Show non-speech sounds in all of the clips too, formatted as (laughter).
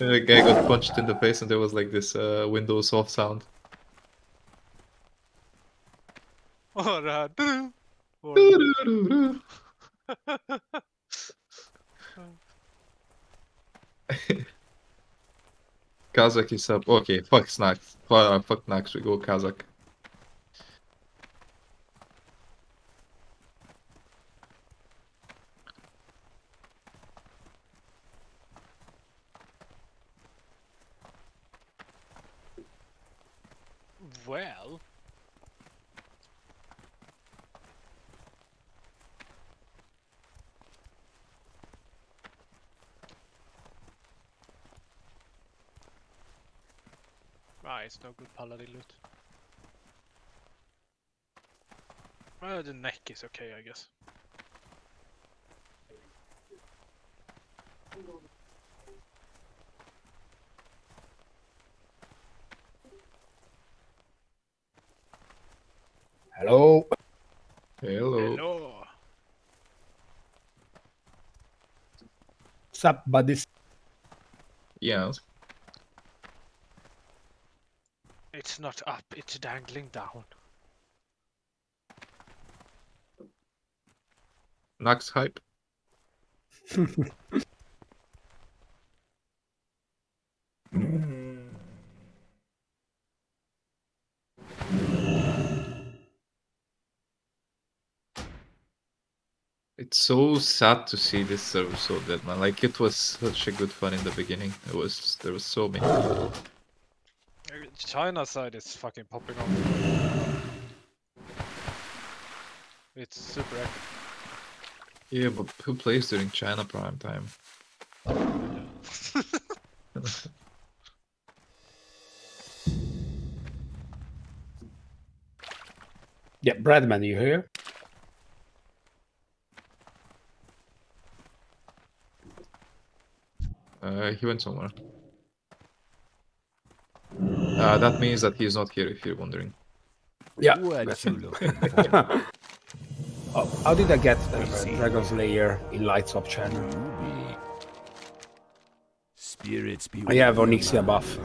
A guy got punched in the face and there was like this uh, Windows off sound. Och det här... du- och- Kazzak is up. Okay, fuck Snacks. Fuck, fuck Nax, we go Kazzak. Well... It's no good paladin loot. Well, the neck is okay, I guess. Hello. Hello. Hello! What's up, buddies? Yeah. It's not up, it's dangling down. Nax hype. It's so sad to see this server so dead, man. Like it was such a good fun in the beginning. It was just, there was so many China side is fucking popping off. It's super active. Yeah, but who plays during China prime time? (laughs) Yeah, Bradman, you here? Uh, he went somewhere. Uh, that means that he's not here if you're wondering. Yeah. What you looking (laughs) for? Oh, how did I get the I. Dragonslayer in Light's Hope Chapel? Spirits be I have you, Onyxia buff,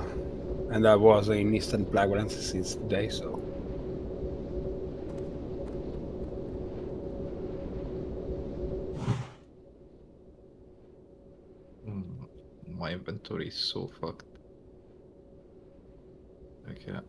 and I was in Eastern Plaguelands since today, so. Mm, My inventory is so fucked. Okay.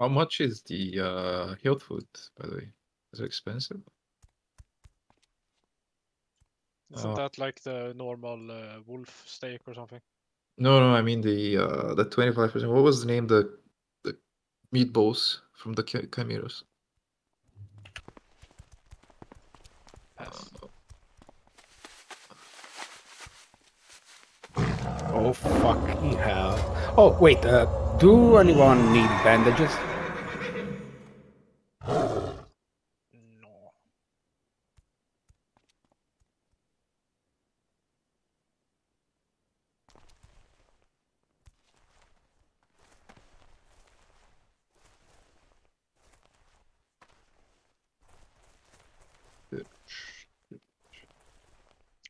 How much is the uh, health food, by the way? Is it expensive? Isn't Uh, that like the normal uh, wolf steak or something? No, no, I mean the uh the twenty five percent. What was the name? The the meatballs from the chimeras. Pass. Oh, fucking hell. Oh, wait, uh, do anyone need bandages? No.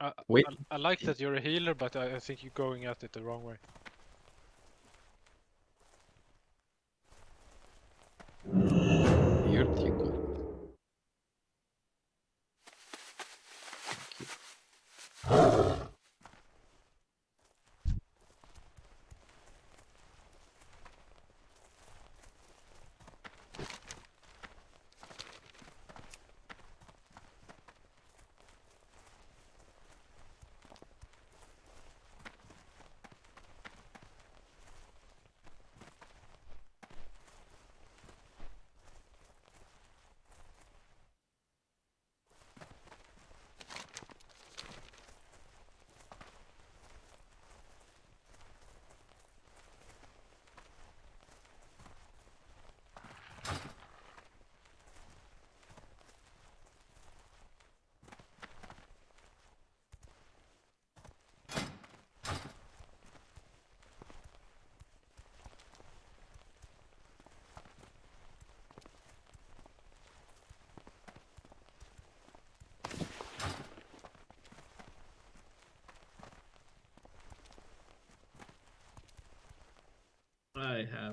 I, Wait. I, I like that you're a healer, but I, I think you're going at it the wrong way.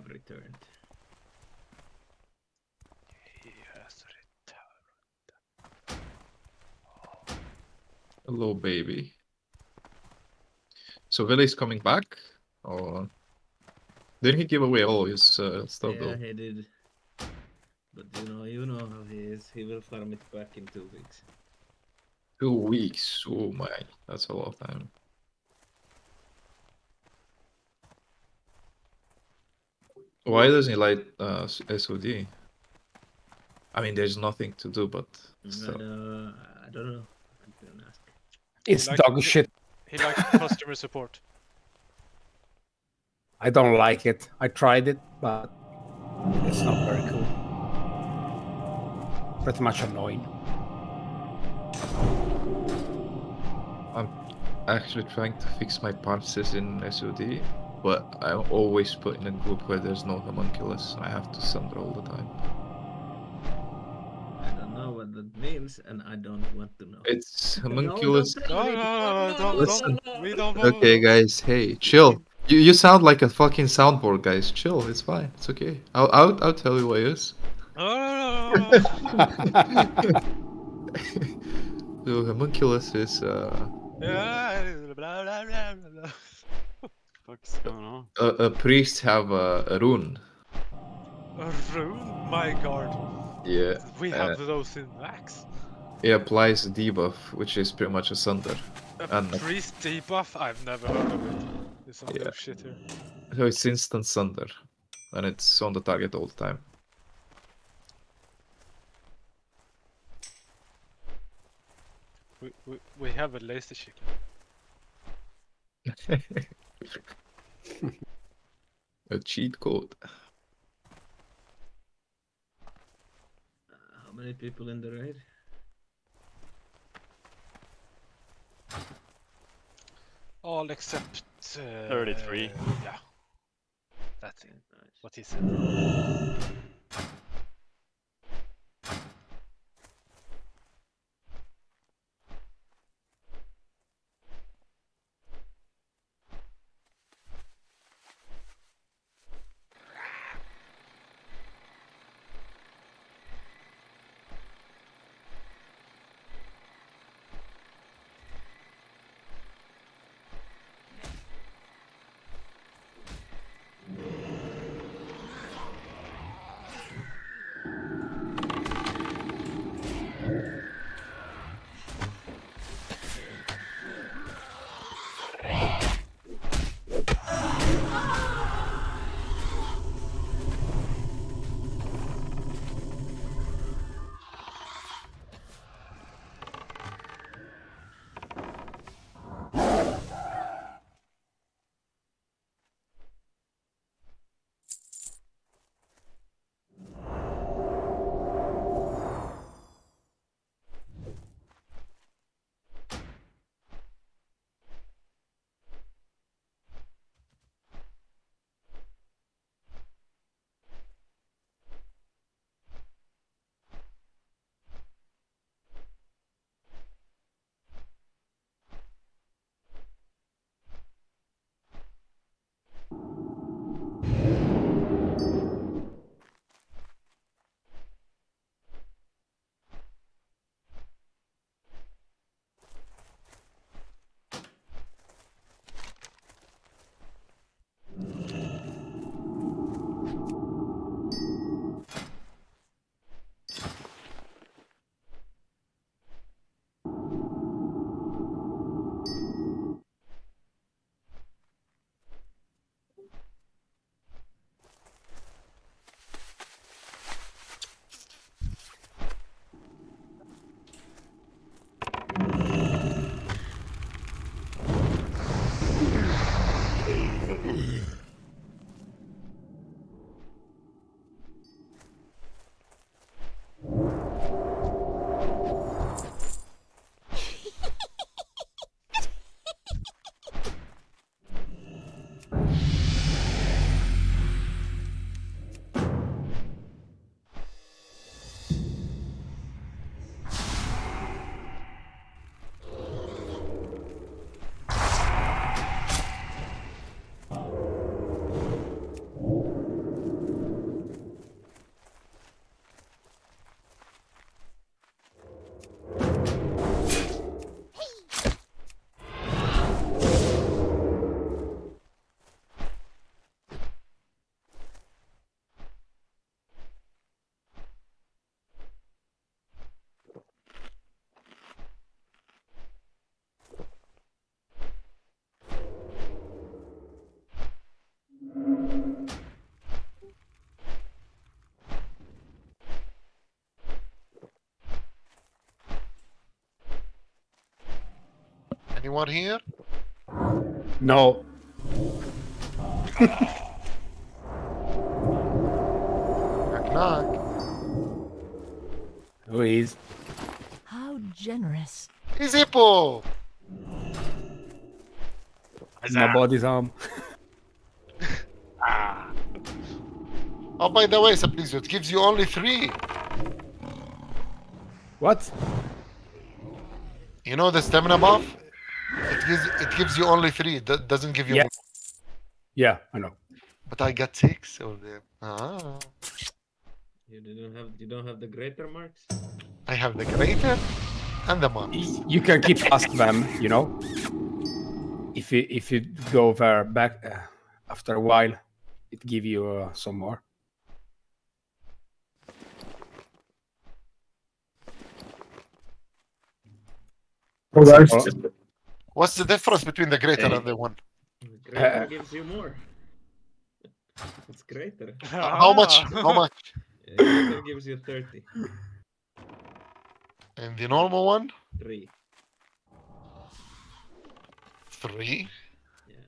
Have returned. He has returned. Hello, baby. So Vili's coming back, or Didn't he give away all his uh, stuff yeah, though? he did. But you know, you know how he is. He will farm it back in two weeks. Two weeks. Oh my, that's a lot of time. Why doesn't he like uh, SOD? I mean, there's nothing to do, but But, still. uh, I don't know. I didn't ask. It's Like- dog shit. He likes customer support. (laughs) I don't like it. I tried it, but it's not very cool. Pretty much annoying. I'm actually trying to fix my parses in SOD, but I always put in a group where there's no homunculus. I have to sunder all the time. I don't know what that means, and I don't want to know. It's (laughs) homunculus. No, no, no, no, don't, Listen. don't, we don't (laughs) Okay, guys, hey, chill. You you sound like a fucking soundboard, guys. Chill, it's fine. It's okay. I'll I'll, I'll tell you what it is. No, no, no, no, no. The (laughs) homunculus is uh, Yeah, blah, blah, blah, blah. What's going on? a, a priest have a, a rune. A rune? My god. Yeah. We uh, have those in max. It applies a debuff, which is pretty much a sunder. A and- priest debuff? I've never heard of it. There's some Yeah. shit here. So it's instant sunder, and it's on the target all the time. We, we, we have a laser chicken. (laughs) (laughs) a cheat code. How many people in the raid? All except... Uh, 33. Yeah. That's it. Nice. What he said. Anyone here? No. Knock knock. Who is? How generous. Is it Hippo. My body's arm. ah. Oh, by the way, Saplizio, it gives you only three. What? You know the stamina buff? It gives it gives you only three. It doesn't give you. Yeah. more. Yeah, I know. But I got six of them. Ah. You don't have you don't have the greater marks. I have the greater and the marks. You can keep past (laughs) them, you know. If you if you go there back uh, after a while, it give you uh, some more. Oh, guys. What's the difference between the greater Eh. and the one? The greater Uh, (laughs) gives you more. It's greater. (laughs) How much? Ah. How much? (laughs) Yeah, greater gives you 30. And the normal one? 3. Three. Yeah.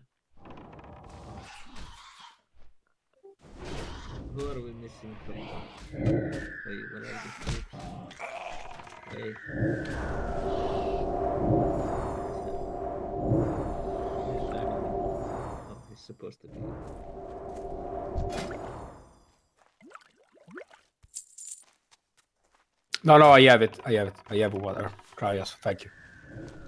Who are we missing from? Wait, what are these groups? Hey. Supposed to be. No, no, I have it. I have it. I have water. Cryos, thank you. You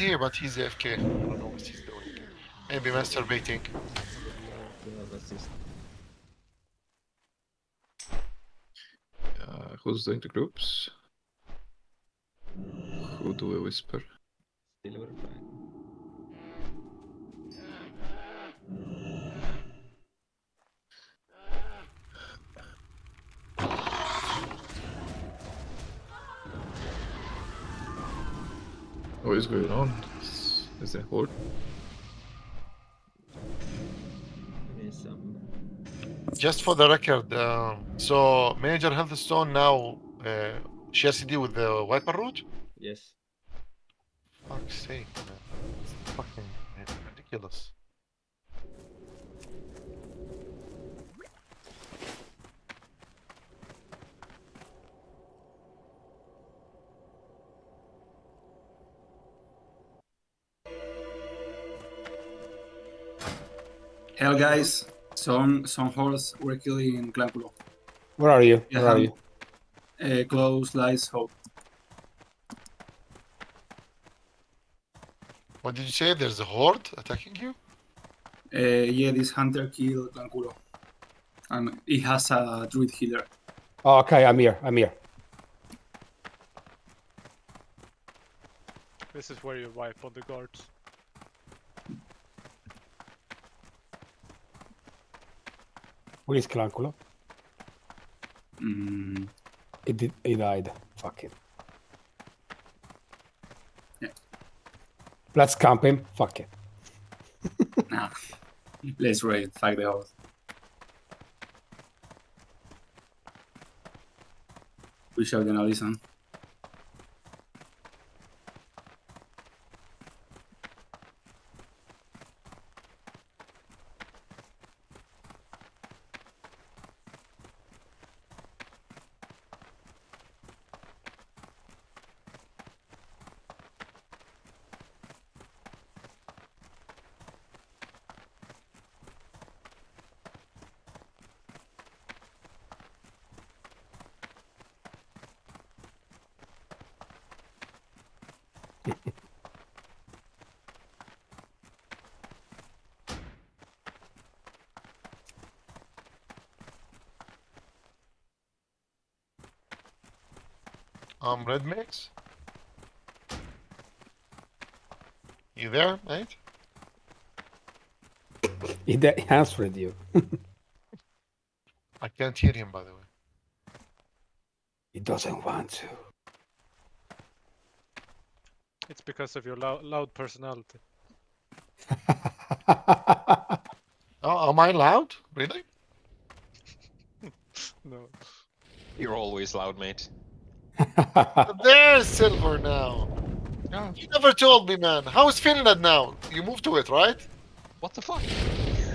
here, but he's AFK. I don't know what he's doing. Maybe masturbating. You have assist. Uh, who's doing the groups? Who do we whisper? Silver fine. What is going on? Is, is there horde? Just for the record, uh, so Major Healthstone now uh, she has to deal with the Whipper Root? Yes. Fuck's sake, man. It's fucking ridiculous. Hell, guys. Some some horse were killed in Glanculo. Where are you? Yeah, Where are um, you? Uh, close lies hope. What did you say? There's a horde attacking you? Uh, yeah, this hunter killed Glanculo. And he has a druid healer. Oh, okay, I'm here. I'm here. This is where you wipe on the guards. Where is Clanculo? Mm, He did. He died. Fuck it. Yeah. Let's camp him. Fuck it. (laughs) nah. Let's raid. Fuck the horse. We shall gonna listen. Um, Red Mix. You there, mate? He de- answered you. (laughs) I can't hear him, by the way. He doesn't want to. It's because of your loud, loud personality. (laughs) Oh, am I loud? Really? (laughs) No. You're always loud, mate. There's Silver now. Yeah. You never told me, man. How is Finland now? You moved to it, right? What the fuck?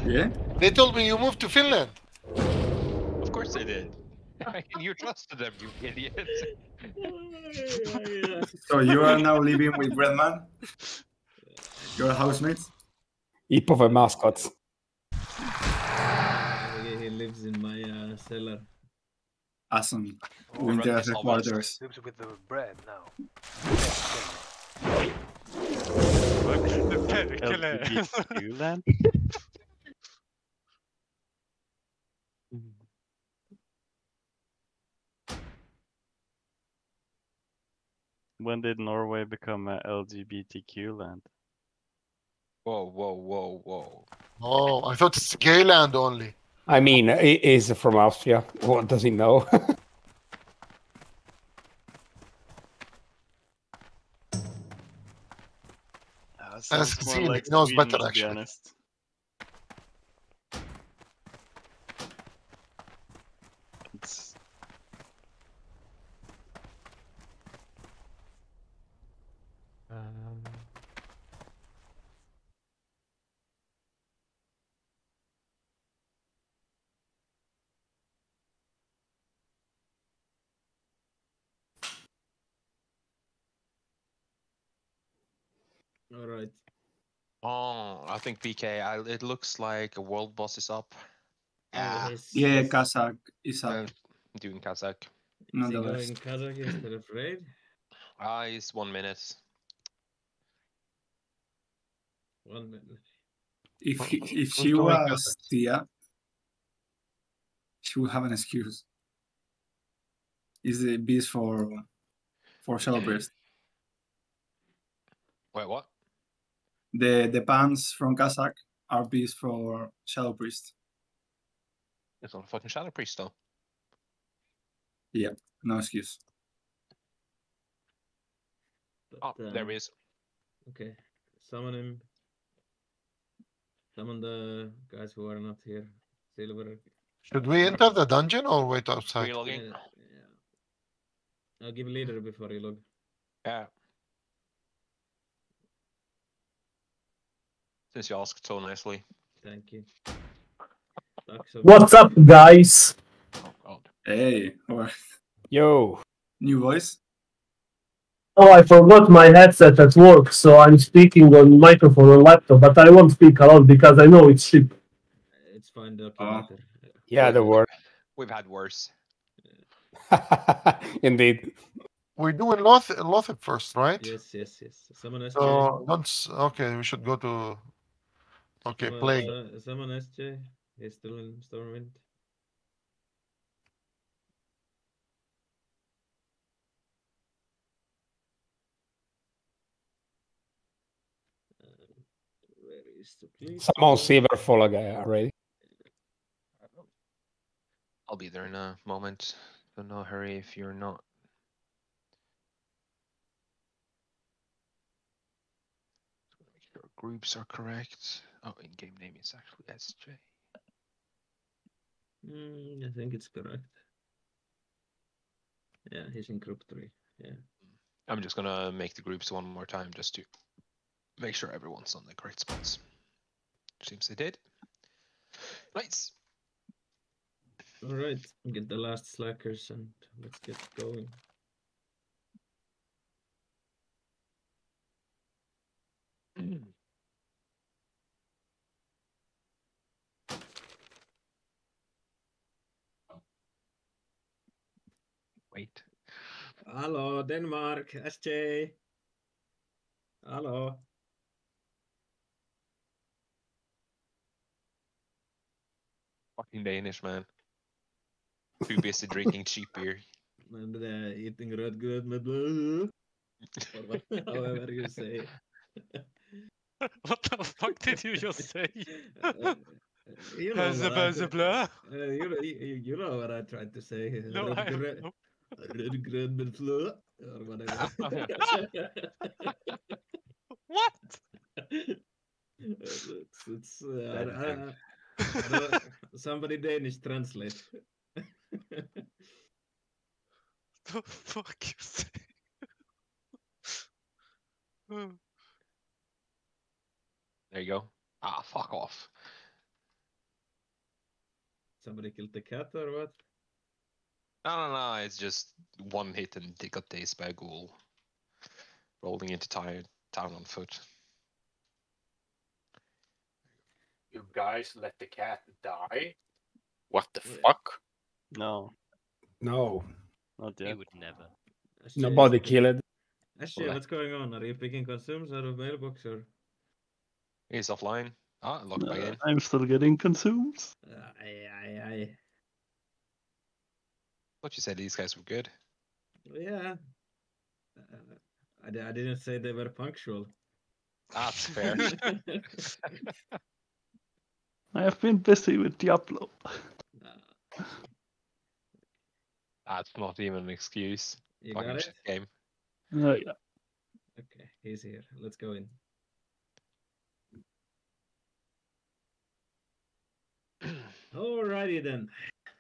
Yeah. They told me you moved to Finland. Of course they did. (laughs) you trusted them, you idiot. (laughs) So you are now living with Redman? Your housemates? Heap of a mascot. Okay, he lives in my uh, cellar. Awesome. Oh, Winter Redman's headquarters. Lives with the bread now. LGBTQ? (laughs) When did Norway become a LGBTQ land? Whoa, whoa, whoa, whoa. Oh, I thought it's Gayland only. I mean, he is from Austria. What does he know? (laughs) As more like he knows better, to be actually. honest. It's Um, All right. oh, I think PK. I, it looks like a world boss is up. Yeah, Ah, he's- Yeah, he's- Kazzak is uh, doing Kazzak. is he Nonetheless. going Kazzak instead of Raid? Ah, it's one minute. One minute. If he, if she doing was Tia, she would have an excuse. Is the beast for for Shadow Priest. Wait, what? The the pants from Kazzak are beast for Shadow Priest. It's not a fucking Shadow Priest, though. Yeah, no excuse. But, Oh, there um, he is. Okay. Summon him. Summon the guys who are not here. Silver. Should we enter the dungeon or wait outside? Relogging. Yeah, yeah. I'll give leader before you log. Yeah. Since you asked so nicely. Thank you. What's up, guys? Oh god. Hey, or Yo. new voice. Oh, I forgot my headset at work, so I'm speaking on microphone on laptop, but I won't speak aloud because I know it's cheap. It's fine documented. Ah. Yeah, the word. We've had worse. (laughs) Indeed. We're doing Loth Loatheb first, right? Yes, yes, yes. Summon SJ. So don't. Okay, we should go to. Okay, Summon- play. su- Summon SJ. He's still in Stormwind. Where is the please? Someone silver follow already. I'll be there in a moment. So no hurry if you're not. Just make sure groups are correct. Oh, in-game name is actually SJ. Mm, I think it's correct. Yeah, he's in group three. Yeah. I'm just gonna make the groups one more time just to make sure everyone's on the correct spots. Seems they did. Nice. All right, get the last slackers and let's get going. Wait. Hello, Denmark, SJ. Hello. Fucking Danish man. Too busy drinking (laughs) cheap beer. and uh, eating red good med or what, however you say. What the fuck did you just say? Uh, you know Blah, what blah, I- blah, blah. Uh, you, know, you, you know what I tried to say. No, red, I red, no. Med flö or whatever. (laughs) (laughs) What? it's it's uh, somebody Danish translate. (laughs) the fuck you say? There you go. Ah, fuck off. Somebody killed the cat or what? No, no, no. It's just one hit and they got dazed by a ghoul. Rolling into ti- town on foot. You guys let the cat die? What the Yeah. fuck? No, No, not We yet. would never. Ashley, nobody killed. Ashley, what's going on? Are you picking consumes out of mailbox or? He's offline. Ah, logged back in. I'm still getting consumes. Uh, I, I, I, Thought you said these guys were good. yeah. Uh, I, I didn't say they were punctual. That's fair. (laughs) I have been busy with Diablo. (laughs) That's not even an excuse. you Fucking got it? game. Uh, yeah. Okay, he's here. Let's go in. (clears throat) Alrighty then.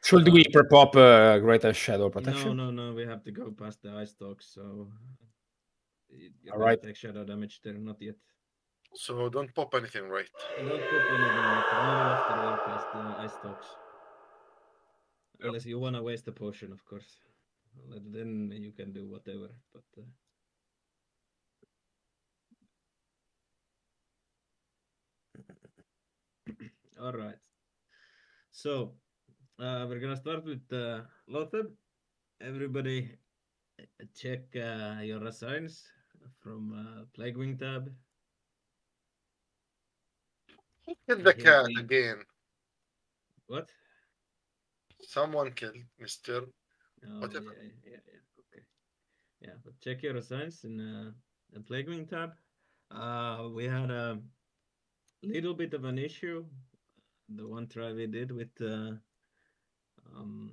Should we prep up uh, Greater Shadow Protection? No, no, no. We have to go past the ice dogs, so. you- You're All gonna right. take shadow damage there, not yet. So don't pop anything, right? Don't put anything yet. Only after we past the ice dogs. Unless you wanna waste the potion, of course. Well, Then you can do whatever. But uh... (clears throat) all right. So uh, we're gonna start with uh, Loatheb. Everybody, check uh, your assigns from uh, Plaguewing tab. Kill the cat we- again. What? Someone killed Mister. Oh, Whatever. yeah, yeah, yeah. Okay. Yeah, but check your assigns in uh, the Plaguewing tab. Uh, we had a little bit of an issue. The one try we did with uh, um,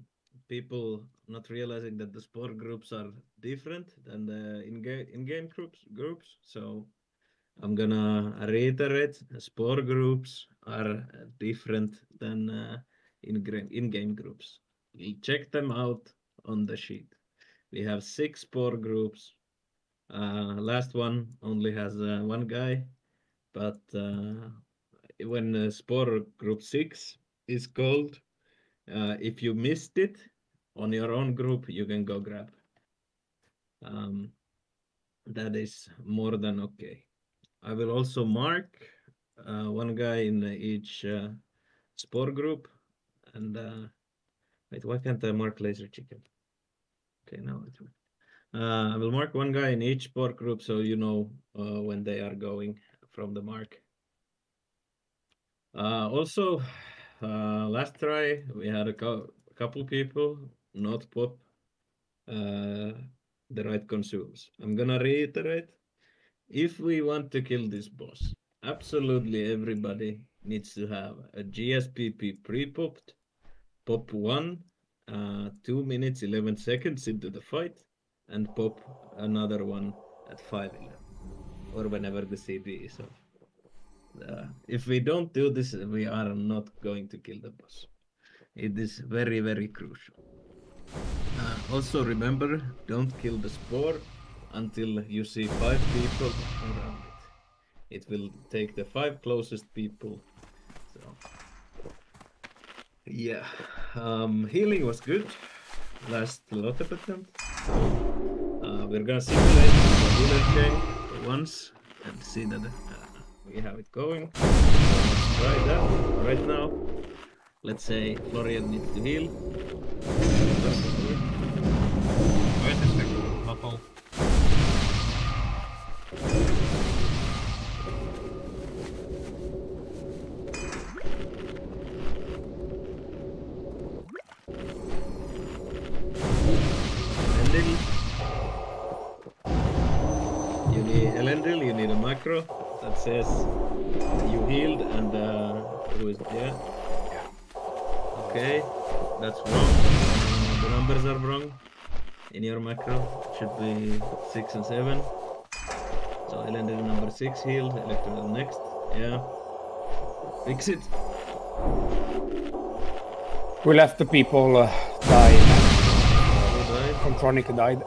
people not realizing that the spore groups are different than the in-game in-game groups groups. So I'm gonna reiterate: spore groups are uh, different than uh, in-game in-game groups. You check them out on the sheet. We have six spore groups. Uh, last one only has uh, one guy, but uh, when uh, spore group six is called, uh, if you missed it on your own group, you can go grab. Um, that is more than okay. I will also mark uh, one guy in each uh, spore group, and uh, wait, why can't I mark laser chicken? Okay, now it's uh, I will mark one guy in each spore group so you know uh, when they are going from the mark. Uh, also, uh, last try we had a, cou- a couple people not pop uh, the right consumes. I'm gonna reiterate: if we want to kill this boss, absolutely everybody needs to have a GSPP pre-popped, pop one, uh, two minutes eleven seconds into the fight, and pop another one at five eleven, or whenever the CD is off. Uh, if we don't do this, we are not going to kill the boss. It is very, very crucial. Uh, also remember, don't kill the spore until you see five people around it. It will take the five closest people. So, yeah, um, healing was good. Last lot of attempt. Uh, we're gonna simulate the healer chain once and see that we have it going. So let's try that right now. Let's say Florian needs to heal. Macro should be six and seven. So Elendil number six healed, Electrical next. Yeah. Fix it. We left the people uh, die. Died? Contronic died.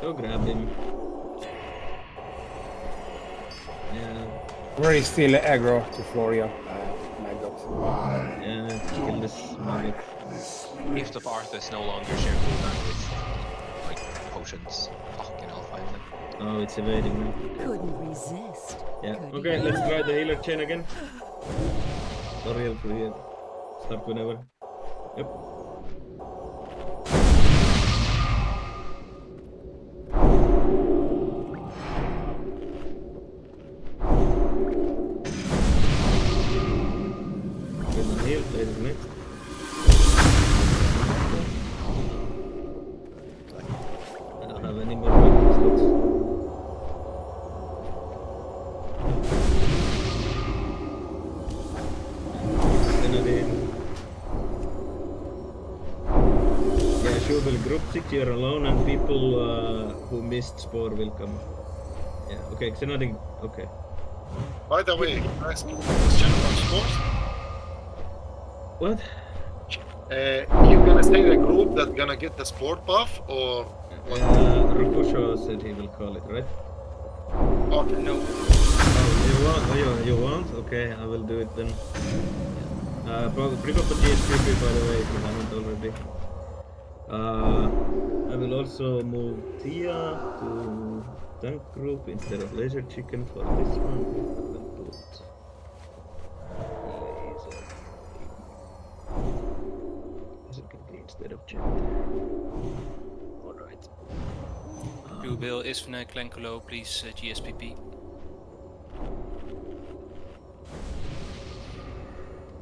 Go grab him. Yeah, Very still aggro to Floria. Maggot. this maggot. Gift of Arthas no longer share cooldown with like potions. Fucking hell, finally. Oh, it's evading me. Couldn't resist. Yeah. could Okay, you? let's try the healer chain again. Sorry, I'll forget. Start whenever. Yep. Grenadine. Yeah, sure, will group six you're alone and people uh, who missed Spore will come. Yeah, okay, Xenadine, okay. By the way, ask a question about scores? What? Uh, you gonna say the group that gonna get the spore buff or what? Uh, Rukusho said he will call it, right? Okay. No. Oh, you want? Oh, you, you want? Okay, I will do it then. Uh, pro- bring up the GSPP by the way if you haven't already. Uh, I will also move Tia to tank group instead of laser chicken for this one. I will put laser. Instead of jet. Alright. Blue Bill is van Clanculo, please uh, GSPP.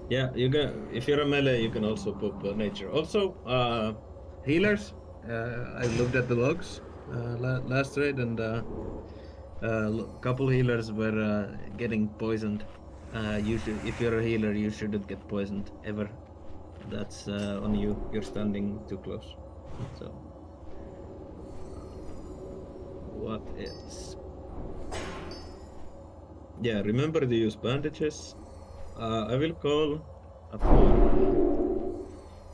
Yeah, you can. If you're a melee, you can also pop uh, nature. Also, uh, healers. Uh, I looked at the logs uh, la- last raid, and a uh, uh, couple healers were getting poisoned. You should, if you're a healer, you shouldn't get poisoned ever. That's on you. You're standing too close. So, what else? Yeah, remember to use bandages. Uh, I will call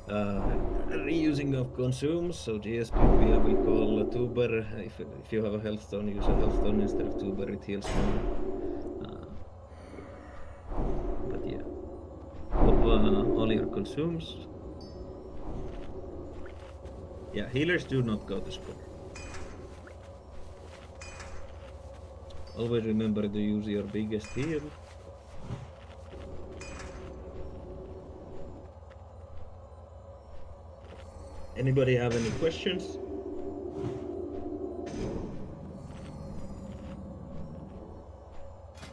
uh, reusing of consumes. So GSPP, I will call tuber. If, if you have a health stone, use a health stone instead of tuber. It heals more. Uh, but yeah, pop uh, all your consumes. Yeah, healers do not go to school. Always remember to use your biggest heal. Anybody have any questions?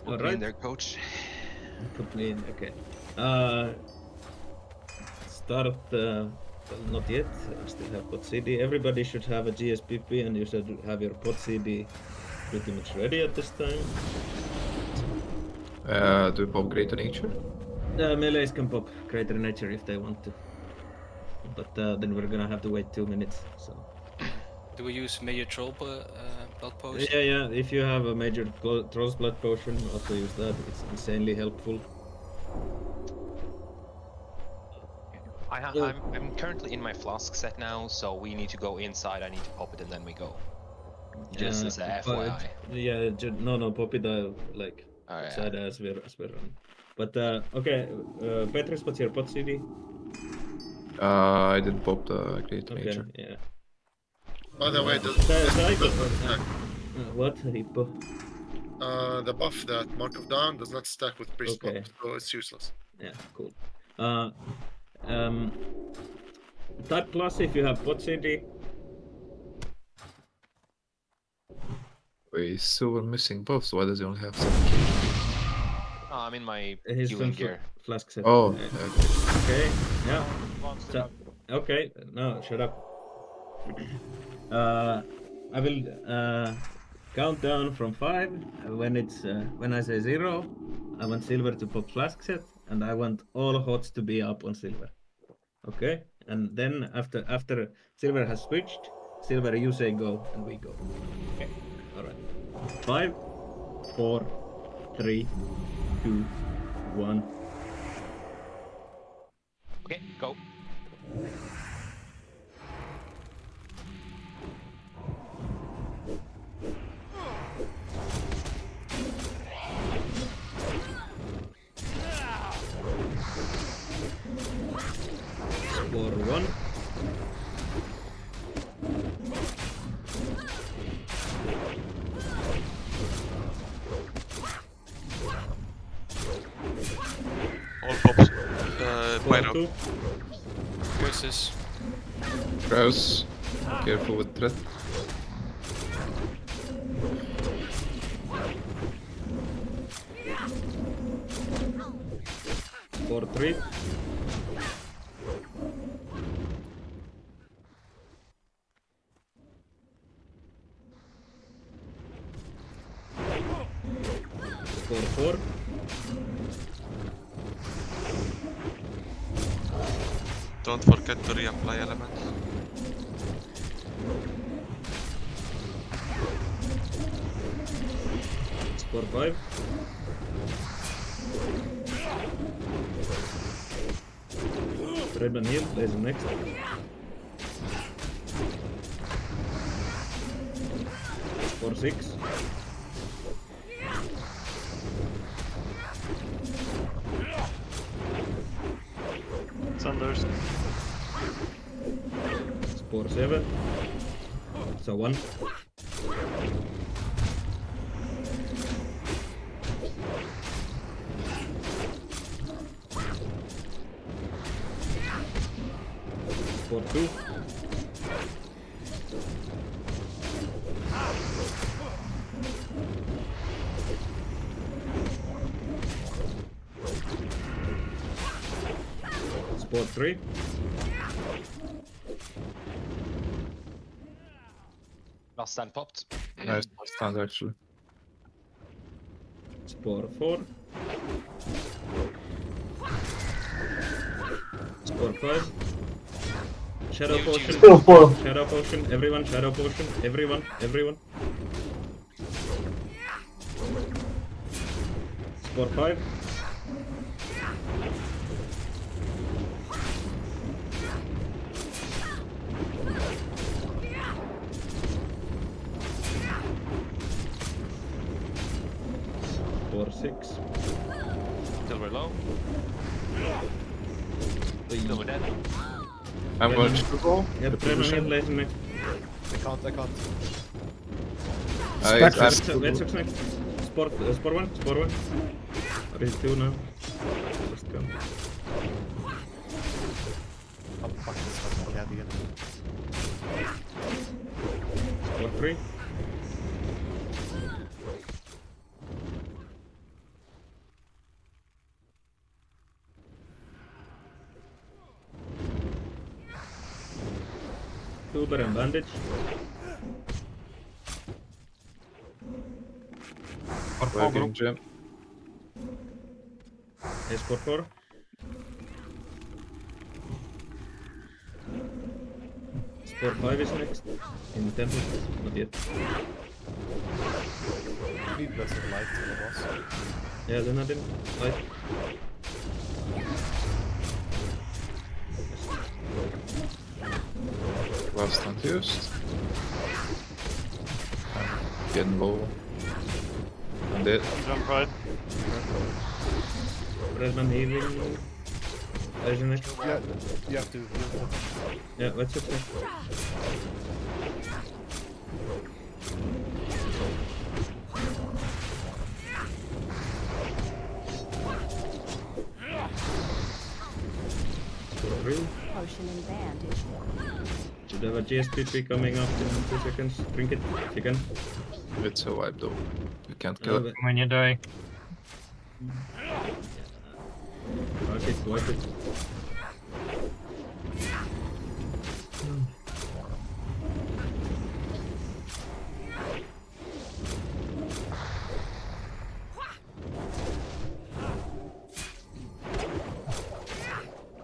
Put me there, coach. Put me in, okay. Uh, start, uh, well, not yet. I still have pod CD. Everybody should have a GSPP and you should have your pod CD pretty much ready at this time. Uh, do we pop Greater Nature? Uh, melees can pop Greater Nature if they want to. But uh, then we're gonna have to wait two minutes, so. (coughs) Do we use Major Troll uh, Blood Potion? Yeah, yeah, if you have a major glo- Troll's Blood Potion, also use that. It's insanely helpful. I ha- Yeah. I'm, I'm currently in my flask set now, so we need to go inside. I need to pop it and then we go. Just Uh, as a but- FYI. Yeah, ju- no, no, pop it uh, like Oh, yeah. outside as we're as we're running. But uh, okay, uh, Petrus, what's your pot CD? Uh, I didn't pop the Great Okay, Nature. yeah. By the way, does, Sa- does- Saiko, does- uh, uh, what Hippo? uh, the buff that Mark of Down does not stack with Priest Okay. buff, so it's useless. Yeah, cool. Uh, um, type plus if you have pot CD. Wait, so we're missing buffs. Why does he only have 7 KHP? Oh, I'm in my His healing fl- gear. flask set. Oh, okay. Okay, yeah. Wants So, okay, no, shut up. Uh, I will uh, count down from five. When it's uh, when I say zero, I want silver to pop flask set, and I want all hots to be up on silver. Okay, and then after after silver has switched, silver you say go, and we go. Okay, all right. Five, four, three, two, one. Okay, go. Spore one. All pops. Uh, Spore Pyro. Two. Voices. Kraus, careful with threat. Spore three. Spore four. Don't forget to reapply elements. Spore five. Breadman heal, plays next. Spore six. Sanders. Spore seven. So one. Stand popped. Mm. Nice stand actually. Spore 4. Spore 5. Shadow New potion. Spore four. Shadow potion. Everyone, shadow potion. Everyone, everyone. Spore 5. Spore 6. Silver low. Silver dead. I'm going to go. Yeah, the position. head lays next. I can't, I can't. I, Let's let's let's next. Spore, uh, spore one, spore one. Or is it two now? Just go. I'm fucking cat again. Spore three. Uber and bandage. Wagon gem. Ace for four. Spore five is next. In the temple. Not yet. Need blessed light to the boss. Yeah, they're not. Light. Last unused. I'm getting low. I'm dead. Jump right. Breadman healing. There's an next. Yeah, you have to. You have to. Yeah, let's just GSP coming up in two seconds. Drink it if. It's a wipe though. You can't kill it. When you die. Okay, it, wipe it.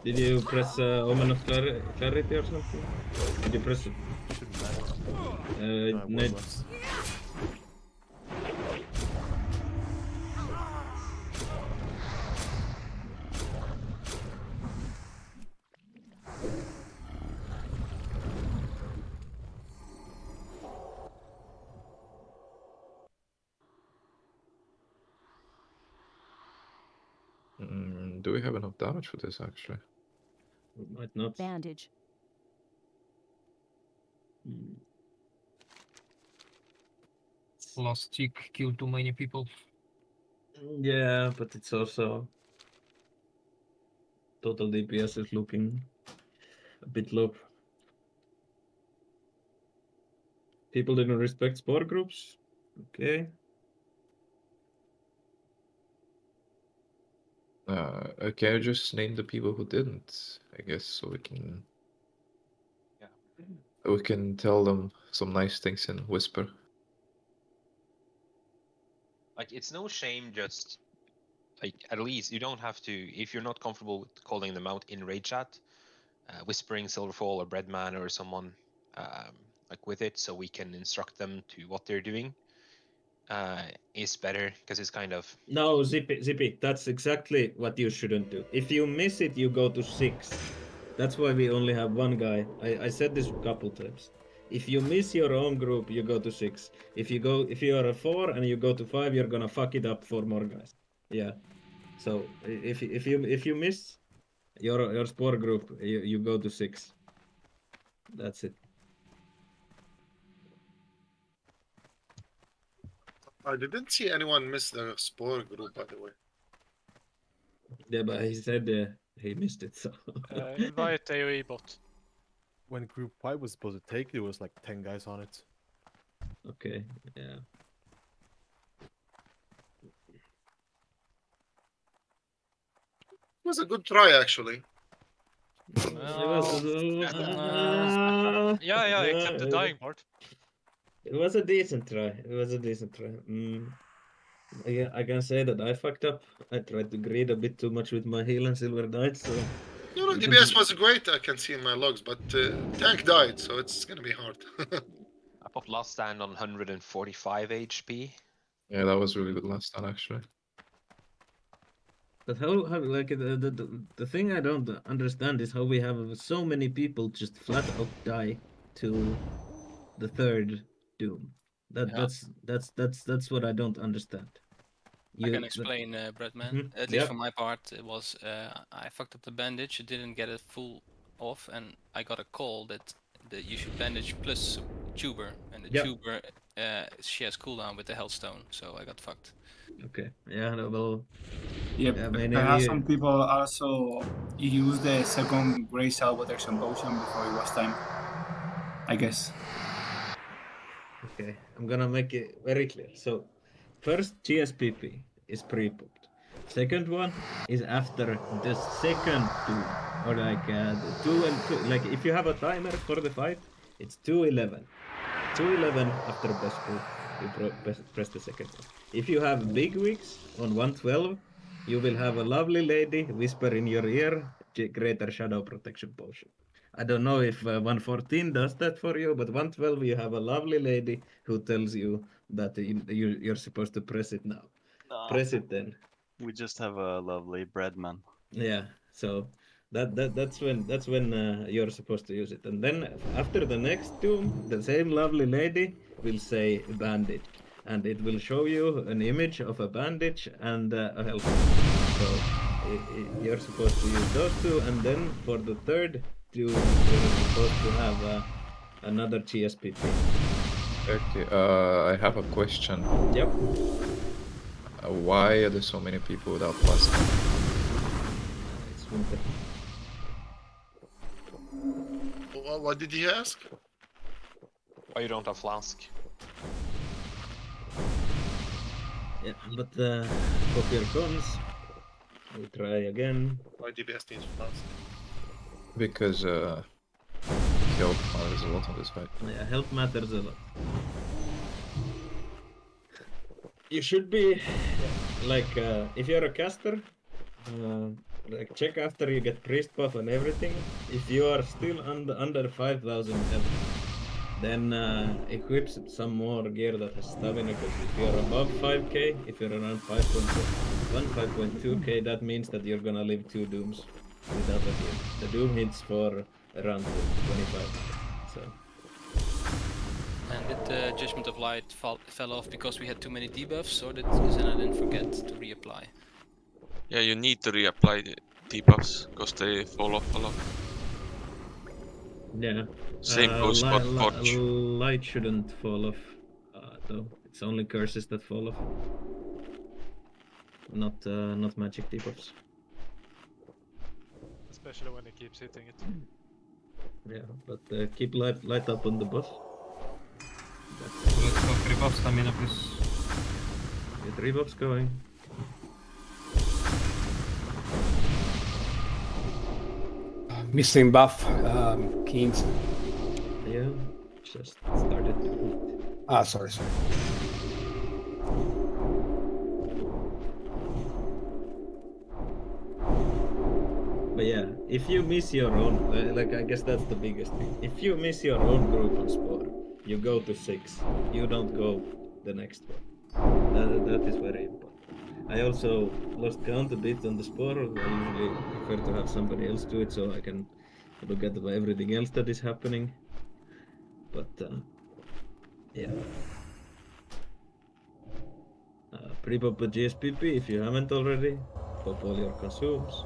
Did you press uh, Omen of Clarity or something? Did you press it? Shouldn't matter. Uh, No, it Ned- was. Mm, do we have enough damage for this actually? Might not. Bandage. Lost tick, killed too many people. Yeah, but it's also total DPS is looking a bit low. People didn't respect spore groups. Okay. Uh, okay, I just name the people who didn't, I guess, so we can. Yeah. We can tell them some nice things in whisper. Like it's no shame just like at least you don't have to if you're not comfortable with calling them out in raid chat, uh, whispering Silverfall or Breadman or someone um, like with it, so we can instruct them to what they're doing. Uh, is better because it's kind of No, Zippy, Zippy, that's exactly what you shouldn't do. If you miss it, you go to six. That's why we only have one guy. I, I said this a couple times. If you miss your own group, you go to six. If you go, if you are a four and you go to five, you're gonna fuck it up for more guys. Yeah. So if if you if you miss your your spore group, you, you go to six. That's it. I didn't see anyone miss the spore group, by the way. Yeah, but he said uh, he missed it. So. Uh, invite AoE bot. When Group 5 was supposed to take, there was like 10 guys on it. Okay. Yeah. It was a good try, actually. It was, Uh, (laughs) yeah, yeah, except the it- dying part. It was a decent try. It was a decent try. Mm. Yeah, I can say that I fucked up. I tried to greed a bit too much with my heal and silver died, so No, no, DPS was great, I can see in my logs, but uh, tank died, so it's gonna be hard. (laughs) I popped last stand on 145 HP. Yeah, that was really good last stand, actually. But how, how like the, the the the thing I don't understand is how we have so many people just flat out die to the third doom. That Yeah. that's that's that's that's what I don't understand. I can explain, uh, Breadman. Mhm, At least yeah. for my part, it was uh, I fucked up the bandage. It didn't get it full off, and I got a call that that you should bandage plus tuber, and the Yeah. tuber uh, she has cooldown with the healthstone, so I got fucked. Okay. Yeah. no, Well. Yeah, I mean, perhaps some people also use the second Greater Shadow Protection Potion before it was time. I guess. Okay, I'm gonna make it very clear. So, first GSPP is pre-popped. Second one is after the second two, or like uh, two and two. Like if you have a timer for the fight, it's two eleven. Two eleven after best pool, you press, press the second one. If you have BigWigs on one twelve, you will have a lovely lady whisper in your ear, Greater Shadow Protection Potion. I don't know if uh, 114 does that for you, but 112 you have a lovely lady who tells you that you, you you're supposed to press it now. No. Press it then. We just have a lovely breadman. Yeah. So that that that's when that's when uh, you're supposed to use it, and then after the next doom, the same lovely lady will say bandage, and it will show you an image of a bandage and uh, a health. So you're supposed to use those two, and then for the third doom, you're supposed to have uh, another GSPP. Okay, uh, I have a question. Yep. Uh, why are there so many people without plastic? It's winter. Wha- what did he ask? Why you don't have flask? Yeah, but uh, pop your cons. We'll try again. Why DPS needs flask? Because uh, health matters a lot on this fight. Yeah, health matters a lot. You should be like uh, if you're a caster, uh, like check after you get priest buff and everything. If you are still under under five thousand health, then uh, equip some more gear that has stamina. Because if you're above five k, if you're around 5.1, 5.2 k, that means that you're gonna live two dooms without a gear. The doom hits for around 25. So And did the Judgment of Light fall, fell off because we had too many debuffs, or did Zena didn't forget to reapply? Yeah, you need to reapply the debuffs because they fall off a lot. yeah. Same Uh, goes li- for li- Forge. Light shouldn't fall off, uh, though. It's only curses that fall off. Not uh, not magic debuffs. Especially when he keeps hitting it. Yeah, but uh, keep light light up on the buff. So let's go three buffs, stamina please. Get three buffs going. Missing buff, um, Kings. Yeah, just started to eat. Ah, sorry, sorry. But yeah, if you miss your own, uh, like I guess that's the biggest thing. If you miss your own group on Spore, you go to six. You don't go the next one. That, that is very important. I also lost count a bit on the Spore. I usually prefer to have somebody else do it so I can look at everything else that is happening. But uh, yeah. Uh, pre-pop GSPP if you haven't already. Pop all your consumes.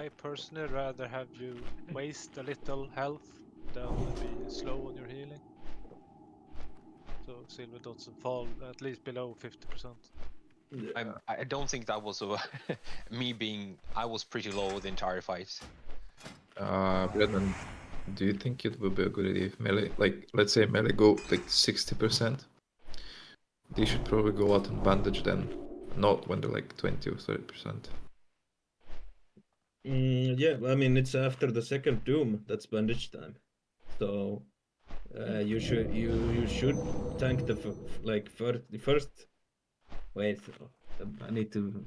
I personally rather have you waste a little health than be slow on your healing. So silver doesn't fall at least below 50%. I'm, I don't think that was a (laughs) me being. I was pretty low the entire fight. Uh, Brendan, do you think it would be a good idea if melee, like, let's say melee go like 60%? They should probably go out and bandage then, not when they're like 20 or 30%. Mm, yeah, I mean it's after the second doom that's bandage time, so uh, you should you you should tank the f- like first the first. Wait, uh, I need to.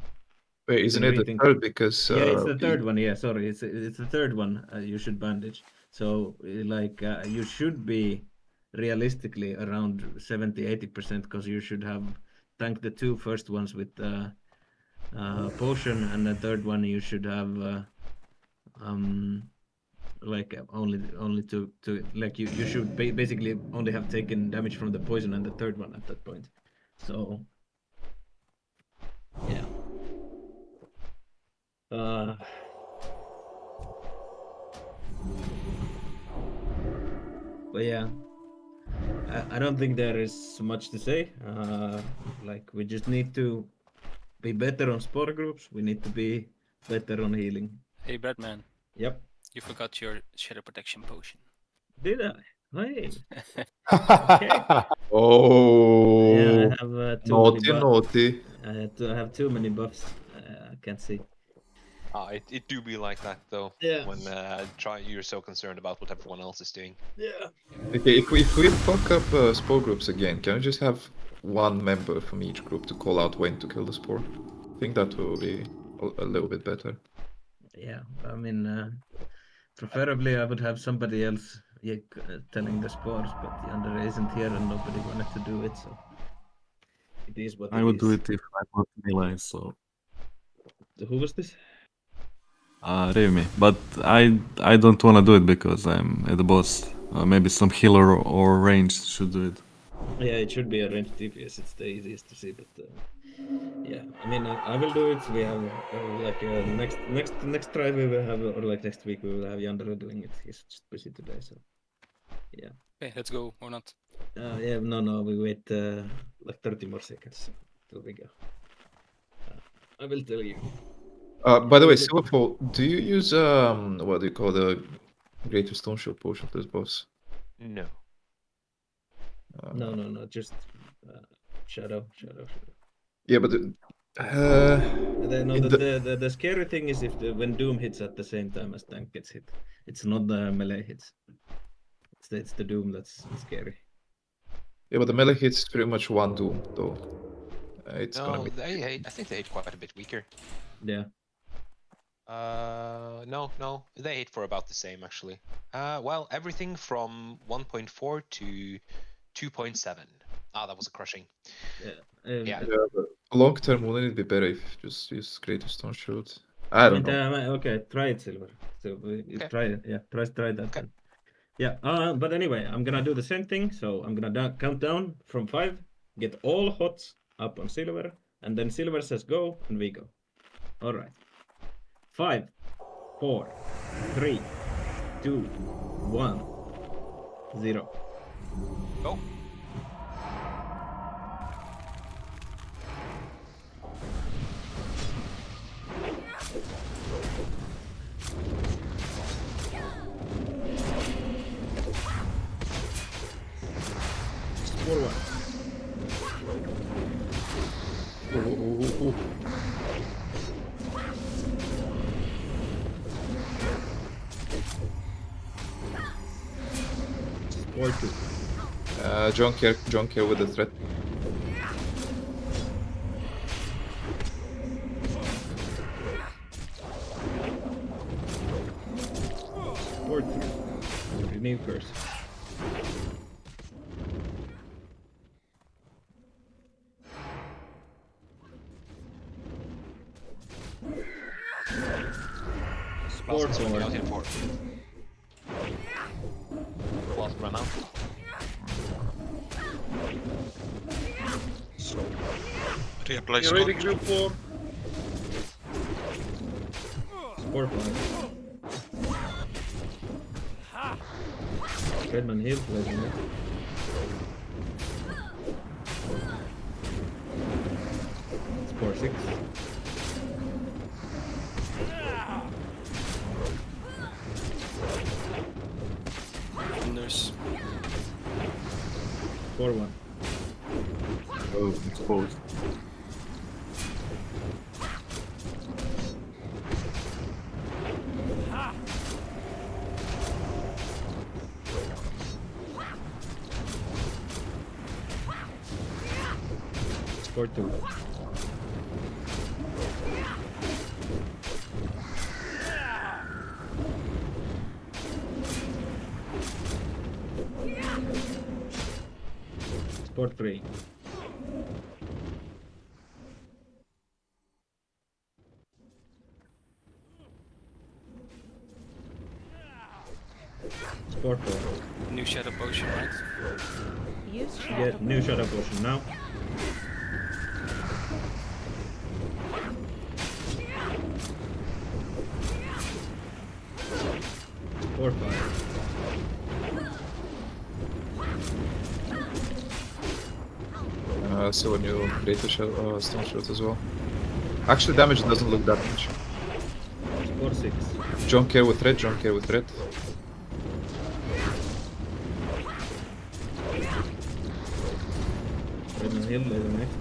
Wait, isn't it the third? Because yeah, it's uh, the you- third one. Yeah, sorry, it's it's the third one. Uh, you should bandage. So uh, like uh, you should be realistically around 70 80 percent because you should have tanked the two first ones with uh, potion and the third one you should have uh, um like only only to to like you you should ba- basically only have taken damage from the poison and the third one at that point. So yeah. Uh but yeah I, I don't think there is much to say. Uh like we just need to be better on spore groups we need to be better on healing Hey, Breadman. Yep. You forgot your shadow protection potion. Did I? Hey. (laughs) (laughs) Oh, Yeah, I have uh, too naughty, many naughty. I had to have too many buffs. Uh, I can't see. Ah, it, it do be like that though. Yeah. When uh, try you're so concerned about what everyone else is doing. Yeah. Okay, if we, if we fuck up uh, spore groups again, can we just have one member from each group to call out when to kill the spore? I think that will be a, a little bit better. Yeah, I mean, uh, preferably I would have somebody else yeah, uh, telling the spores, but Yandere isn't here and nobody wanted to do it, so it is what I it would do it if I got melee, so Who was this? uh Remy. But I I don't wanna do it because I'm at the boss. Uh, maybe some healer or range should do it. Yeah, it should be a ranged DPS. It's the easiest to see, but uh, yeah, I mean, I, I will do it. We have uh, like uh, next next next try we will have, or like next week we will have Yandere doing it. He's just busy today, so yeah. Okay, let's go or not. Uh, yeah, no, no, we wait uh, like 30 more seconds till we go. Uh, I will tell you. Uh, by the way, Silverfall, do you use um what do you call the Greater Stone Shield potion for this boss? No. Uh, No, no, no, just uh, shadow, shadow, shadow. Yeah, but the- Uh, The, no, the, the- the, the, the scary thing is if the, when Doom hits at the same time as tank gets hit. It's not the melee hits. It's the, it's the Doom that's scary. Yeah, but the melee hits pretty much one doom though. Uh, it's no, gonna be they hate, I think they hit quite a bit weaker. Yeah. Uh, no, no, they hit for about the same actually. Uh, well, everything from 1.4 to 2.7. Ah, that was a crushing. Yeah. Um, Yeah. Yeah, but long term wouldn't it be better if you just use Greater Stone Shield? I don't But, know. uh, okay, try it, Silver. So you Okay. try it. Yeah, try try that. Then. Yeah. Uh, but anyway, I'm gonna do the same thing. So I'm gonna da- count down from five. Get all hots up on Silver, and then Silver says go, and we go. All right. Five, four, three, two, one, zero. Go. John Care, John Care with the threat. Three. Renew curse. Spore five. Breadman heal, Breadman heal. Spore six. Defenders. Spore one. Oh, exposed. Uh, so a new Greater Shield, uh, Stone Shield as well. Actually, damage doesn't look that much. Spore six. John Care with red, John Care with red. Breadman heal, later next.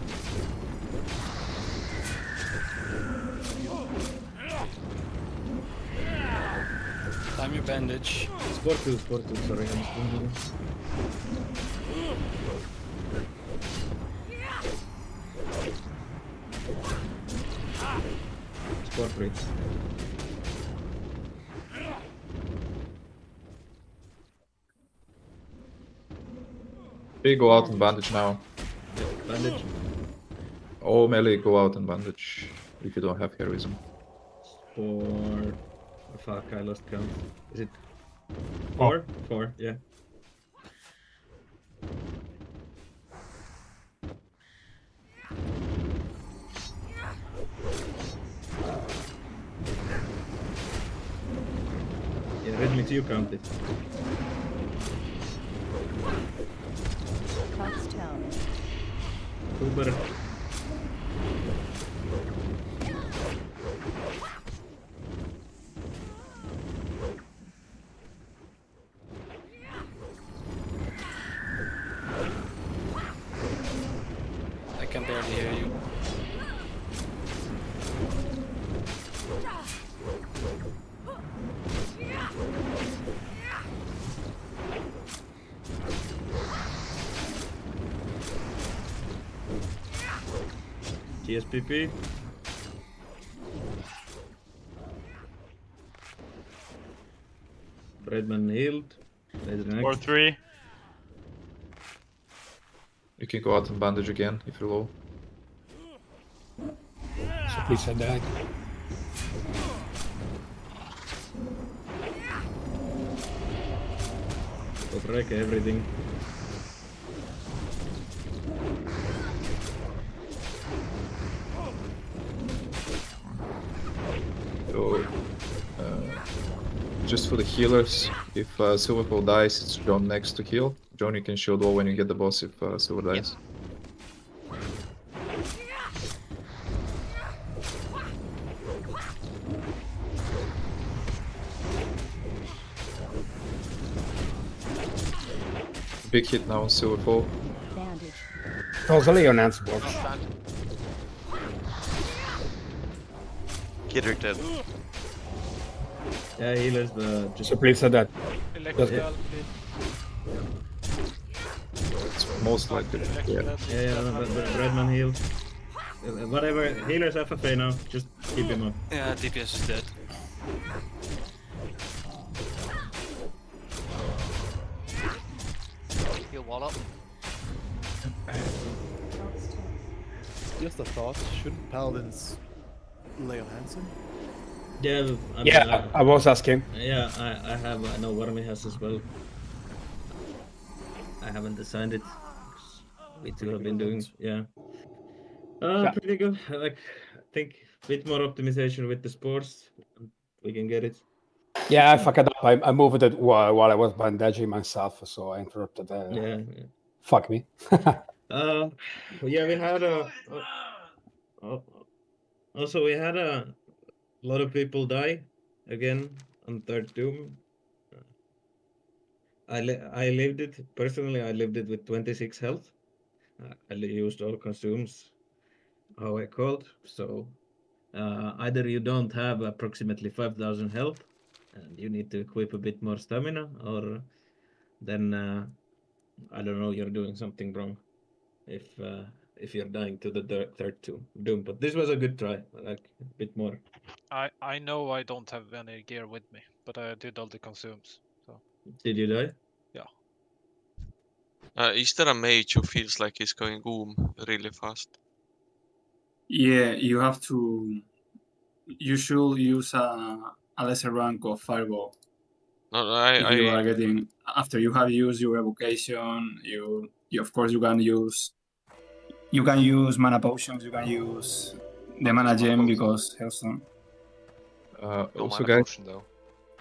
Time your bandage. Spore two, spore two, sorry, I'm squeezing. Spore three. They go out and bandage now. Bandage. All melee go out and bandage if you don't have heroism. Four. oh, fuck, I lost count. Is it four? Four, yeah. Yeah, read me to you count it. Foxtel. Uber. I can barely hear you. GSPP. Breadman healed. Laser next. Or three. You can go out and bandage again if you're low. So please I died. Go break everything. So, uh, just for the healers, if uh, Silverfall dies, it's John next to heal. John, you can shield wall when you get the boss if uh, Silver dies. Big hit now on Silverfall. Bandage. Totally on Ansborg. Get her dead. Yeah, healers, but just So please I died. Electrical, It's most likely. Yeah. Yeah, yeah, no, but, but Breadman healed. Uh, Whatever, healers FFA now, just keep him up. Yeah, DPS is dead. Heal wall up. Just a thought. Shouldn't paladins lay on Hanson? Yeah, I mean, Yeah, I was asking. Yeah, I, I have. I know Wormy has as well. I haven't designed it. We two have been doing. Yeah. Uh, Yeah. pretty good. I Like, I think a bit more optimization with the spores. We can get it. Yeah, I fucked it up. I, I moved it while, while I was bandaging myself, so I interrupted. Uh, Yeah. yeah. Fuck me. (laughs) Uh, yeah, we had a. Uh, uh, also, we had a lot of people die again on third doom. I li- I lived it personally. I lived it with 26 health. I used all consumes how I called. So uh, either you don't have approximately 5,000 health and you need to equip a bit more stamina, or then uh, I don't know, you're doing something wrong if uh, if you're dying to the third two doom. But this was a good try, like a bit more. I I know I don't have any gear with me, but I did all the consumes. So Did you die? yeah. Uh, is there a mage who feels like he's going boom really fast? Yeah, you have to. You should use a, a lesser rank of fireball. No, I, if you I, are getting after you have used your evocation, you, you of course you can use. You can use mana potions. You can use the mana gem because Healthstone. Uh, No also, mana guys, potion, though.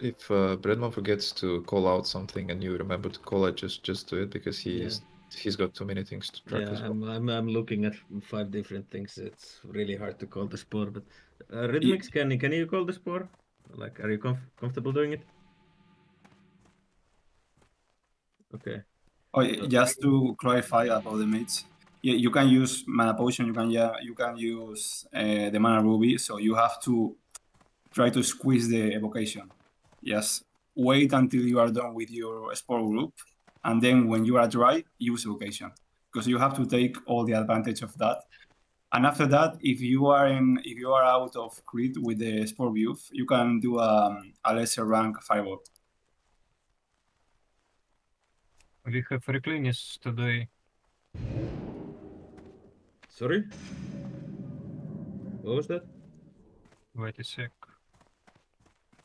if uh, Breadman forgets to call out something and you remember to call it, just just do it because he's he's got too many things to track Yeah, as well. I'm, I'm I'm looking at five different things. It's really hard to call the spore, but uh, Rhythmix, can can you call the spore? Like, are you comf- comfortable doing it? Okay. Oh, yeah, just to clarify about the mates, you, you can use mana potion. You can yeah, you can use uh, the mana ruby. So you have to try to squeeze the evocation. Yes, wait until you are done with your spore group, and then when you are dry, use evocation because you have to take all the advantage of that. And after that, if you are in, if you are out of crit with the spore buff, you can do um, a lesser rank fireball. We have reclinius today. Sorry? What was that? Wait a sec.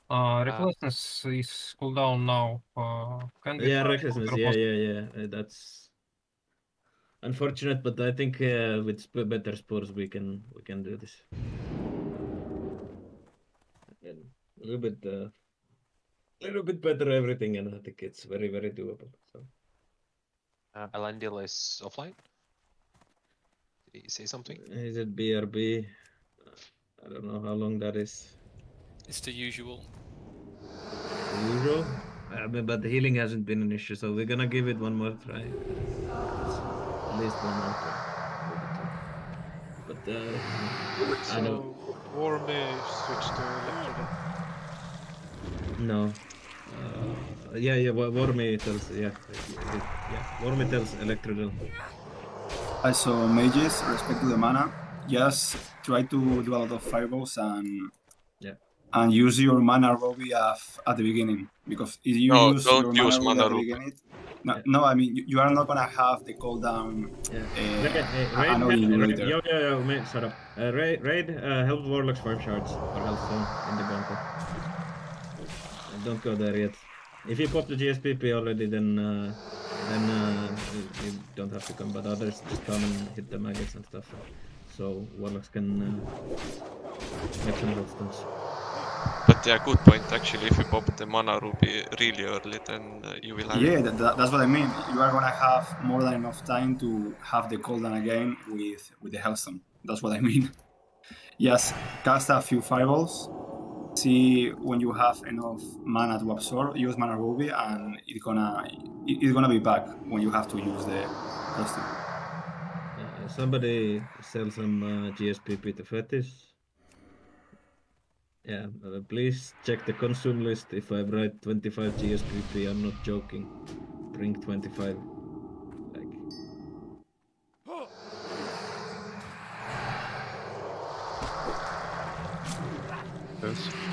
Uh, recklessness is cooldown now. Uh, can Yeah, recklessness. Yeah, yeah, yeah. uh, That's unfortunate, but I think uh, with sp- better spores we can we can do this. And a little bit, uh, little bit better everything, and I think it's very very doable. So Uh, Elendil is offline. Did he say something? is it BRB? I don't know how long that is. It's the usual. Usual. I mean, but the healing hasn't been an issue, so we're gonna give it one more try. At least one more try. But uh, I know. So Wormy switched to Electrical. No. Uh, yeah, yeah. Wa- Wormy tells. Yeah, it- yeah. Wormy tells Electrical. Also, mages, respect to the mana. just try to do a lot of fireballs and Yeah. and use your mana ruby at, at the beginning because if you No, use don't your use mana, mana ruby at the ruby. beginning, no, no, I mean you, you are not gonna have the cooldown. Yeah. Uh, Raid, I know raid, you raid, later. yo, yo, yo, mate, shut up. Uh, raid, raid uh, help warlocks farm shards or healthstone in the bunker. And don't go there yet. If you pop the GSPP already, then uh, then uh, you, you don't have to come. But others just come and hit the maggots and stuff. So warlocks can uh, make some healthstones. But yeah, good point actually. If you pop the mana ruby really early, then uh, you will have. Yeah, that, that- that's what I mean. You are gonna have more than enough time to have the cooldown again with with the Healthstone. That's what I mean. (laughs) Yes, cast a few fireballs. See when you have enough mana to absorb. Use mana ruby, and it's gonna it's gonna be back when you have to use the Healthstone. Uh, somebody sell some uh, GSPP to Fetish. Yeah, uh, please check the consume list. If I write 25 GSPP, I'm not joking. Bring 25. Like, Yes.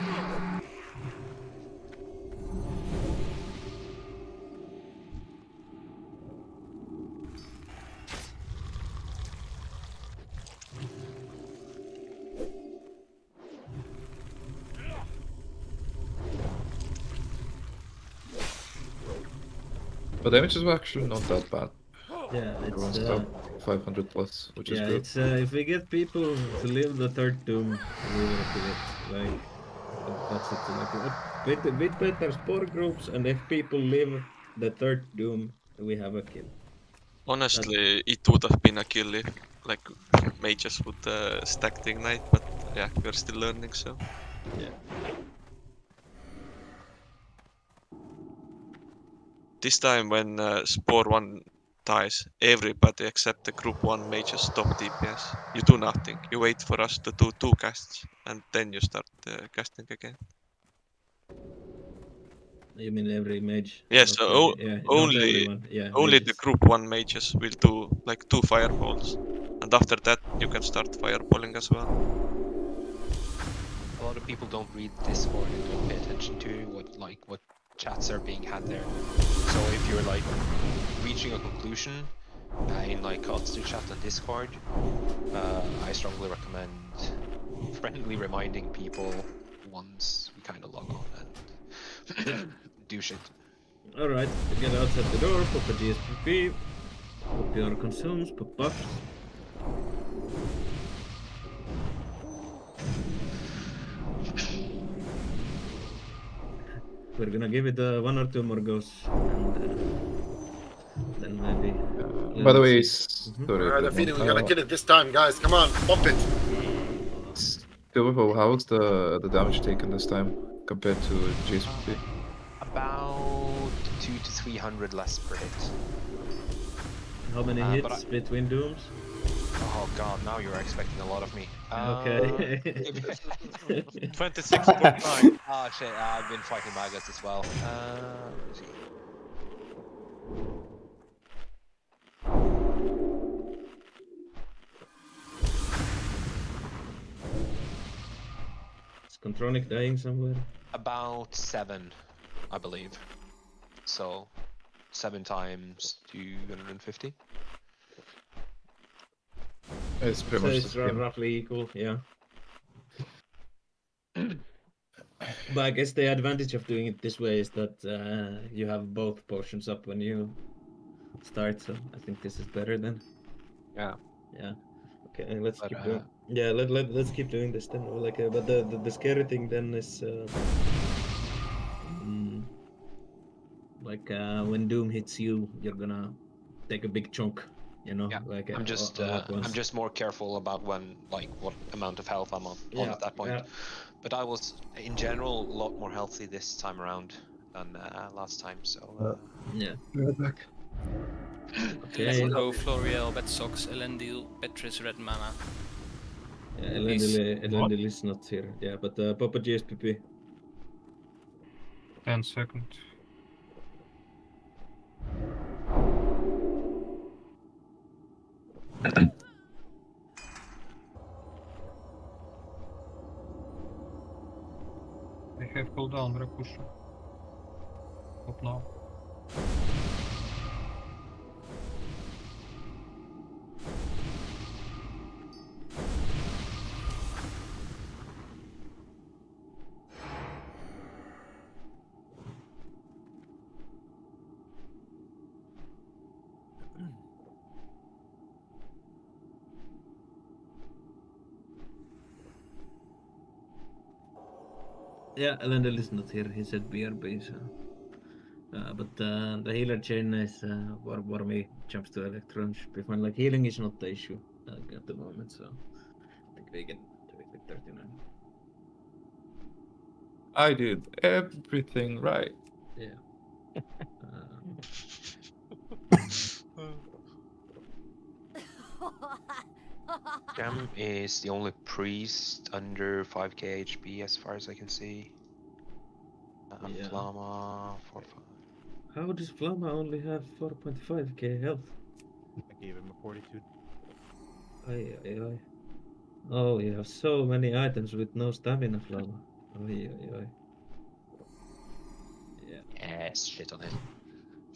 Damage is actually not that bad. Yeah, it's, Everyone's uh, top 500 plus, which is good. it's uh, if we get people to live the third doom, we will do it. Like that's it. Like uh, with with better spore groups, and if people live the third doom, we have a kill. Honestly, it would have been a kill if like mages would uh, stack the ignite, but yeah, we're still learning, so. Yeah. This time when uh, Spore 1 dies, everybody except the group 1 mages stop DPS. You do nothing. You wait for us to do two casts, and then you start uh, casting again. You mean every mage? Yes, Not o- yeah, only Yeah, only mages. the group 1 mages will do like two fireballs, and after that you can start fireballing as well. A lot of people don't read Discord and don't pay attention to what like what chats are being had there. So if you're like reaching a conclusion uh, in like Katsu chat on Discord, uh, I strongly recommend (laughs) friendly reminding people once we kind of log on and (clears throat) do shit. Alright, get outside the door, pop a GSPP, pop your consumes, pop buffs. (clears throat) We're gonna give it uh, one or two more goes, and uh, then maybe. By the way, let's s- Mhm. sorry. Alright, but Afini, one- we're gonna uh, kill it this time, guys. Come on, bump it. Silverbow, how was the the damage taken this time compared to GSP? About two to three hundred less per hit. How many Uh, hits I- between dooms? Oh god, now you're expecting a lot of me. Okay. Uh, (laughs) 26.9. (laughs) Ah shit, uh, I've been fighting maggots as well. Uh, let me see. Is Contronic dying somewhere? About seven, I believe. So, seven times 250. It's pretty so much it's the same. roughly equal, yeah. (clears throat) but I guess the advantage of doing it this way is that uh, you have both potions up when you start, so I think this is better then. Yeah. Yeah. Okay, let's But, keep uh, doing. Yeah, let, let let's keep doing this then. Like, uh, but the, the the scary thing then is, uh, mm, like uh, when Doom hits you, you're gonna take a big chunk. You know, like uh, I'm just, all- all uh. I'm just more careful about when, like, what amount of health I'm on, on Yeah, at that point. yeah. But I was, in general, a lot more healthy this time around than uh, last time. So. Uh, Yeah. Right back. Okay. Let's go Floriel, Red Sox, Elendil, Petrus, Red Mana. Yeah, Elendil, Elendil is not here. Yeah, but uh, Papa GSPP. 10 seconds. I have cooldown, Rakusha. Up now. Yeah, Elendil is not here. He said BRB, so. Uh, but uh, the healer chain is uh, where, where me jumps to electrons. Before like healing is not the issue like, at the moment, so I think we can do it with 39. I did everything right. Yeah. (laughs) (laughs) (laughs) Gem is the only priest under 5k HP as far as I can see. Um, Yeah. Flama, 4 How does Flama only have 4.5k health? I gave him a fortitude. Ay, ay, ay. Oh, you have so many items with no stamina, Flama. Ay, ay, ay. Yeah. Yes, shit on him.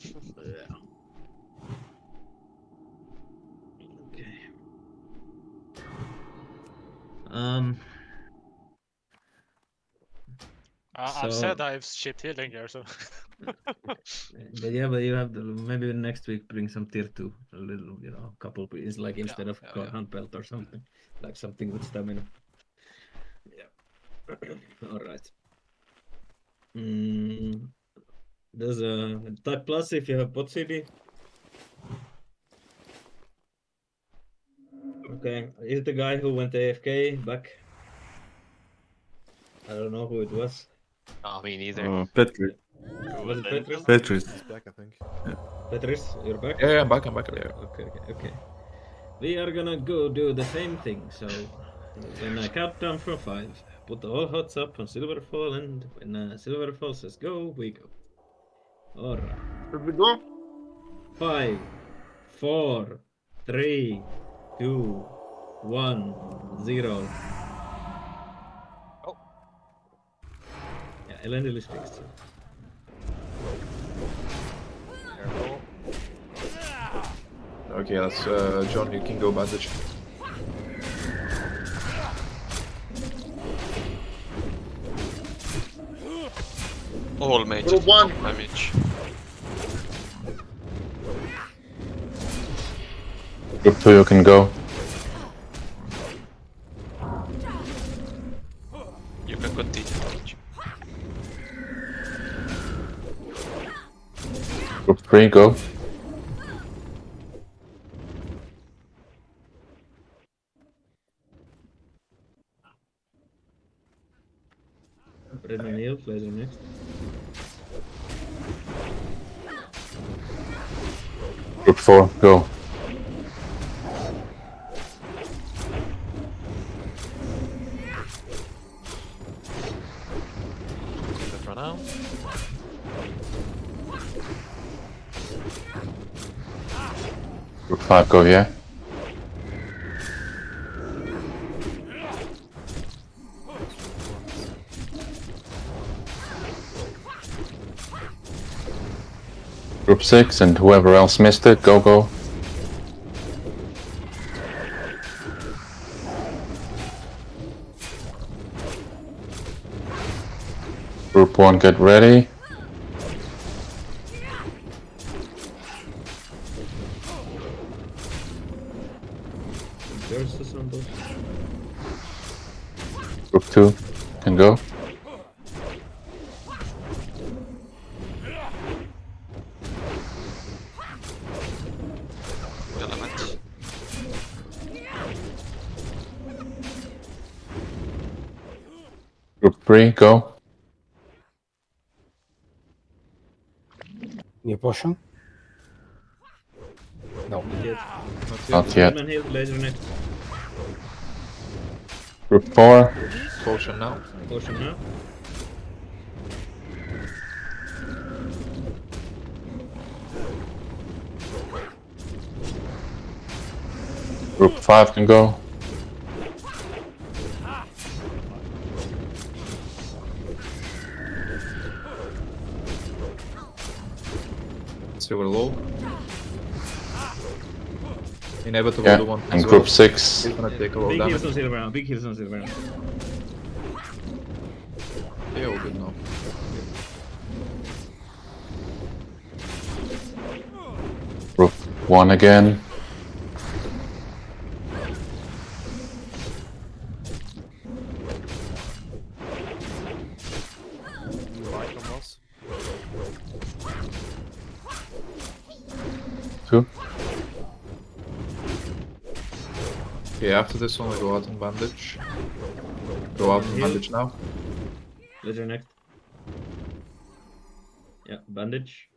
Yeah. Um. I, I've said I have shit healing here, so. (laughs) But yeah, but you have to maybe next week bring some tier two, a little, you know, a couple pieces, like instead of yeah, yeah. hand belt or something, like something with stamina. Yeah. (clears throat) All right. Mm, there's a type plus if you have bot CD. Okay, is the guy who went AFK back? I don't know who it was. Oh, me neither. Uh, Petri. Was it Petrus? Petris. He's back, I think. Petrus, you're back? Yeah, yeah, I'm back, I'm back, yeah. Okay, okay, okay. We are gonna go do the same thing. So when I count down from five, put the whole hots up on Silverfall, and when uh, Silverfall says go, we go. Alright. Should we go? Five, four, three, two, one, zero. Oh. Yeah, Elendil is fixed. Okay, that's uh, John. You can go bandage. All mages Group one. damage. Group 2 you can go. You can continue damage. Group 3 go. Brennan Hill plays on next. Group 4 go. Group 5 go, yeah? Group 6 and whoever else missed it, go go. Group 1 get ready. Go. New potion? No. Yet. Not yet. Brennan Hill plays on next. Group 4. Potion now. Potion now. Group 5 can go. Silver low. Inevitable Yeah, the one and as group well. six. He's gonna take a lot of Big heals on silver now. Big heals on silver now. Yeah, all good now. Group one again. Okay, after this one we go out in bandage. Go out in bandage now. Ledger next. Yeah, bandage.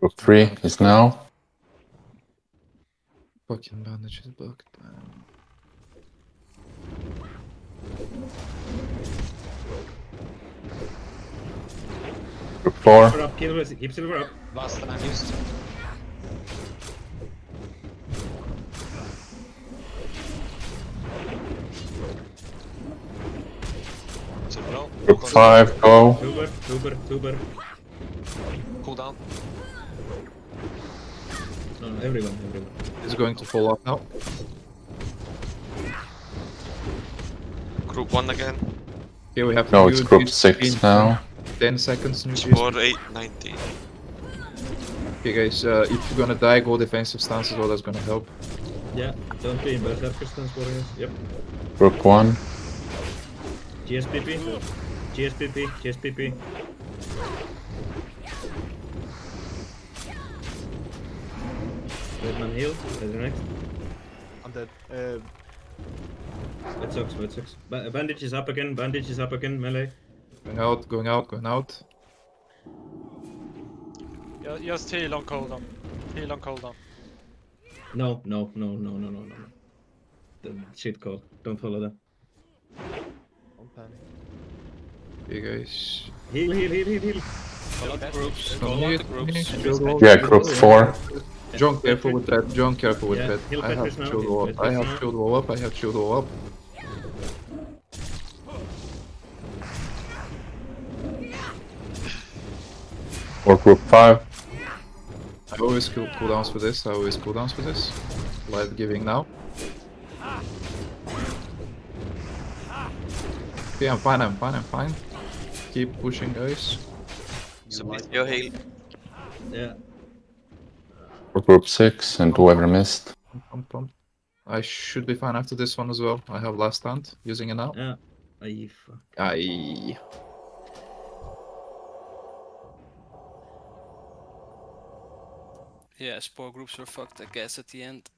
Group three is now. Fucking bandage is bugged, man. Group four. Silver up, keep, keep silver up. Last time used. Five, go. Tuber, tuber, tuber. Cool down. No, no, everyone, everyone. He's going to fall off now. Group one again. Okay, we have No, it's group six now. 10 seconds. new Spore GSP. 8, 19. Okay, guys, uh, if you're gonna die, go defensive stance as well. That's gonna help. Yeah, don't be in berserker stance warriors. Yep. Group one. GSPP. GSPP. GSPP. Redman heal. Ledger next. I'm dead. Uh, That sucks, that sucks. Ba- bandage is up again, bandage is up again, melee. Going out, going out, going out. Ju- Just heal on cooldown. Heal on cooldown. No, no, no, no, no, no, no. The shit call. Don't follow that. don't panic. Okay, guys. Heal, heal, heal, heal, heal. Call out the groups. Call out the groups. need shield wall. Yeah, group four. John, careful with that. John, careful with Yeah, that. I have Petrus now, shield wall up. I have now. shield wall up. I have shield wall up. Or group five. I always cool cooldowns for this. I always cooldowns for this. Light giving now. Okay, I'm fine. I'm fine. I'm fine. Keep pushing, guys. Submit your heal. Yeah. Or group six and whoever missed. Pump, pump. I should be fine after this one as well. I have last stand using it now. Yeah. Aye, fuck. Aye. Yeah, spore groups were fucked, I guess, at the end.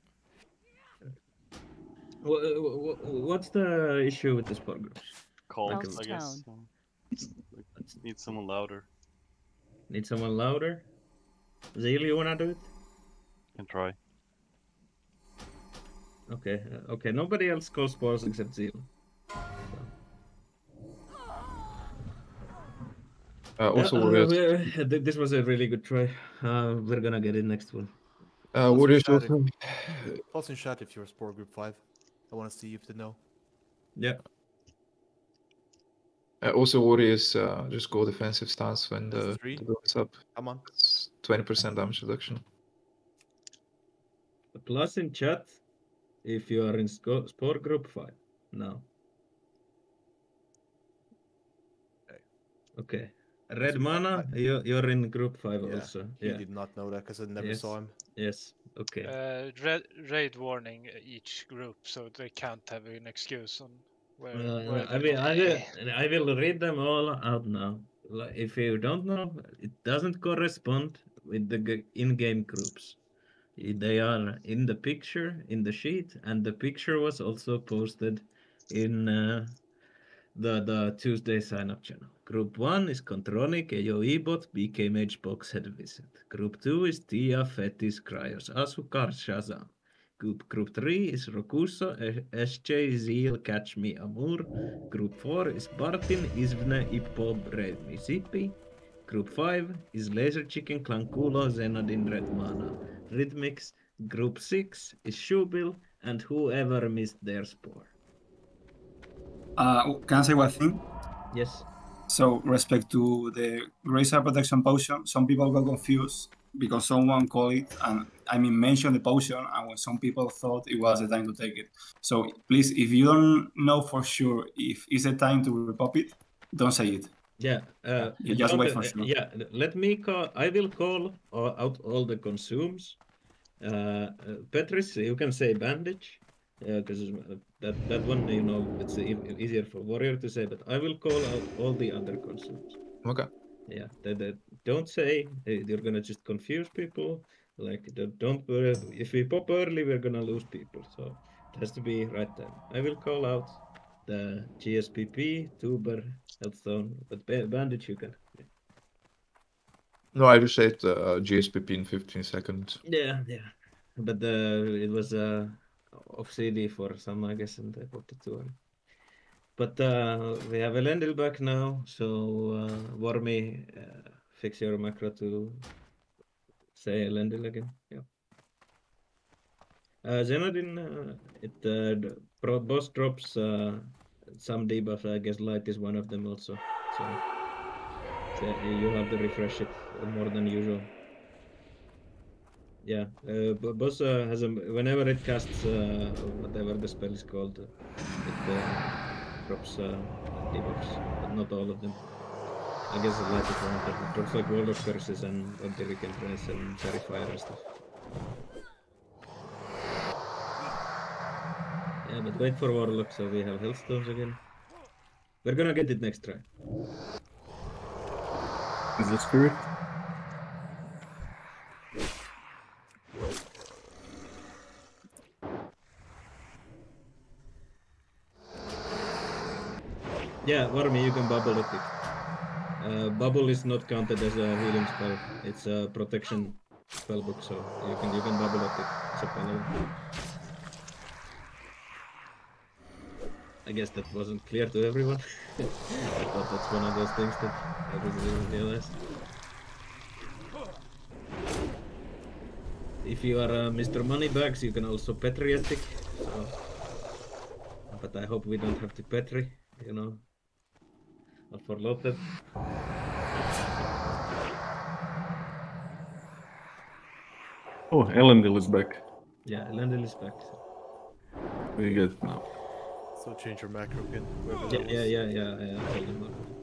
Wha- wha- wha- What's the issue with the spore groups? Calls, Like, I guess. Um, like, Need someone louder. Need someone louder? Zeal, you wanna do it? Can try. Okay, uh, okay. Nobody else calls spores except Zeal. Uh, also, Yeah, uh, uh, this was a really good try. Uh, we're gonna get it next one. Uh, Warriors Chat also. if- Post in chat if you're Spore Group 5. I want to see if they know. Yeah. Uh, also, Warriors uh, just go defensive stance when the, three. the door is up. Come on. It's 20% damage reduction. Plus in chat if you are in spore group five now. Okay. Red mana, you you're in group five Yeah, also. he Yeah. did not know that because I never Yes. saw him. Yes. Okay. Uh, ra- raid warning each group, so they can't have an excuse on where. Uh, where I will. I will, I will read them all out now. If you don't know, it doesn't correspond with the in-game groups. They are in the picture in the sheet, and the picture was also posted in uh, the the Tuesday sign-up channel. Group one is Contronic, AOE bot, BK Mage Box Head Visit. Group two is Tia, Fetis, Cryos, Asukar, Shazam. Group, group 3 is Rokuso, SJ, Zeal, Catch Me, Amur. Group 4 is Bartin, Izvne, Ipob, Red Mississippi. Group 5 is Laser Chicken, Clankulo, Zenadin, Red Mana, Rhythmix. Group 6 is Shubil, and whoever missed their spore. Uh, can I say one thing? Yes. So, respect to the Grace Protection Potion, some people got confused because someone called it and I mean mentioned the potion and when some people thought it was the time to take it. So please, if you don't know for sure if it's the time to repop it, don't say it. Yeah, uh, You just wait for uh, sure. Yeah, let me call. I will call out all the consumes. Uh, uh, Petris, you can say bandage, because that that one you know it's e- easier for warrior to say. But I will call out all the other consumes. Okay. Yeah, that, that don't say uh, you're gonna just confuse people. Like don't worry. If we pop early, we're gonna lose people. So it has to be right time. I will call out the GSPP, tuber, healthstone, but ba- bandage you can. No, I just said uh, GSPP in 15 seconds. Yeah, yeah. But uh, it was uh, off CD for some, I guess, and I put it to him. But uh, we have a Elendil back now, so uh, Wormy, uh, fix your macro to say Elendil again. Yeah. Uh, uh, it uh, boss drops uh, some debuff. I guess light is one of them also. So, so you have to refresh it more than usual. Yeah, uh, boss has a whenever it casts whatever the spell is called, it drops uh, debuffs, but not all of them. I guess the is one drops like World of Curses and Vampiric Embrace and Terrifier and stuff. Yeah, but wait for Warlock, so we have Healthstones again. We're gonna get it next try. Is the spirit? Yeah, Wormy, you can bubble it. Uh, bubble is not counted as a healing spell. It's a protection spellbook, so you can you can bubble it. It's a paladin. I guess that wasn't clear to everyone. (laughs) Thought that's one of those things that everybody will realize. If you are uh, Mr. Moneybags, you can also Petrietic. So. But I hope we don't have to Petri, you know. Not for Lotte. Oh, Elendil is back. Yeah, Elendil is back. We get it now. So change your macro again. Yeah, yeah, yeah, yeah, yeah.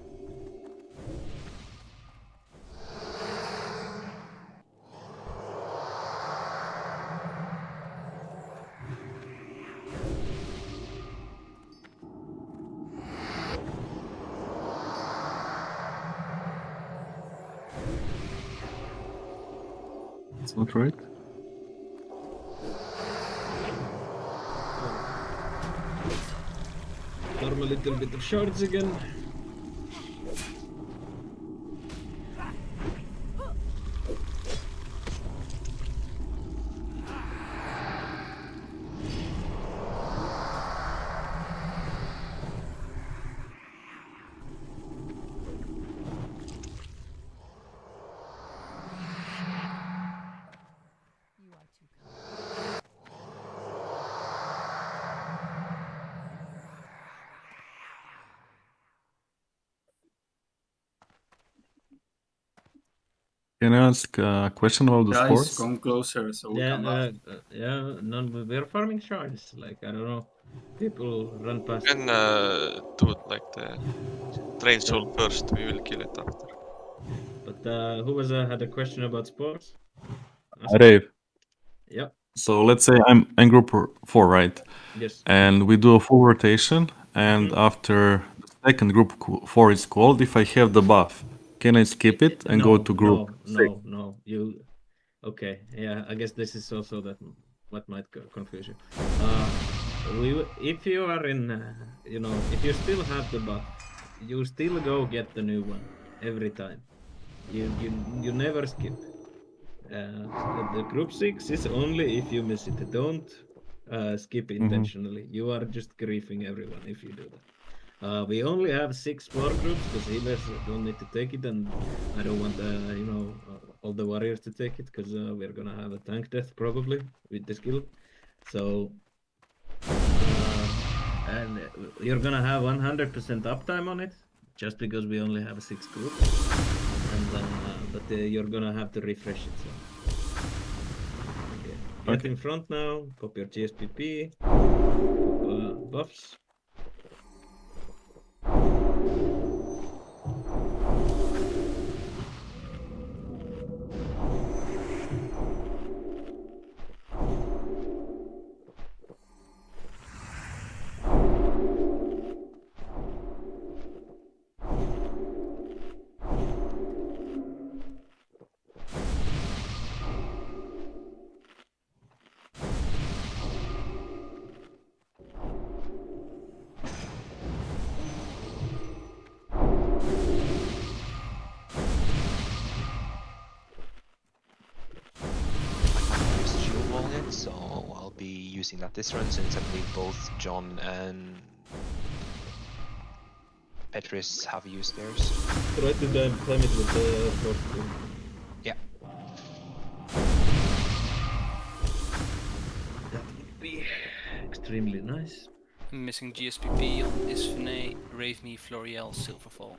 Little ask a question about the Guys, spores? come closer so we Yeah, can uh, laugh. uh, yeah, none. We're farming shards. Like I don't know, people run past. You can uh, do it like the drain soul first, we will kill it after. But uh, who was uh, had a question about spores? Rave. Yep. So let's say I'm in group four, right? Yes. And we do a full rotation, and after the second group four is called, if I have the buff, can I skip it and go to group No, no, no. You. Okay. Yeah. I guess this is also that what might confuse you. Uh, we if you are in, uh, you know, if you still have the buff, you still go get the new one every time. You you you never skip. Uh, the, the group six is only if you miss it. Don't uh, skip intentionally. You are just griefing everyone if you do that. Uh, we only have six spore groups because healers don't need to take it, and I don't want uh, you know uh, all the warriors to take it because uh, we're gonna have a tank death probably with the skill. So uh, and you're gonna have 100% uptime on it just because we only have six groups. And uh, but uh, you're gonna have to refresh it. So. Okay. Get in front now. Pop your GSPP. Uh, buffs. This run since I believe both John and Petrus have used theirs. Try to time time it with the force. field. Yeah. That would be extremely nice. I'm missing GSPP on Isfene, Rave Me, Floriel, Silverfall.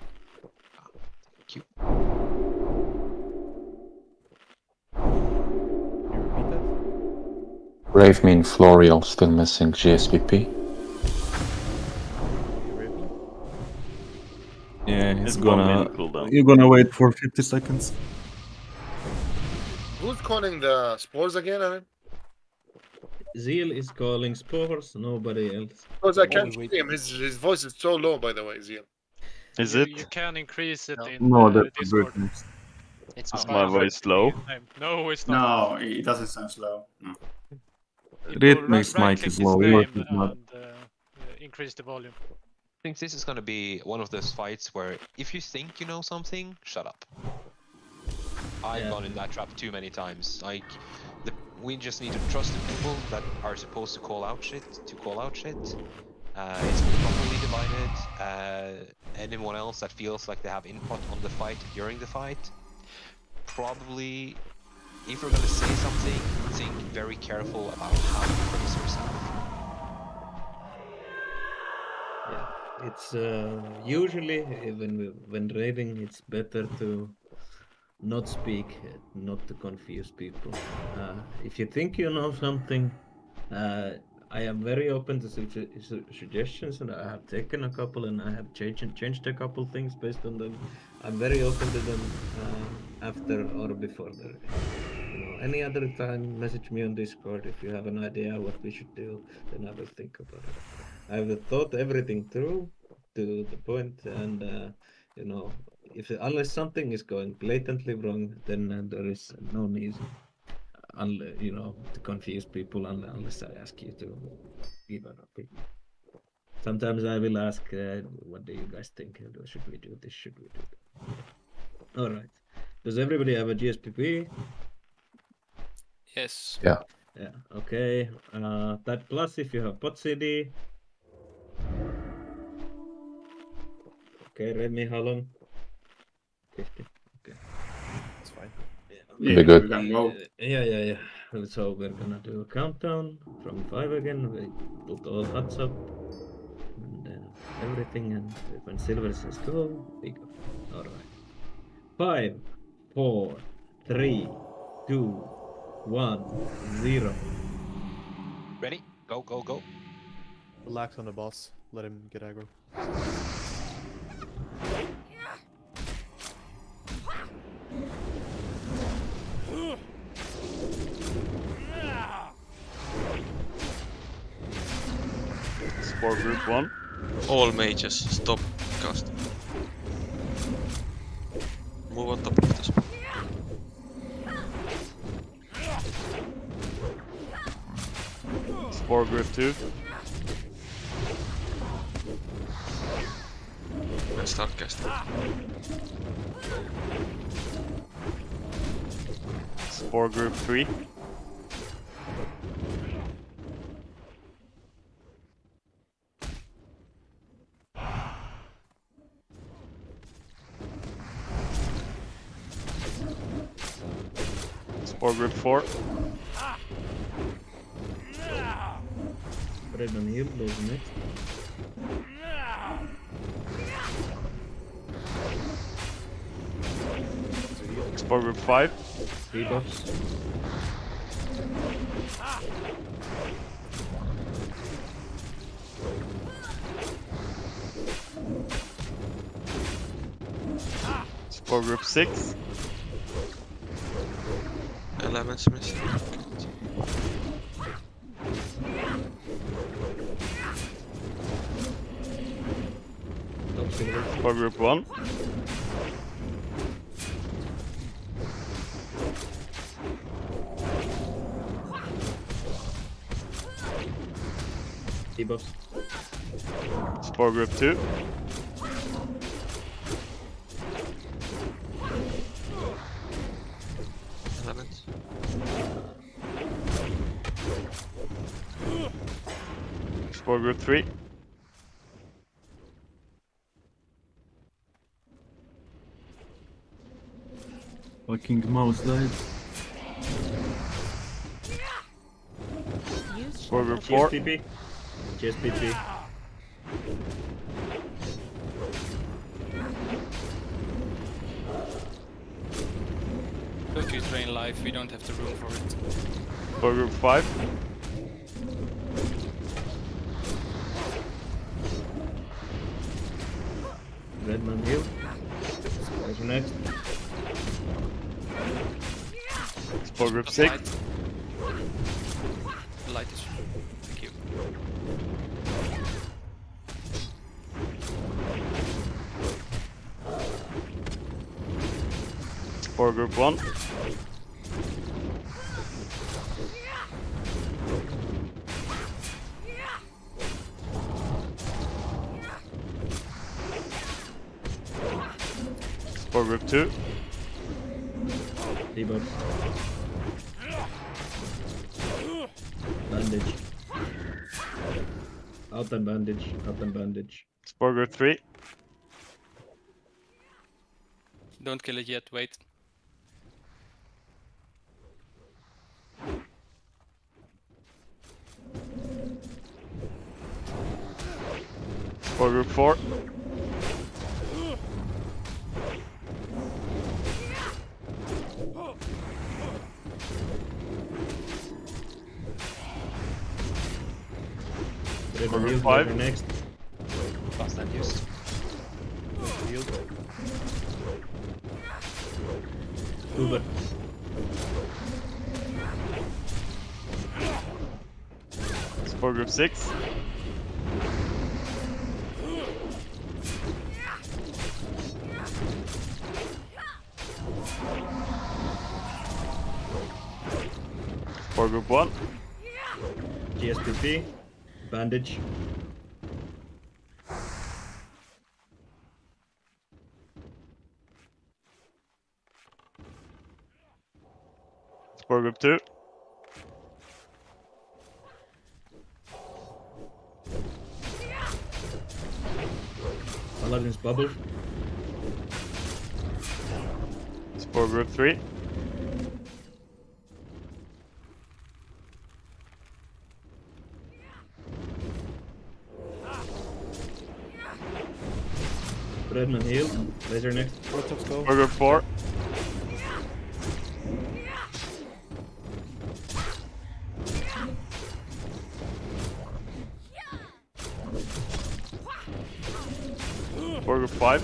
Brave mean Florial still missing GSPP. Yeah, he's It's gonna. minute cooldown. You're gonna wait for 50 seconds. Who's calling the spores again, Aaron? Zeal is calling spores, nobody else. Because I can't hear him. His, his voice is so low, by the way, Zeal. Is you, it? You can increase it in No, uh, that's a Discord. It's Is my voice low? No, it's not. No, it doesn't sound slow. No. You makes right- mic right-click is low, name not. and, uh, uh, increase the volume. I think this is gonna be one of those fights where if you think you know something, shut up. I've Yeah. gone in that trap too many times. Like, the, we just need to trust the people that are supposed to call out shit to call out shit. Uh, it's properly divided. Uh, anyone else that feels like they have input on the fight during the fight, probably, if you're gonna say something, think very careful about how you phrase yourself. Yeah, it's uh, usually when when raiding, it's better to not speak, not to confuse people. Uh, if you think you know something, uh, I am very open to sugge- su- suggestions, and I have taken a couple, and I have changed changed a couple things based on them. I'm very open to them uh, after or before the. You know, any other time, message me on Discord if you have an idea what we should do. Then I will think about it. I've thought everything through to the point, and uh, you know, if unless something is going blatantly wrong, then uh, there is no need, you know, to confuse people unless I ask you to give an opinion. Sometimes I will ask, uh, "What do you guys think? Should we do this? Should we do that?" All right. Does everybody have a GSPP? Yes. Yeah. Yeah. Okay. Uh, that plus if you have pot CD. Okay, Remy, how long? 50. Okay. That's fine. Be good. We can go. Yeah, yeah, yeah. So we're gonna do a countdown from five again. We put all huts up and everything, and when silver says go, we go. All right. Five, four, three, two, one, zero. Ready? Go, go, go. Relax on the boss. Let him get aggro. Spore group one all mages stop casting. Move on top of this. Spore Griff too. And start casting. Spore Group 3. rip for. Red on heal, doesn't? Explore room 5. Three buffs. Explore 6. 11's missing. Spore group 1. Debuffs. Spore group 2. Spore group 3. Fucking mouse died. Use Spore group 4. PP. Cheers, PP. Don't use drain life, we don't have the room for it. Spore group 5. Redman heal. Guys, next. Spore group 6. Light. Light is. Thank you. Spore group 1. Spore group 2. Debuffs. Bandage. Out and bandage. Out and bandage. Spore group 3. Don't kill it yet, wait. Spore group 4. Redman Group heal. five. Guys, next. Last time used. Heal. Uber. Spore group 6. Spore group 1. GSPP. Bandage. Spore group 2. Paladin's bubble. Spore group 3. Redman heal. Laser next. Spore group 4. Burger 5.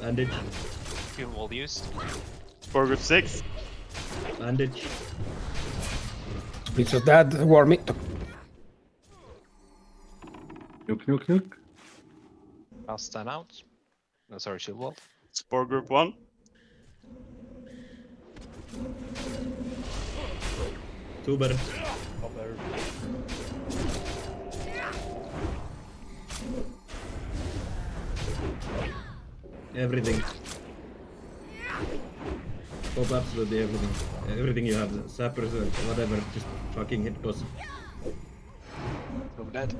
Bandage. Fume all used. Spore group 6. Bandage. Bits of that, warm it. Nuke, nuke, nuke. Last stand out. No, sorry, shield wall. Spore group 1. Tuber. Everything. Pop absolutely everything. Everything you have. Sappers or whatever. Just fucking hit boss. So dead.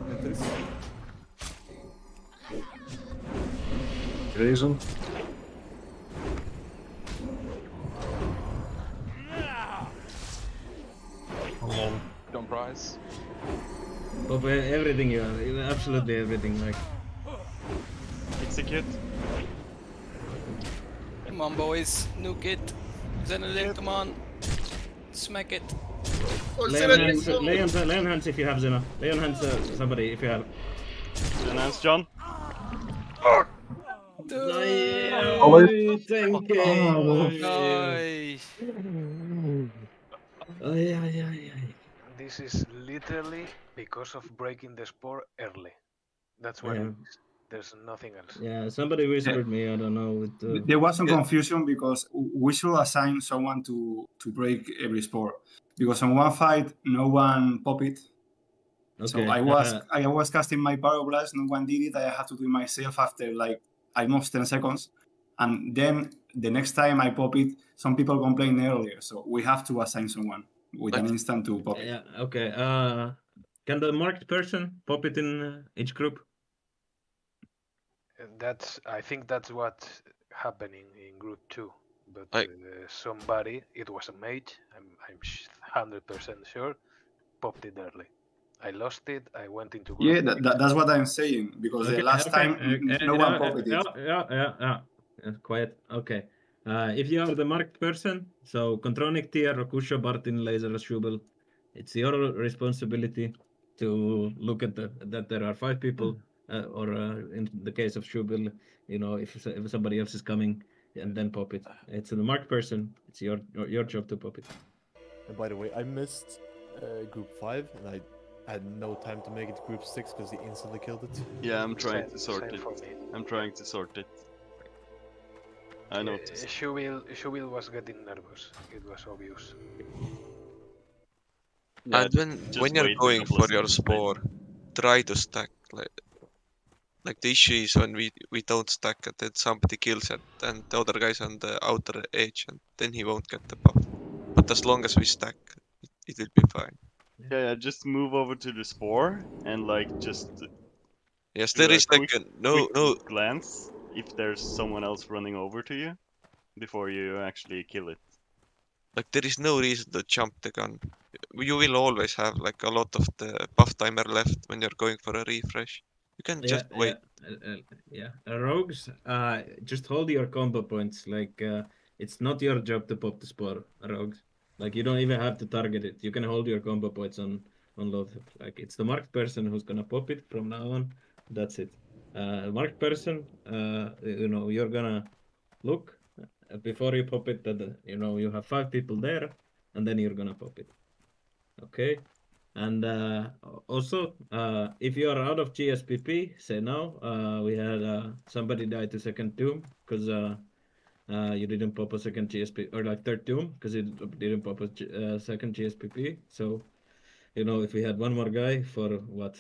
Reason. Lol. Don't pry. guys. Pop e- everything you have, absolutely everything. Like Execute. Come on, boys. Nuke it. Zenodin, come on. Smack it. lay on hands, lay on, lay on hands if you have Zeno. Lay on hands, uh, somebody if you have. Then hands, John. Oj, thank you. Oj. Ay, ay, ay, ay. This is literally because of breaking the spore early. That's what Yeah. it is. There's nothing else. Yeah, somebody whispered me. I don't know. With, uh, There was some yeah. confusion because we should assign someone to to break every spore Because on one fight, no one pop it. Okay. So I was uh, (laughs) I was casting my pyroblast, no one did it. I had to do it myself after like almost 10 seconds. And then the next time I pop it, some people complained earlier. So we have to assign someone with an instant to pop it. Yeah. Okay. Uh, can the marked person pop it in uh, each group? And that's I think that's what happening in group two. But I- uh, somebody, it was a mage. I'm I'm hundred percent sure, popped it early. I lost it. I went into group. Yeah, that, that, that's what I'm saying. Because the last okay, time, uh, no uh, one uh, popped it. Yeah, yeah, yeah, yeah. Uh, quiet. Okay. Uh, if you are the marked person, so Contronic, Tia, Rokusho, Bartin, Laser, Shubel, it's your responsibility to look at the, that there are five people, uh, or uh, in the case of Shubel, you know, if, if somebody else is coming, and then pop it. It's the marked person. It's your your, your job to pop it. And by the way, I missed uh, group five, and I had no time to make it to group six because he instantly killed it. Yeah, I'm trying Same- to sort it. I'm trying to sort it. I noticed. Shubil Shubil was getting nervous. It was obvious. Yeah, and when when you're going for your seconds, spore, try to stack like like the issue is when we we don't stack and then somebody kills it and the other guy's on the outer edge and then he won't get the buff. But as long as we stack, it, it will be fine. Yeah, yeah, just move over to the spore and like just. Yes, there like a no no glance if there's someone else running over to you before you actually kill it. like there is no reason to jump the gun. You will always have like a lot of the buff timer left when you're going for a refresh. You can just wait. Yeah, uh, uh, yeah. Uh, rogues, uh, just hold your combo points. Like, uh, it's not your job to pop the spore, rogues. Like, you don't even have to target it. You can hold your combo points on on load. Like, it's the marked person who's gonna pop it from now on. That's it. Uh, marked person, uh, you know, you're gonna look uh, before you pop it. That you know you have five people there, and then you're gonna pop it. Okay. And uh, also, uh, if you are out of GSPP, say no. Uh, we had uh, somebody die to second Doom because uh, uh, you didn't pop a second GSP or like third Doom because you didn't pop a G- second GSPP. So, you know, if we had one more guy for what,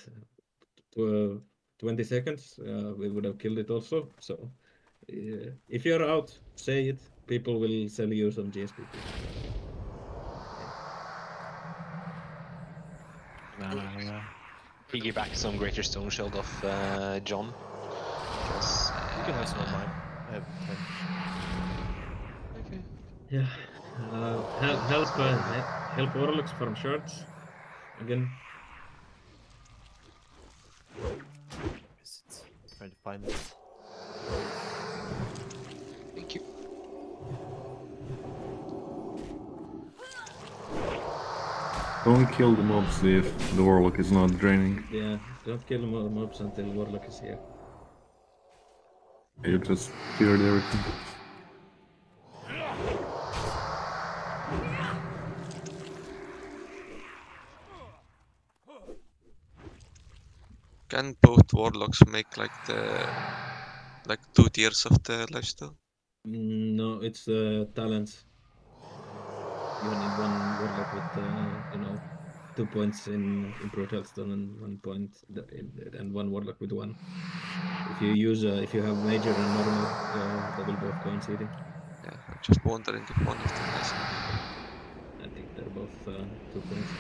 tw- 20 seconds, we would have killed it also. So, if you're out, say it. People will sell you some GSPP. Uh, piggyback some Greater Stone Shield off uh, John. 'cause, You can have some of uh, mine. I have ten. Okay. Yeah. Uh, help, help, uh, he- help Warlocks from shorts. Again. Trying to find it. Don't kill the mobs if the warlock is not draining. Yeah, don't kill the mobs until Warlock is here. You just cleared everything. Can both warlocks make like the like two tiers of the lifestyle? Mm, no, it's uh, talents. You need one Warlock with, uh, you know, two points in improved healthstone and one point, th- in- and one Warlock with one. If you use, uh, if you have major and normal, uh, they will both coincide. Yeah, I'm just wondering if one of them has. I think they're both uh, two points.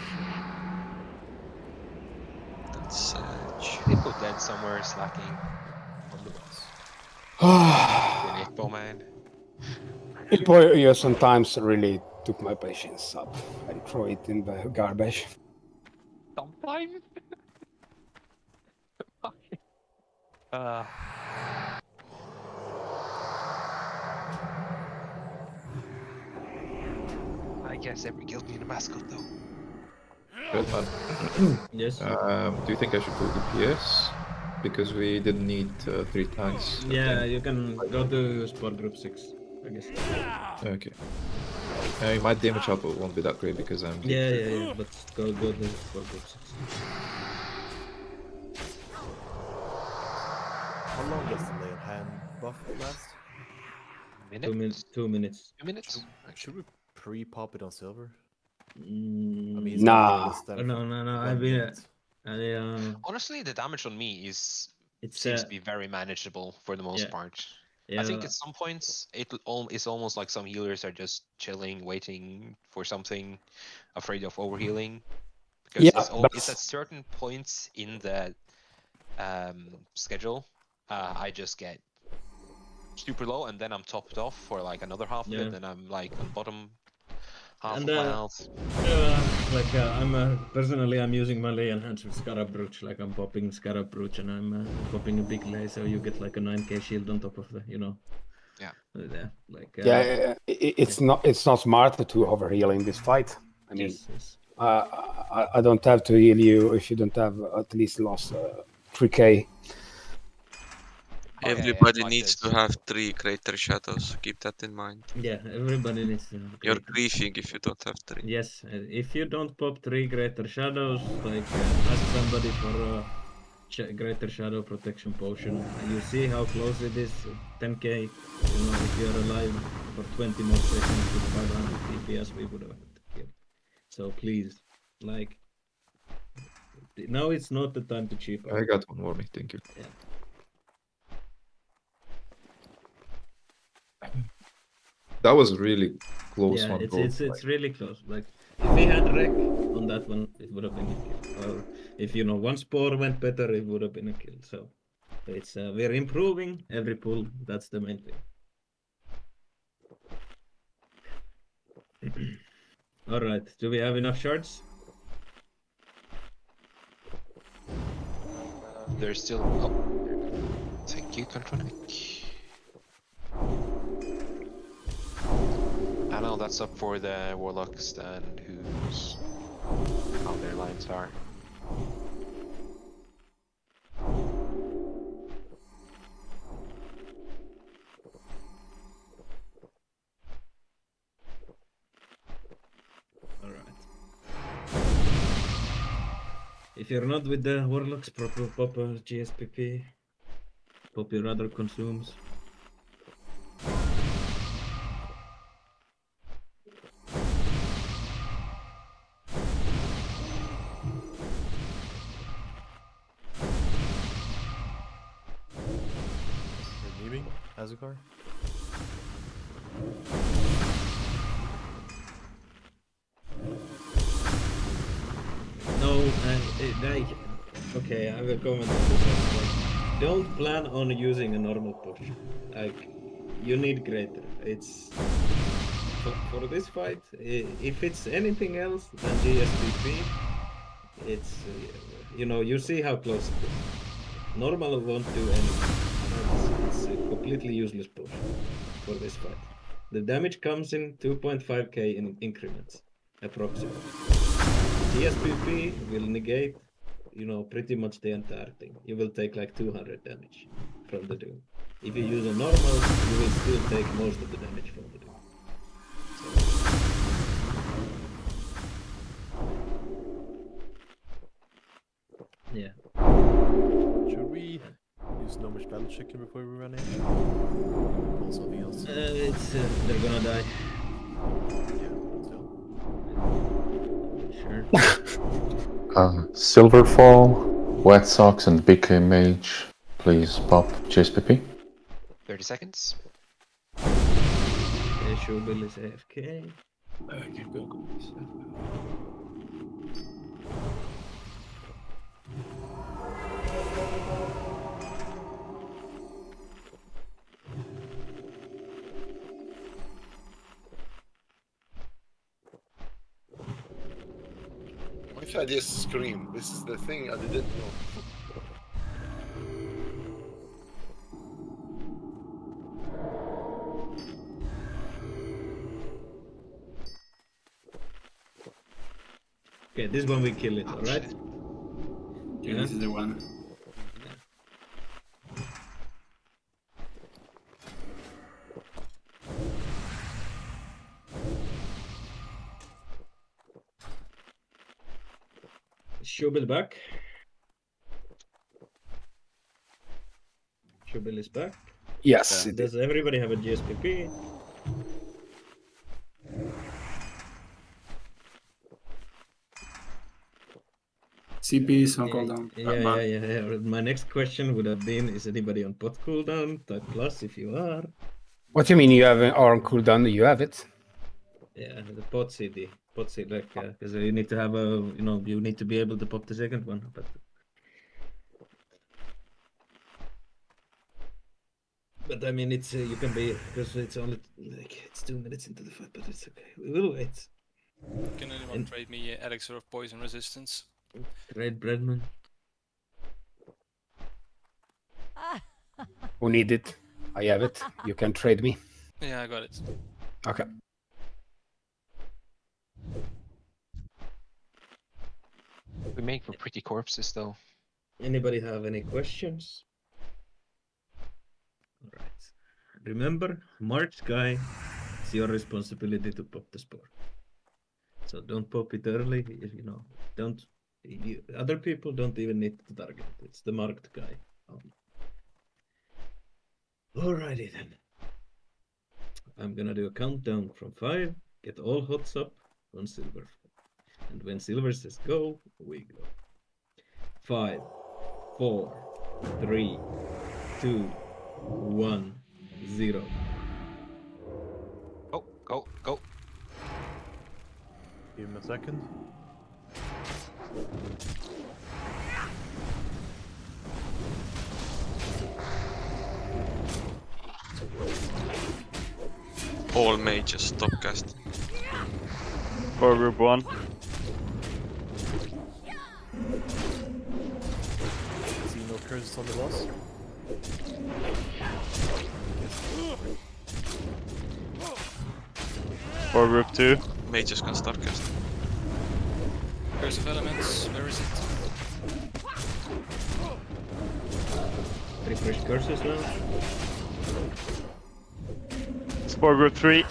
That's uh, They put that somewhere slacking on the bus. An Hippo man. Employer sometimes really took my patience up and throw it in the garbage. Sometimes. Fucking- uh, I guess every guild need a mascot though. Redman. yes. Um, do you think I should go to PS? Because we didn't need uh, three tanks. Yeah, you can go to spore group six, I guess. Okay. Uh, my damage output won't be that great because I'm. Yeah, yeah, yeah. But go go to spore group. How long does the lay hand buff last? Minute? Two minutes. Two minutes. Two minutes. Should we pre-pop it on silver? Mm, I mean, Nah. less Oh, no, no, no. I've been. minute. I, uh, Honestly, the damage on me is it seems uh, to be very manageable for the most yeah. part. I think at some points it it's almost like some healers are just chilling, waiting for something, afraid of overhealing. Because Yeah, it's, al- it's at certain points in the um, schedule, uh, I just get super low, and then I'm topped off for like another half of Yeah. it, and I'm like on bottom and, uh. Uh, like uh, I'm uh, personally, I'm using my Lay on Hands with Scarab Brooch. Like I'm popping Scarab Brooch and I'm uh, popping a big lay, so you get like a 9k shield on top of the, you know. Yeah. Uh, yeah. Like. Uh, yeah, it's not it's not smart to overheal in this fight. I mean, yes, yes. I, I, don't have to heal you if you don't have at least lost 3k Oh, everybody yeah, yeah, needs to have three greater shadows. Keep that in mind. Yeah, everybody needs to. You're griefing if you don't have three. Yes, uh, if you don't pop three greater shadows, like uh, ask somebody for a greater shadow protection potion. You see how close it is, 10k. You know, if you're alive for 20 more seconds with 500 DPS, we would have killed. So please, like, now it's not the time to cheap. I got one warning. Thank you. Yeah. That was really close yeah, one. it's goal, it's it's really close. Like if we had wreck on that one, it would have been a kill. Or if you know one spore went better, it would have been a kill. So it's uh, we're improving every pull. That's the main thing. (clears throat) All right. Do we have enough shards? There's still. Oh, thank you, Contronic. That's up for the warlocks and who's how their lines are. If you're not with the warlocks, proper pop a GSPP. Pop your other consumes. Azucar? No, okay, I will comment on this don't plan on using a normal push. Like, you need greater. It's for, for this fight. If it's anything else than GSPP, it's you know you see how close it is. Normal won't do anything. Completely useless push for this fight. The damage comes in 2.5k in increments, approximately. GSPP will negate, you know, pretty much the entire thing. You will take like 200 damage from the Doom. If you use a normal, you will still take most of the damage from the Doom. Yeah. Should we use normal spell before we run in? Pull something else. Uh, it's uh, they're gonna die. Sure. (laughs) Uh, Silverfall, Wet Socks, and BK Mage. Please pop GSPP. 30 seconds. Okay, Shubil is AFK. If I just scream? This is the thing I didn't know. Okay, this one we kill it, oh, alright? Yeah, this is the one. Shubel back. Shubel is back. Yes, Uh, it does everybody have a GSPP? CP is on yeah, cooldown. Yeah, yeah, yeah, yeah. My next question would have been: Is anybody on pot cooldown? Type plus if you are. What do you mean you have an arm cooldown? You have it. Yeah, the pot CD, pot CD, like because you need to have a, you know, you need to be able to pop the second one. But but I mean, it's uh, you can be because it's only like it's two minutes into the fight, but it's okay. We will wait. Can anyone trade me uh, elixir of poison resistance? Red Breadman. Who need it? I have it. You can trade me. Yeah, I got it. Okay. We make for pretty corpses though. Anybody have any questions? All right. Remember, March guy, it's your responsibility to pop the spore. So don't pop it early. if You know, don't. You, other people don't even need to target. it. It's the marked guy. Um, Alrighty then. I'm gonna do a countdown from five. Get all hots up on silver. And when silver says go, we go. Five, four, three, two, one, zero. Go, go, go. Give him a second. All mages stop casting for group 1. See no curses on the boss? For group 2. Mages can start cast. Curse of Elements, where is it? Refresh curses now. It's for Group 3.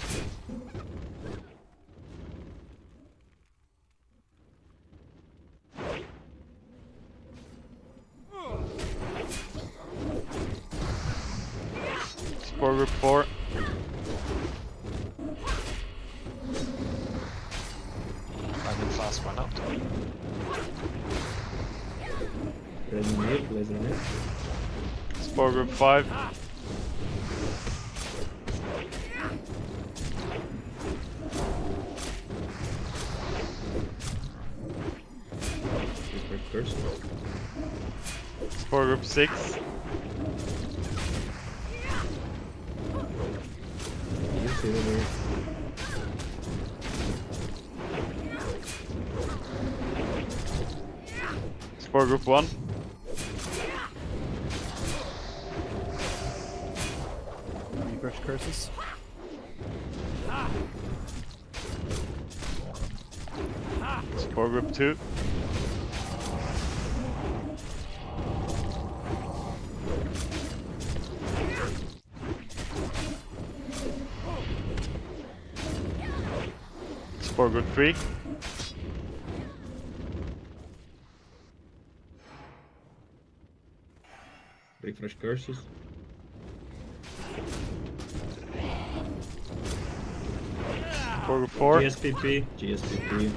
Five. Curses. Group six. Spore group one. Spore group three. Refresh curses. Spore group four. GSPP. GSPP.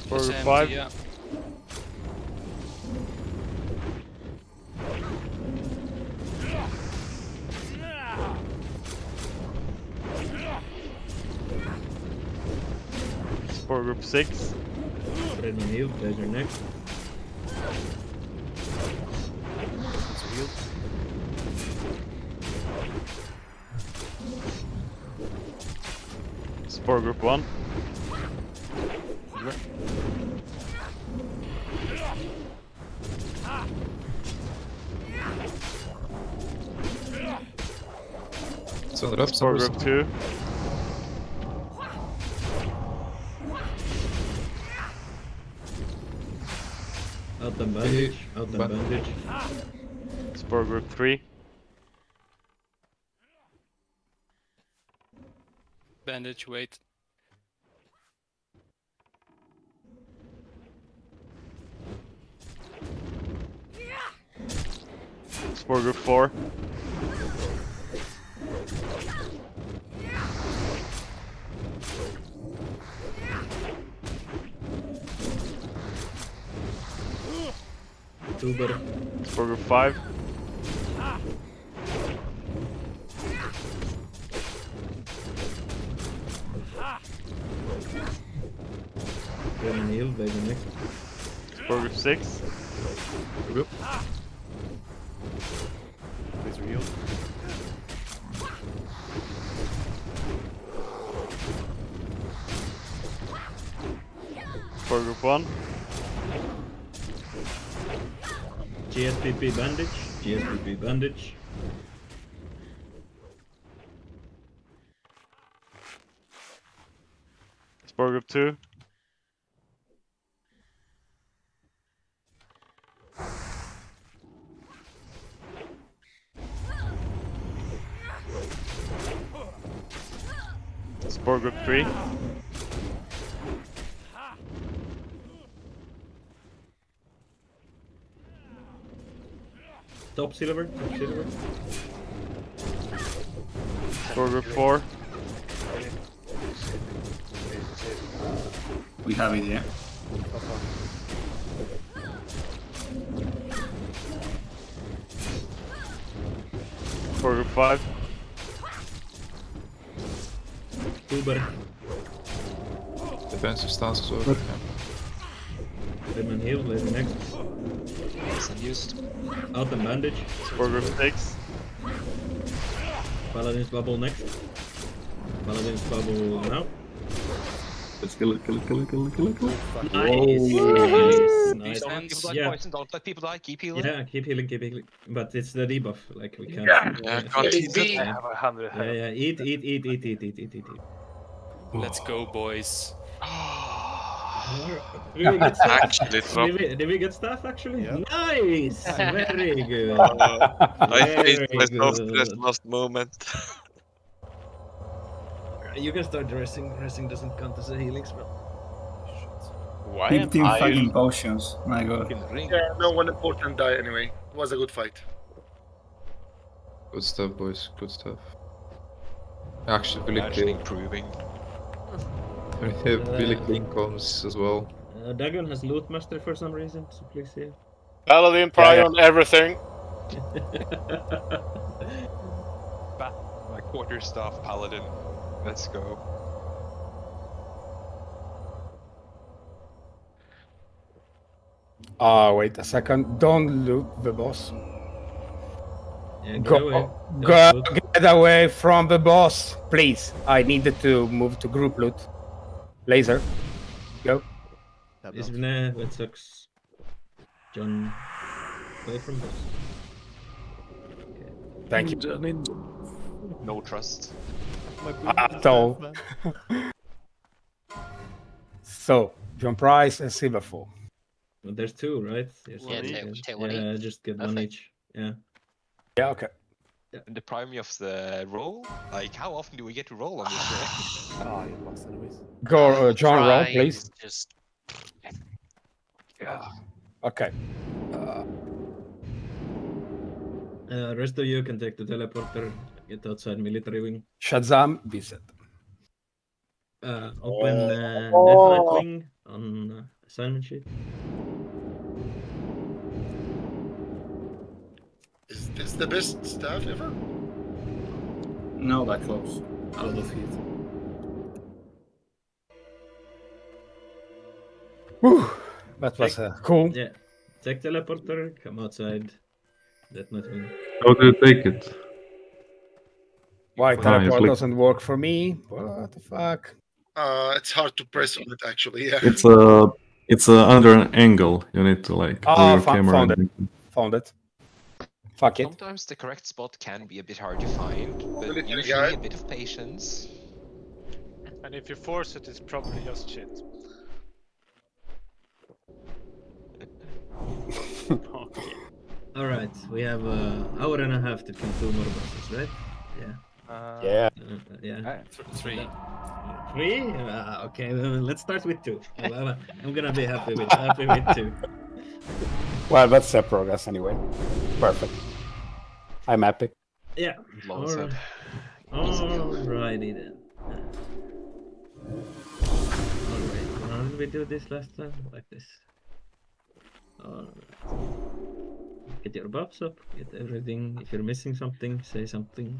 Spore group It's five. six. Resident heal, there's your next. Spore group one. So up. Spore group two. One. Bandage. Spore group 3. Bandage, wait. Spore group 4. two, but Burger five. Get an heal, baby Nick. Burger six. Yep. Please heal. Burger one. GSPP bandage. GSPP bandage. Spore group two. Spore group three. Top silver. Top silver. Spore group four. We have it, yeah. Spore group five. Tuber. Defensive stance is over. Bremen heal, baby next. It's unused. Out and bandage. Spore group six. Paladin's bubble next. Paladin's bubble now. Let's kill it, kill it, kill it, kill it, kill it, kill it. Nice. Don't Nice. nice. people die Yeah. poison, don't let people die, keep healing. Yeah, keep healing, keep healing. But it's the debuff, like we can't. Yeah, yeah, can't eat. I have a hundred. Yeah, yeah. Eat, eat, eat, eat, eat, eat, eat, eat, eat. Let's go, boys. Did we get stuff? Actually. Did we, did we get staff actually? Yeah. Nice! (laughs) Very good. (laughs) I faced Very myself good. this last moment. You can start dressing. Dressing doesn't count as a healing spell. Why am 15 I fucking potions. My god. fucking ring? Yeah, no one important died anyway. It was a good fight. Good stuff, boys. Good stuff. Actually, Billy Actually King. improving. Billy King comes as well. Uh, Dagon has loot master for some reason, so please yeah. Paladin, on everything. (laughs) Ba- My quarterstaff paladin. Let's go. Ah, wait a second. Don't loot the boss. Yeah, get Go, away. go, get away from the boss, please. I needed to move to group loot. Laser, go. Tab Is down. nah, that sucks. John, away from this. Thank you. No trust. My At all. So, John Price and Silverfall. But there's two, right? There's Yeah, two, take- yeah. take one Yeah, each. just get one each. Yeah. Yeah, okay. Deprive me of the roll? Like, how often do we get to roll on this (sighs) shit? Ah, you lost anyways. Go, uh, John, roll, please. Just Yeah. Okay. Uh, Uh, rest of you can take the teleporter, get outside military wing. Shazam, visit. Uh, open uh, Oh. Death wing on uh, assignment sheet. Is the best staff ever? No, that close. Out of hit. Whew, that was uh, cool. Yeah. Take teleporter, come outside. Death Knight wing. How do you take it? Why you teleport doesn't work for me? What the fuck? Uh, it's hard to press on it actually. Yeah. It's uh, it's uh, under an angle. You need to like move Oh, your fo- camera. found it. Found it. Fuck it. Sometimes the correct spot can be a bit hard to find, but Military usually guy. a bit of patience. And if you force it, it's probably just shit. (laughs) All right, we have an hour and a half to kill two more bosses, right? Yeah. Uh, Yeah. Uh, yeah. Three. Three? Uh, okay, let's start with two. I'm gonna be happy with happy with two. (laughs) Well, that's a progress anyway. Perfect. I'm happy. Yeah. Long Alright. said. Alrighty then. Alright, how did we do this last time? Like this. Alright. Get your buffs up, get everything. If you're missing something, say something.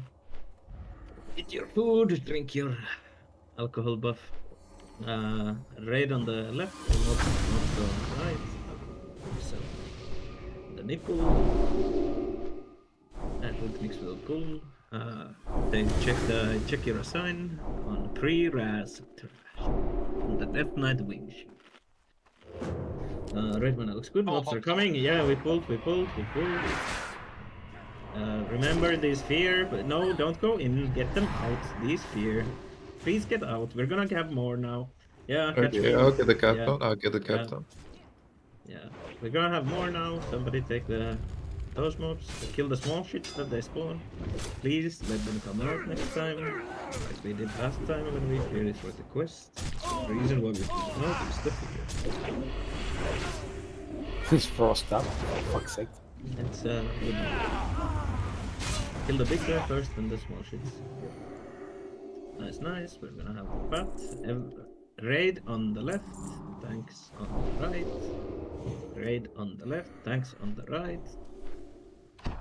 Eat your food, drink your alcohol buff. Uh, raid on the left, not, not the right. So, the nipple. That would mix with a pull. Uh, then check the check your assign on pre-raz trash on the Death Knight wing shield. Uh, red mana looks good. Mobs are coming. Yeah, we pulled, we pulled, we pulled. Uh, remember this fear, but no, don't go in. Get them out. This fear. Please get out. We're gonna have more now. Yeah, catch Okay, me. I'll get the captain. Yeah. I'll get the captain. Yeah. Yeah, we're gonna have more now. Somebody take the those mobs, kill the small shit that they spawn. Please let them come out next time, like we did last time when we cleared it for the quest. The reason why we did not is the fear. This frost up, for fuck's sake. It's uh, good. Kill the big guy first, and the small shits. Nice, nice. We're gonna have the pat. Raid on the left. Tanks on the right. Raid on the left. Tanks on the right. Uh,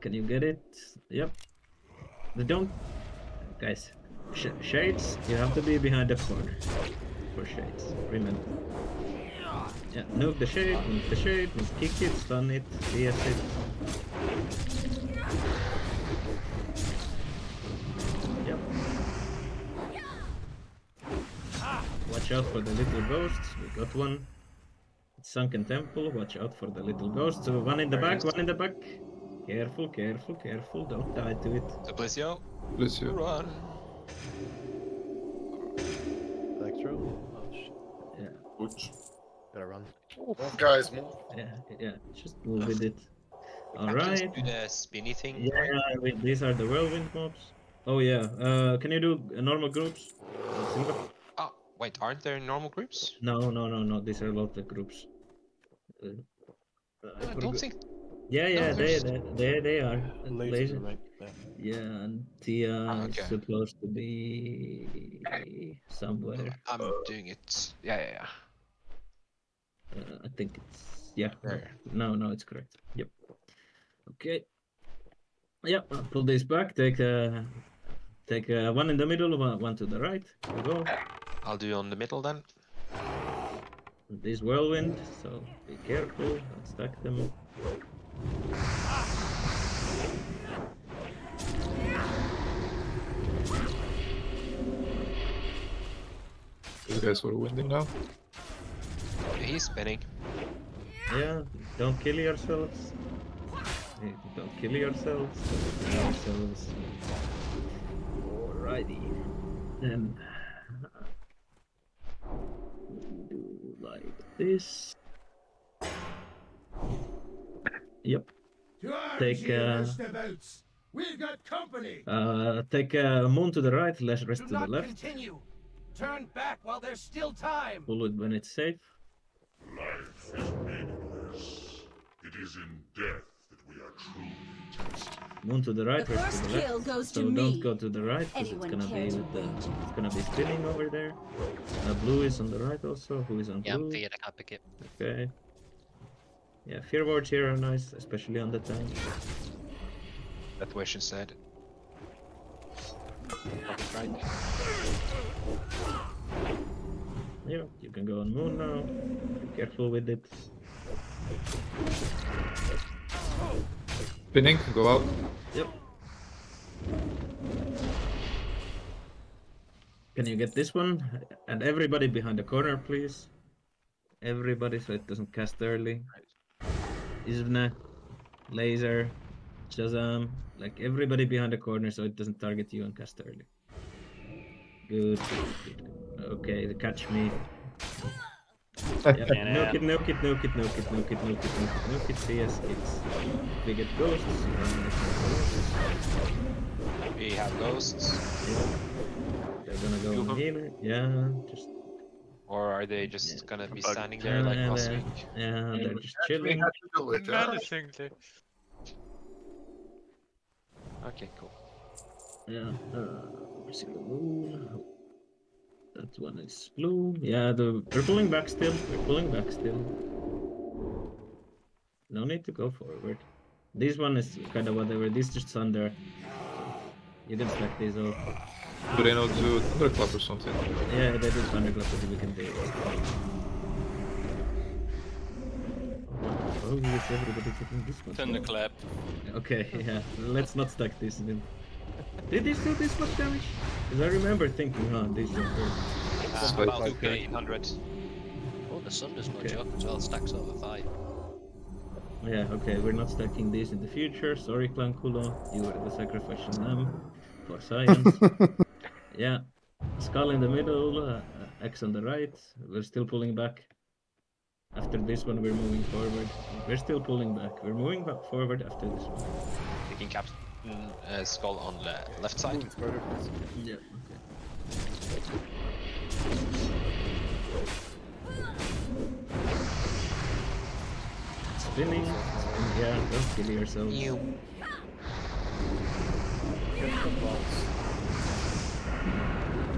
can you get it? Yep. They don't, guys. Sh- shades. You have to be behind the corner for shades. Remember. Yeah, nuke the shade, nuke the shade, nuke kick it, stun it, CS it. Yep. Watch out for the little ghosts. We got one. Sunken temple. Watch out for the little ghosts. So one in the back, one in the back. Careful, careful, careful. Don't die to it. Suplicio, Lucio. run. Electro? Oh shit. Yeah. Gotta run. Move, guys, move. Yeah, yeah. Just move with it. Alright. do the spinny thing. Yeah, right? wait, these are the whirlwind mobs. Oh yeah. Uh, can you do uh, normal groups? Single? Oh, wait, aren't there normal groups? No, no, no, no. These are a lot of groups. Uh, I don't think. Yeah, yeah, no, they, they, they, they are. Laser, Laser. right? Yeah. Yeah, and Tia Ah, okay. is supposed to be somewhere. I'm doing it. Yeah, yeah, yeah. Uh, I think it's yeah. There. No, no, it's correct. Yep. Okay. Yep. I'll pull this back. Take uh, take uh, one in the middle, one, one to the right. Here we go. I'll do on the middle then. This whirlwind, so be careful. Don't stack them. You guys were winning now. He's spinning. Yeah, don't kill yourselves. Don't kill yourselves. Don't kill yourselves. Alrighty. Then do like this. Yep. Take uh, We've got company. uh take uh, moon to the right, less rest Do to the not left. continue. Turn back while there's still time. Pull it when it's safe. Life is meaningless. It is in death that we are truly tested. Moon to the right, The rest to the left. kill goes so to don't me. go to the right because it's gonna be cares with the it's gonna be spinning over there. Uh, blue is on the right also. Who is on Yeah, blue? fear, I can't pick it. Okay. Yeah, fear wards here are nice, especially on the tank. That wish instead. Right. Yeah, you can go on moon now. Be careful with it. Spinning, go out. Yep. Can you get this one? And everybody behind the corner, please. Everybody, so it doesn't cast early. Isvna, Laser, Shazam, like everybody behind the corner, so it doesn't target you and cast early. Good. good, good, good. Okay, the catch me. (laughs) nuke it, nuke it, nuke it, nuke it, nuke it, nuke it, nuke it, nuke it. Yes, it's we get ghosts. We have ghosts. Yeah. They're gonna go on healer. Yeah, just. Or are they just yeah. gonna be standing there like uh, last? Yeah, they're just chilling. Okay, cool. Yeah, uh, we the moon. That one is blue. Yeah, the we're pulling back still. We're pulling back still. No need to go forward. This one is kind of whatever. This just thunder. You can stack these off. Do they not do thunderclap or something? Yeah, they did thunderclap, but we can do it. Oh, yes, everybody taking this one. Thunderclap. Okay, yeah. Let's not stack this then. Did this do this much damage? Because I remember thinking, huh, this is Uh, like- about 800. Oh, the sun does no Okay. joke as well. Stacks over five. Yeah, okay, we're not stacking these in the future. Sorry, Clanculo. You were the sacrificial lamb for science. (laughs) yeah. Skull in the middle, uh, X on the right. We're still pulling back. After this one, we're moving forward. We're still pulling back. We're moving back forward after this one. Taking Captain uh, Skull on the left side. Yeah, okay. Spinning. Spin- Yeah, don't kill yourself. You.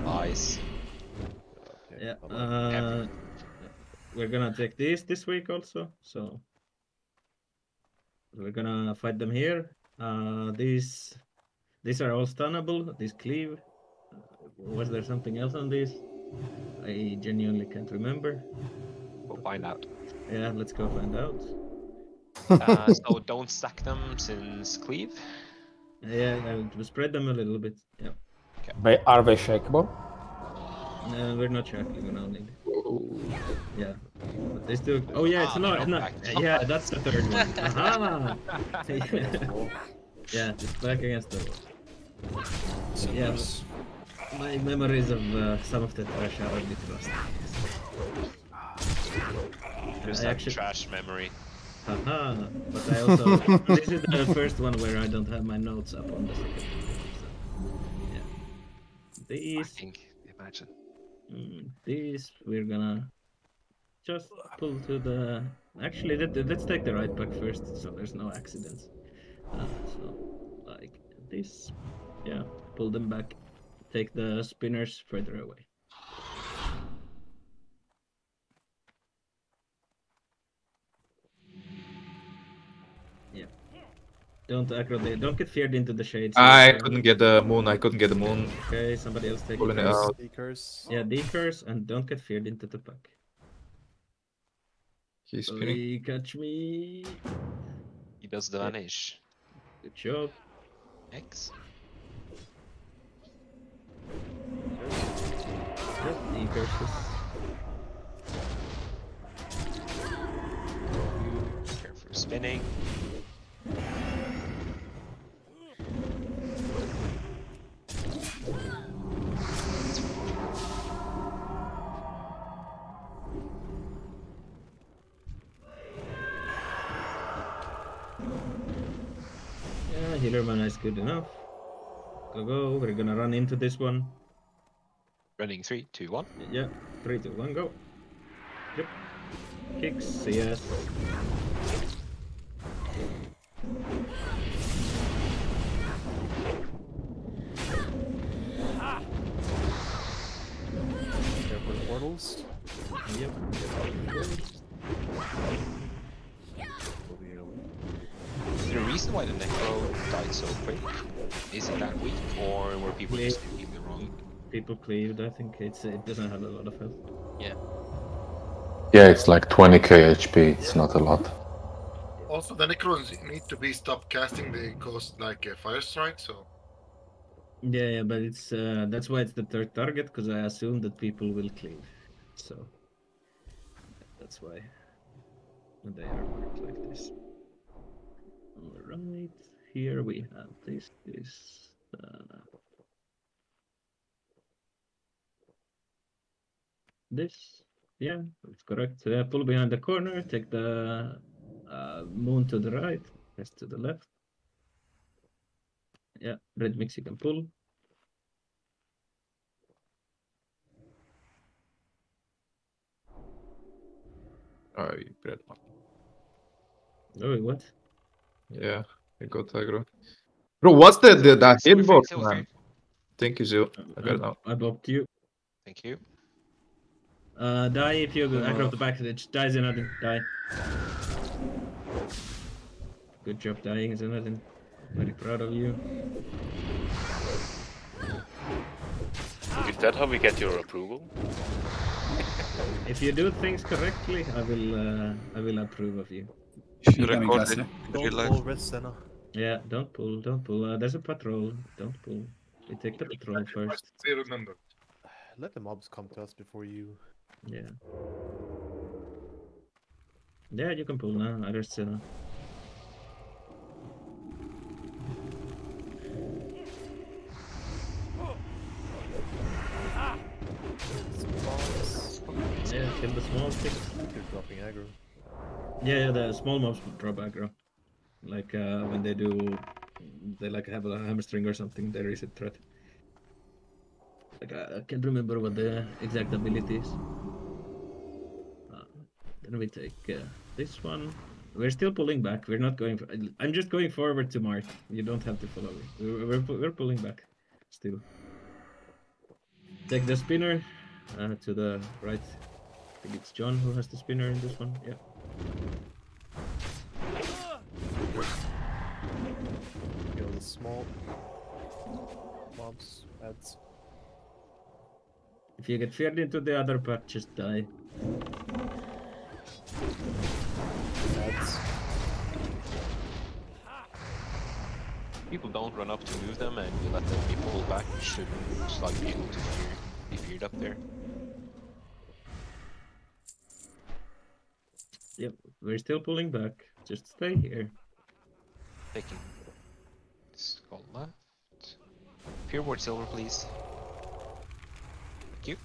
Nice. Yeah. Uh, we're gonna take this this week also, so we're gonna fight them here. Uh, these these are all stunnable. This cleave. Uh, was there something else on this? I genuinely can't remember. We'll find out. Yeah, let's go find out. Uh, so (laughs) don't stack them since cleave. Yeah, uh, we spread them a little bit. Yeah. They, are they shakeable? No, we're not shackling, we're not need. Yeah. But they still. Oh yeah, it's Ah, not. knock not yeah, that's the third one. (laughs) Aha! (laughs) yeah, it's back against the wall. Yeah. My memories of uh, some of the trash are a bit rusty. Just I have actually- trash memory. Haha, but I also this is the first one where I don't have my notes up on the second one. So, yeah. These think, imagine. Mm, these we're gonna just pull to the actually let, let's take the right back first so there's no accidents. Uh, so like this. Yeah, pull them back. Take the spinners further away. Don't aggro the, don't get feared into the shades. I Uh, couldn't get the moon. I couldn't get the moon. Okay, somebody else take Pulling it curse. out. Decurs. Yeah, decurs and don't get feared into the pack. He's spinning. Catch me. He does the vanish. Good job. X. Yep, decurses. Careful spinning. Yeah, healer mana is good enough. Go go. We're gonna run into this one. Running three, two, one. Yeah, three, two, one, go. Yep. Kicks, yes. Careful portals. Yep. Is there a reason why the Necro died so quick? Is it that weak, or were people just completely wrong? People cleaved. I think it's it doesn't have a lot of health. Yeah. Yeah, it's like 20k HP. It's not a lot. Also, the Necrons need to be stopped casting. They cost like a fire strike, so Yeah, yeah, but it's uh, that's why it's the third target because I assume that people will cleave, so that's why they are marked like this. All right, here we have this. This. Uh, this. Yeah, it's correct. Uh, pull behind the corner. Take the uh, moon to the right. Rest to the left. Yeah, red mix you pull. Oh, you bread man. Oh, what? Yeah, I got aggro. Bro, what's the, the that Silver hitbox, man? Field. Thank you, Zil. I got it now. I blocked you. Thank you. Uh, die if you go Uh, aggro the back. It dies in nothing. Die. Good job dying, Zenadin. Very proud of you. Is that how we get your approval? If you do things correctly, I will uh, I will approve of you. If you record it yeah? Don't pull red Senna. Yeah, don't pull, don't pull. Uh, there's a patrol. Don't pull. We take the patrol first. remember. (sighs) Let the mobs come to us before you. Yeah. Yeah, you can pull now. There's Senna. Yeah, kill the small sticks. You're dropping aggro. Yeah, yeah, the small mobs drop aggro. Like uh, when they do, they like have a hamstring or something. There is a threat. Like I, can't remember what the exact ability is. Uh, then we take uh, this one. We're still pulling back. We're not going. I'm just going forward to Mark. You don't have to follow me. We're we're, we're pulling back, still. Take the spinner uh, to the right. I think it's John who has the spinner in this one. Yeah. Kill the small mobs, ads. If you get feared into the other part, just die. Ads. People don't run up to move them and you let them be pulled back. You should just like be able to fear, be feared up there. Yep, we're still pulling back. Just stay here. Taking skull left. Fear ward silver, please. Thank you.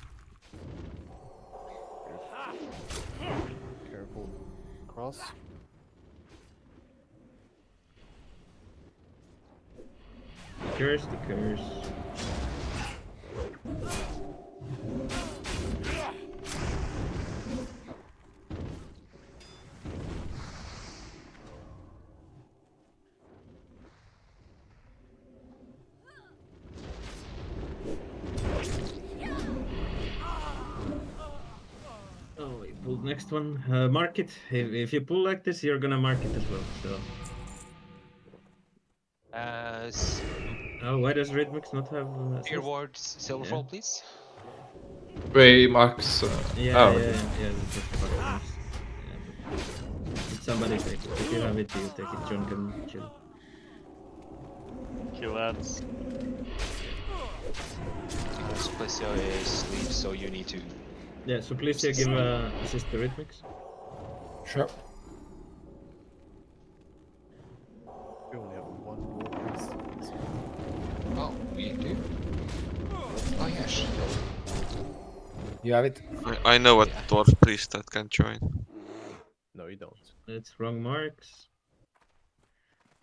Careful. Cross. Curse the curse. Pull next one. Uh, mark it. If, if you pull like this, you're gonna mark it as well. So. Uh, s- Oh, why does Redmix not have? Uh, pure assist? silver Yeah. fall, please. Wait, Max. Uh, Yeah, oh, yeah, okay. yeah, yeah. that's just fucking nice. Yeah, somebody take it. If you have it, you take it. John can chill. Kill ads. Splicio is sleep, so you need to. Yeah, so please uh, give uh, assist the Rhythmix. Sure. We only have one more piece. Oh, we do. Oh yes. You have it? I, I know a dwarf priest that can join. No, you don't. It's wrong marks.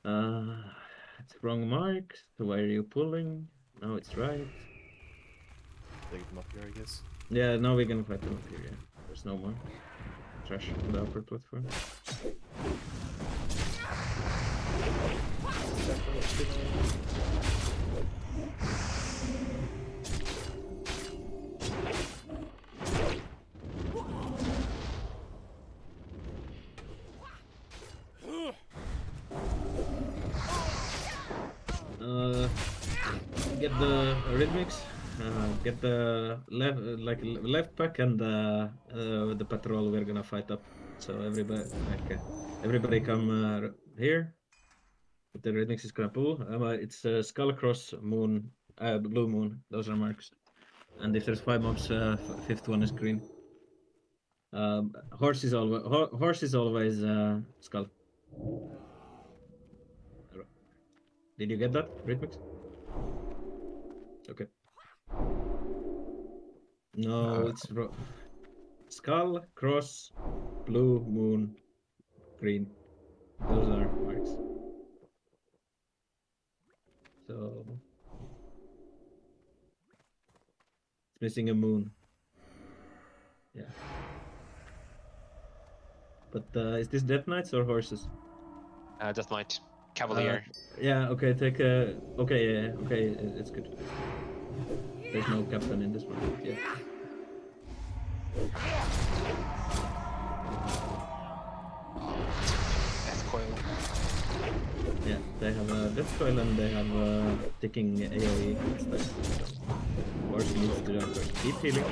Uh, it's wrong marks. Why are you pulling? No, it's right. Take them up here, I guess. Yeah, now we can fight them up here. Yeah. There's no more trash on the upper platform. Uh, get the rhythmics. Uh, get the left, like left pack and the uh, the patrol. We're gonna fight up. So everybody, uh, everybody come uh, here. The rhythmics is gonna pull. Um, uh, it's uh, skull cross moon uh, blue moon. Those are marks. And if there's five mobs, uh, fifth one is green. Um, horse is always ho- horse is always uh, skull. Did you get that, Rhythmix? Okay. No, Uh, it's ro- skull, cross, blue, moon, green. Those are marks. So it's missing a moon. Yeah. But uh, is this Death Knights or horses? Uh, Death Knight. Cavalier. Uh, yeah. Okay. Take a. Okay. Yeah. yeah, Okay. It's good. There's no captain in this one. Yeah. Death Coil. Yeah. They have a death coil and they have a ticking AOE stuff. Horse needs to do that first. Keep healing.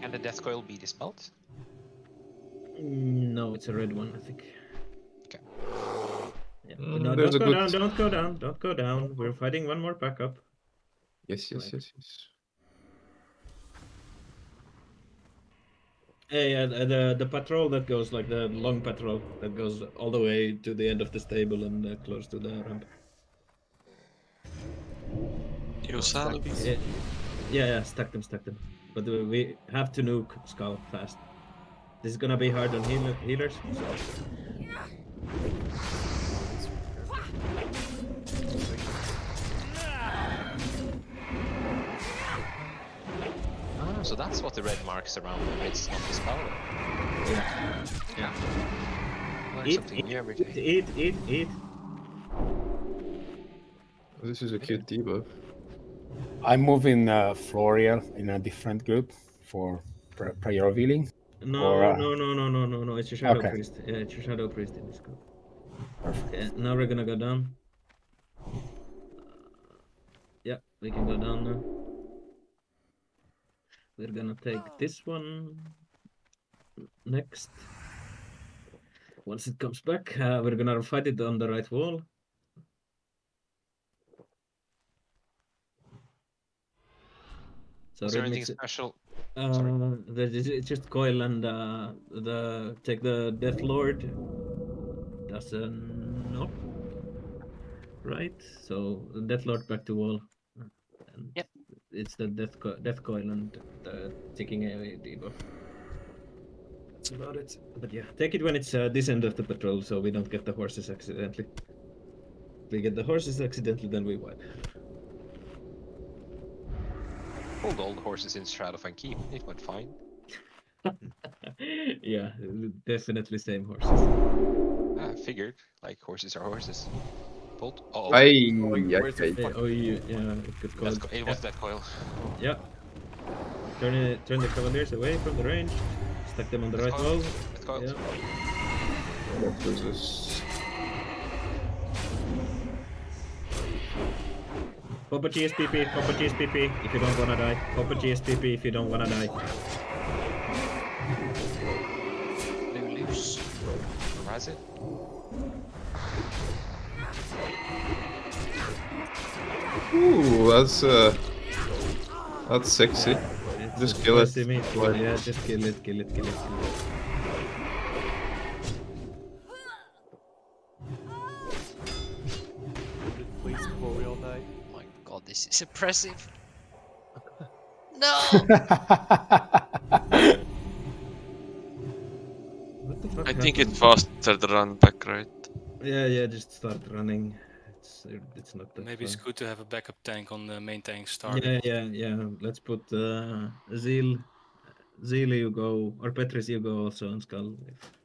Can the Death Coil be dispelled? Mm, No, it's a red one, I think. Okay. Yeah. Mm, no, don't go good- down, don't go down, don't go down. We're fighting one more backup. Yes, yes, yes, yes. Hey, uh, the- the the patrol that goes like the long patrol that goes all the way to the end of the stable and uh, close to the ramp. You salvi. Yeah, yeah, yeah, stack them, stack them. But uh, we have to nuke Skull fast. This is gonna be hard on heal- healers. So. So that's what the red marks around the it's not dispelled. Yeah. Yeah. Learn Eat, something new every day. Eat, eat, eat. This is a cute debuff. I'm moving uh, Florial in a different group for pr- prayer revealing. No, Or, uh, no, no, no, no, no, no. It's your shadow Okay. priest. Yeah, it's your shadow priest in this group. Okay, now we're gonna go down. Yeah, we can go down now. We're gonna take this one next. Once it comes back, uh, we're gonna fight it on the right wall. So Is there anything special? uh, there is it's just coil and uh, the take the Death Lord. That's a no. Right. So the Death Lord back to wall. And Yep. It's the Death co- Death Coil and the ticking AoE debuff. That's about it. But yeah, take it when it's uh, this end of the patrol, so we don't get the horses accidentally. If we get the horses accidentally, then we wipe. Pulled all the horses in Shadowfang Keep. It went fine. (laughs) yeah, definitely same horses. I figured. Like horses are horses. Pulled. Oh. Aye, Where's the aye, aye. Yeah, oh, you, yeah, good call. That's co- it was that coil. Yeah. Turn it, turn the cavaliers away from the range. Stack them on the Let's right go. wall. Let's. Yeah. What this? Pop a GSPP, pop a GSPP if you don't wanna die. Pop a GSPP if you don't wanna die. Blue loose. Or has it? Ooh, that's uh, that's sexy. It's Just kill it. spicy meat, Yeah, just kill it, kill it, kill it, kill it. Please before we. Oh my god, this is impressive. (laughs) no! What the fuck I think happened? it's faster to run back, right? Yeah, yeah, just start running. It's it's not that Maybe it's good to have a backup tank on the main tank started. Yeah, yeah, yeah. Let's put uh, Zeal. Zeal, you go, or Petris, you go also on Skull.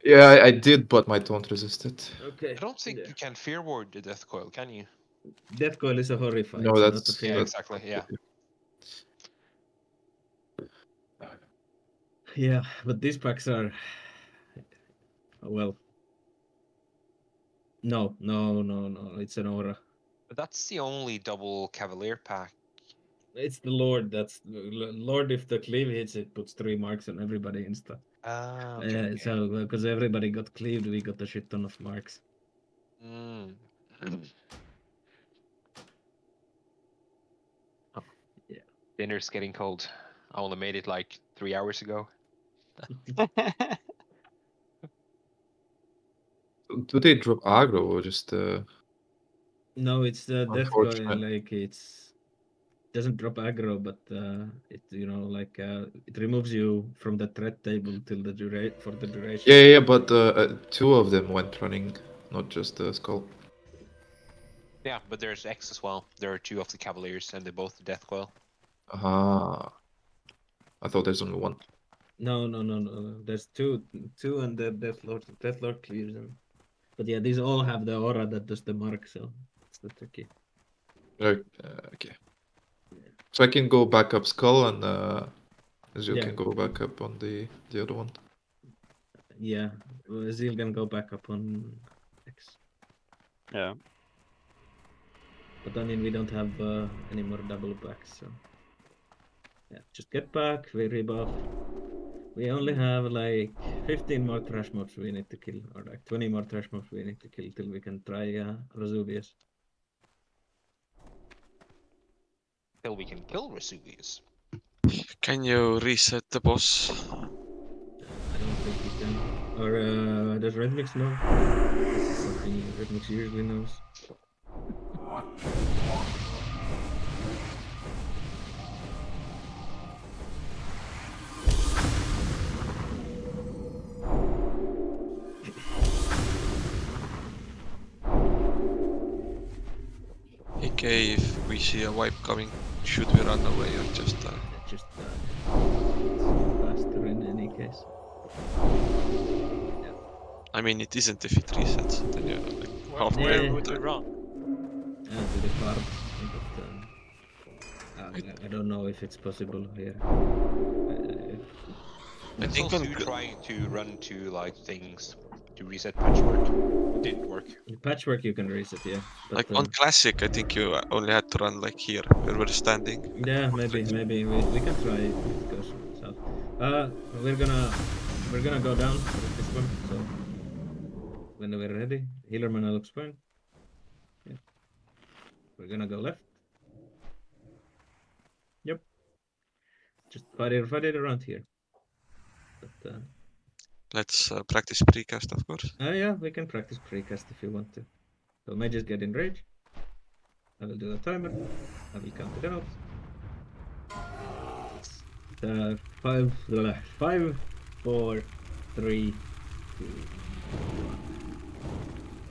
Yeah, I, I did, but my taunt resisted. Okay. I don't think you can fear ward the death coil, can you? Death Coil is a horrify. No, it's not that's- a fear. Yeah, exactly. Yeah. Yeah, but these packs are well. No, no, no, no. It's an aura. But that's the only double Cavalier pack. It's the Lord. That's Lord. If the cleave hits, it puts three marks on everybody insta. Ah. Uh, okay, okay. So uh, because everybody got cleaved, we got a shit ton of marks. Mm. (coughs) Yeah. Dinner's getting cold. I only made it like three hours ago. (laughs) (laughs) (laughs) Do they drop aggro or just uh No, it's the death coil. Like it's doesn't drop aggro, but uh, it you know like uh, it removes you from the threat table till the dura- for the duration. Yeah, yeah, yeah, but uh, uh, two of them went running, not just the skull. Yeah, but there's X as well. There are two of the Cavaliers, and they're both death coil. Ah, I thought there's only one. No, no, no, no. no. There's two, two, and the Death Lord. Death Lord clears them. But yeah, these all have the aura that does the mark, so it's the tricky. Right. Uh, okay. So I can go back up skull, and uh, Azul Yeah. can go back up on the the other one. Yeah, well, Zeal can go back up on X. Yeah. But I mean, we don't have uh, any more double backs, so yeah, just get back. We rebuff. We only have like 15 more trash mobs we need to kill, or like 20 more trash mobs we need to kill till we can try uh, Razuvious. Till we can kill Vesuvius. Can you reset the boss? I don't think we can. Or uh, does Redmix know? This is something Redmix usually knows. Okay, if we see a wipe coming, should we run away or just die? Just uh, it's faster in any case. I mean, it isn't if it resets. Then you're like Where, halfway. where Yeah. would we run? Yeah, to the farm. But um, I, I don't know if it's possible here. Uh, I It's think also when- trying to run to like things to reset Patchwerk. It didn't work. in Patchwerk you can reset, yeah. But, Like um, on classic, I think you only had to run like here, where we're standing. Yeah, maybe maybe we, we can try it. It goes south. Uh, we're gonna we're gonna go down with this one. So when we're ready, healer mana looks fine. Yeah. We're gonna go left. Yep. Just fight it, fight it around here. But uh, Let's uh, practice precast, of course. uh, yeah, we can practice precast if you want to. So mages get in rage. I will do the timer. I will count it out. Uh, five, five, four, three, two, one.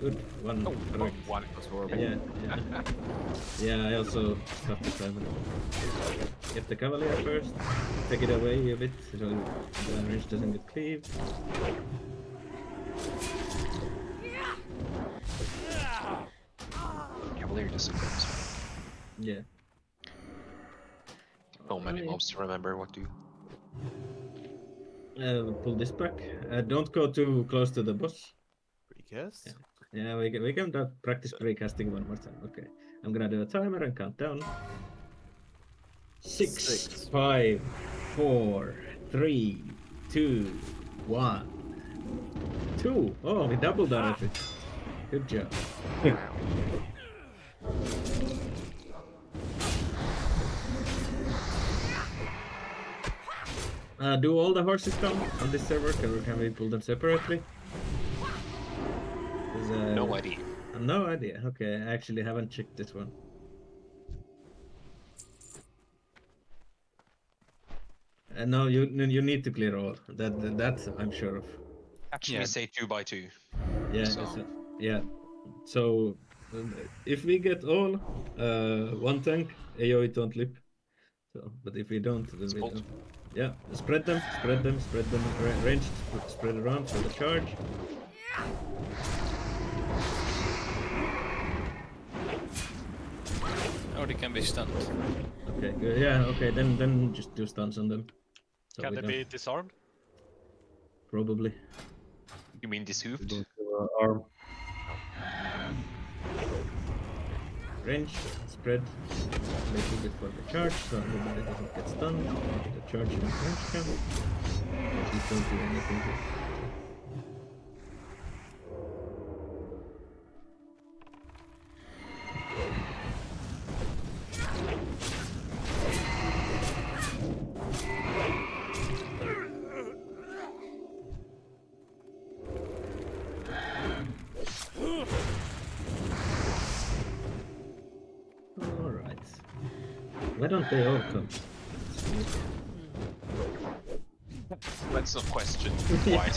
Good. One. Oh, correct. one was horrible. Yeah, yeah. yeah, I also stopped the timer. Get the cavalier first. Take it away a bit so the range doesn't get cleaved. Cavalier disappears. Yeah. So many Alright. mobs to remember what to. Uh, pull this back. Uh, don't go too close to the boss. Precast? Yeah, we can, we can practice precasting one more time. Okay. I'm gonna do a timer and count down. Six, Six. five, four, three, two, one, two. Oh, we doubled our effort. Good job. (laughs) Uh, do all the horses come on this server? Can we, can we pull them separately? 'Cause, uh, No idea. No idea. Okay, I actually haven't checked this one. Uh, no, you you need to clear all. That that, that I'm sure of. Actually, Yeah. say two by two. Yeah, So- so, yeah. So if we get all uh, one tank, AoE don't lip. So, but if we don't, then we don't. Yeah, spread them, spread them, spread them, ra- range, spread around for the charge. Or they can be stunned. Okay, good. Yeah, okay, then then just do stuns on them. So Can they don't- be disarmed? Probably. You mean dishooved? Uh, arm. range, spread, a little bit for the charge, so everybody doesn't get stunned. The charge and range count. But you don't do anything good.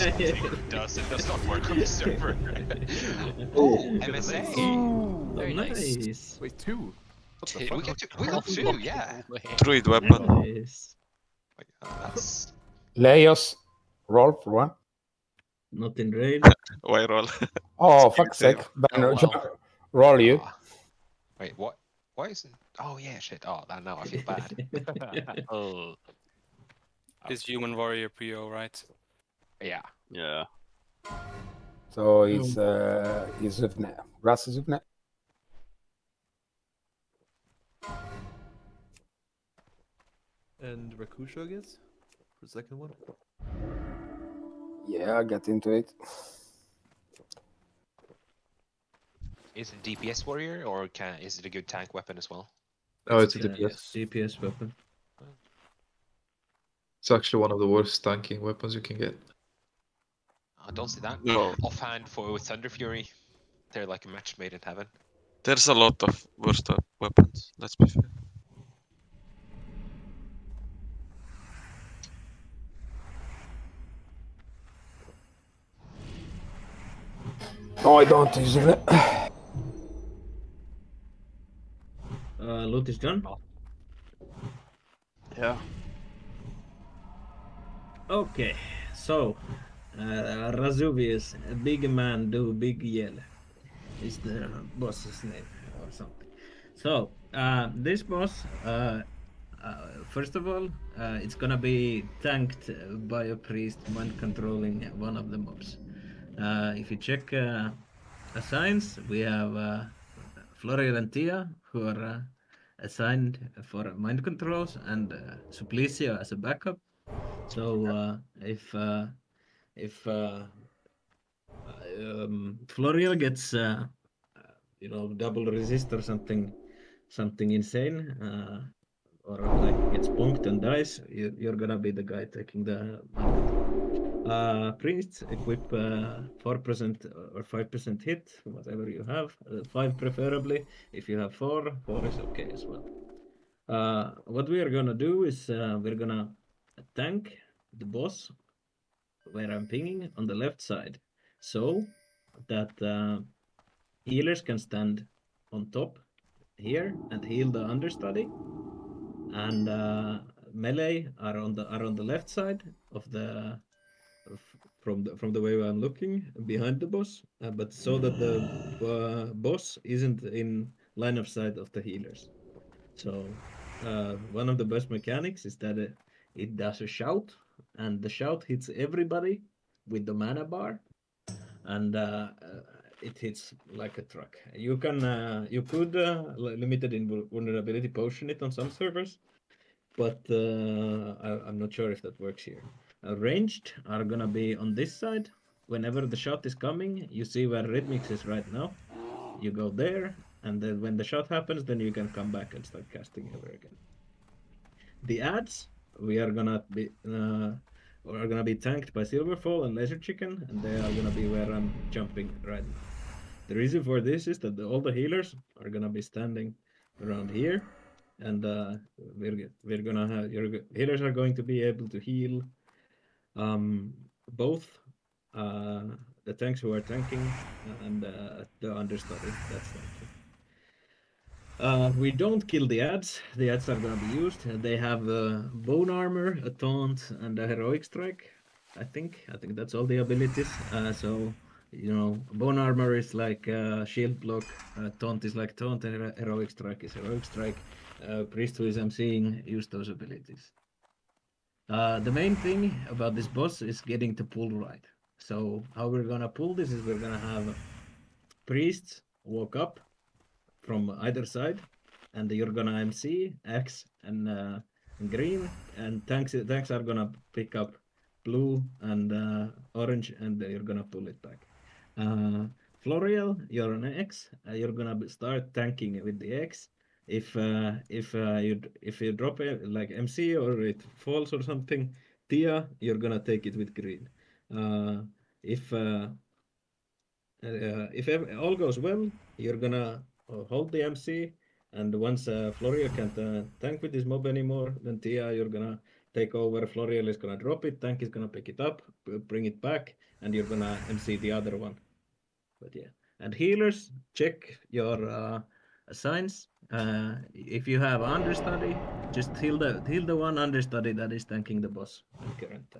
(laughs) something does and does not work on the server. (laughs) Oh, oh, MSA. Very nice. Wait, two. What the T- fuck? We got two, we got two, yeah. Druid weapon. Nice. Uh, that's Leos, roll for one. Not in raid. (laughs) Why roll? Oh, fuck's sake. Ben, Oh, wow. roll you. Ah. Wait, what? Why is it? Oh yeah, shit. Oh, that now I feel bad. oh. This human warrior Prio, right? Yeah. Yeah. So it's uh, it's Zufne. Ras is Zufne. And Rakusho, I guess? For the second one? Yeah, I get into it. Is it DPS warrior or can is it a good tank weapon as well? Oh, it's a uh, DPS. DPS weapon. It's actually one of the worst tanking weapons you can get. I don't see that. No. Offhand for Thunderfury, they're like a match made in heaven. There's a lot of worse uh, weapons. Let's be fair. No, I don't use it. Uh, loot is done. Yeah. Okay, so uh, Razuvious, a big man do big yell, is the boss's name or something. So uh, this boss, uh, uh, first of all, uh, it's gonna be tanked by a priest mind controlling one of the mobs. Uh, if you check assigns, we have uh, Florian and Tia who are assigned for mind controls and Supplicio as a backup. So uh, if uh, if uh, um, Florial gets uh, uh, you know double resist or something something insane uh, or like gets bonked and dies, you, you're gonna be the guy taking the control. Uh, priests equip uh, four percent or five percent hit, whatever you have. Uh, five preferably. If you have four, four is okay as well. Uh, what we are gonna do is uh, we're gonna tank the boss where I'm pinging on the left side, so that uh, healers can stand on top here and heal the understudy, and uh, melee are on the are on the left side of the from the from the way I'm looking behind the boss, uh, but so that the uh, boss isn't in line of sight of the healers. So uh, one of the best mechanics is that it, it does a shout, and the shout hits everybody with the mana bar, and uh, uh, it hits like a truck. You can uh, you could uh, Limited Invulnerability Potion it on some servers, but uh, I, I'm not sure if that works here. Uh, ranged are gonna be on this side. Whenever the shot is coming, you see where Rhythmix is right now. You go there, and then when the shot happens, then you can come back and start casting ever again. The ads we are gonna be uh, we are gonna be tanked by Silverfall and Laser Chicken, and they are gonna be where I'm jumping right now. The reason for this is that the, all the healers are gonna be standing around here, and uh, we're we're gonna have your healers are going to be able to heal um, both uh, the tanks who are tanking and uh, the understudy that's tanking. Uh, we don't kill the ads. The ads are gonna be used. They have uh, bone armor, a taunt, and a heroic strike. I think. I think that's all the abilities. Uh, so you know, bone armor is like uh, shield block. Taunt is like taunt, and heroic strike is heroic strike. Priest who is emceeing use those abilities. The main thing about this boss is getting to pull right. So how we're gonna pull this is we're gonna have priests walk up from either side, and you're gonna MC X and, uh, green, and tanks tanks are gonna pick up blue and uh, orange, and you're gonna pull it back. Uh, you're on X. Uh, you're gonna start tanking with the X. If uh, if uh, you if you drop it like MC or it falls or something, Tia, you're gonna take it with green. If uh, if all goes well, you're gonna hold the MC And once uh, can't uh, tank with this mob anymore, then Tia, you're gonna take over. Floriel is gonna drop it. Tank is gonna pick it up, bring it back, and you're gonna MC the other one. But yeah, and healers, check your uh, signs. Uh, if you have understudy, just heal the heal the one understudy that is tanking the boss. current.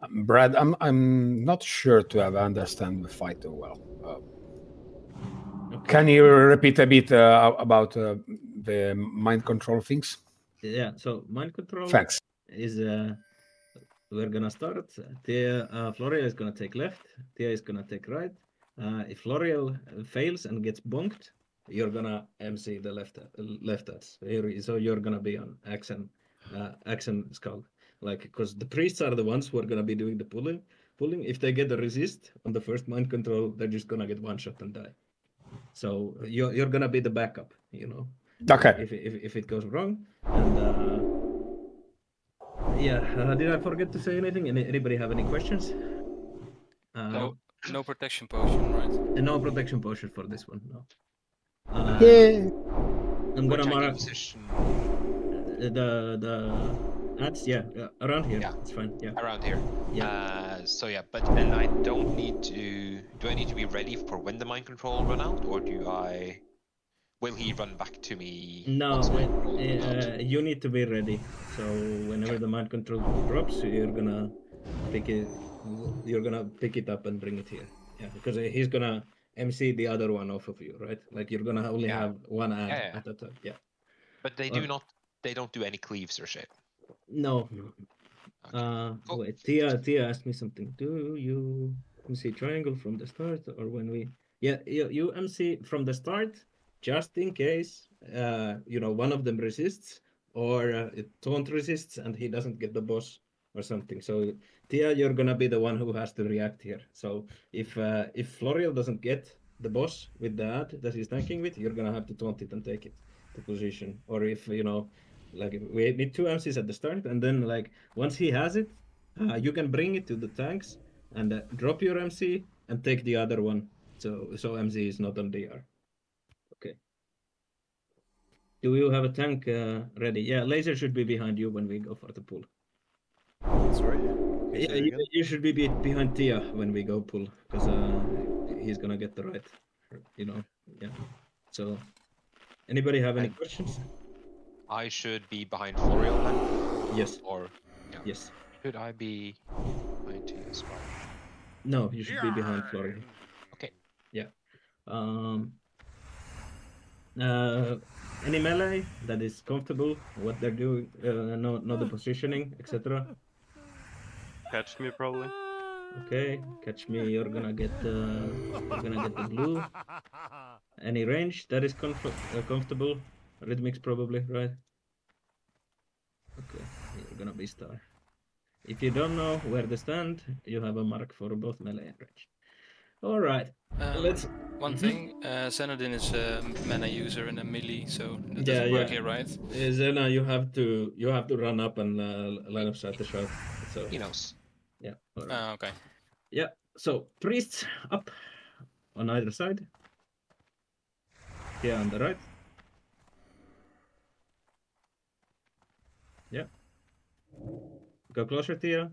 Um, Brad, I'm I'm not sure to have understand the fight well. Uh, Can you repeat a bit uh, about uh, the mind control things? Yeah, so mind control Thanks. is uh we're gonna start. Tia uh, Floriel is gonna take left, Tia is gonna take right. Uh, if Floriel fails and gets bonked, you're gonna MC the left left. You're- So you're gonna be on Axen uh, Axen skull. Like because the priests are the ones who are gonna be doing the pulling pulling. If they get the resist on the first mind control, they're just gonna get one shot and die. So you're you're gonna be the backup, you know. Okay. If if, if it goes wrong, and uh, yeah, uh, did I forget to say anything? Any, anybody have any questions? Uh, No, no protection potion, right? and no protection potion for this one. No. Uh, Yeah. I'm gonna mark the the ads. Yeah, yeah, around here. Yeah. It's fine. Yeah. Around here. Yeah. Uh, so yeah, but and I don't need to. Do I need to be ready for when the mind control run out, or do I? Will he run back to me? No, once mind control run out? uh, you need to be ready. So whenever the mind control drops, you're gonna pick it. You're gonna pick it up and bring it here. Yeah, because he's gonna MC the other one off of you, right? Like you're gonna only Yeah. have one ad Yeah, yeah. at a time. Yeah. But they do Uh, not. They don't do any cleaves or shit. No. Uh, wait. Tia, Tia asked me something. Do you MC triangle from the start, or when we? Yeah, you, you MC from the start, just in case. Uh, you know, one of them resists, or uh, it taunt resists, and he doesn't get the boss or something. So Tia, you're gonna be the one who has to react here. So if uh, if Floriel doesn't get the boss with the ad that he's tanking with, you're gonna have to taunt it and take it to position. Or if you know, like we need two MCs at the start, and then like once he has it, uh, you can bring it to the tanks and uh, drop your MC and take the other one. So so MC is not on DR. Okay. Do you have a tank uh, ready? Yeah, laser should be behind you when we go for the pull. Sorry. Yeah, you, you should be be- behind Tia when we go pull, because uh, he's gonna get the right, you know. Yeah. So, anybody have any questions? I should be behind Florial then. Yes. Or yeah. Yes. Should I be behind you as well? No, you should be behind Florian. Okay. Yeah. Um. Uh, any melee that is comfortable, what they're doing, uh, know, know the positioning, etc. Catch me probably. Okay, catch me. You're gonna get uh, you're gonna get the blue. Any range that is comfort uh, comfortable. Rhythmics probably, right? Okay, you're gonna be star. If you don't know where to stand, you have a mark for both melee and range. All right, Um, let's. One Mhm. thing, uh, Xanadin is a mana user and a melee, so that Yeah, doesn't work yeah. here, right? Uh, Zena, you have to you have to run up and uh, line up sight the shot. So He knows. Yeah. all right. Ah, okay. Yeah. So priests up on either side. Here on the right. Yeah. Go closer, Tia.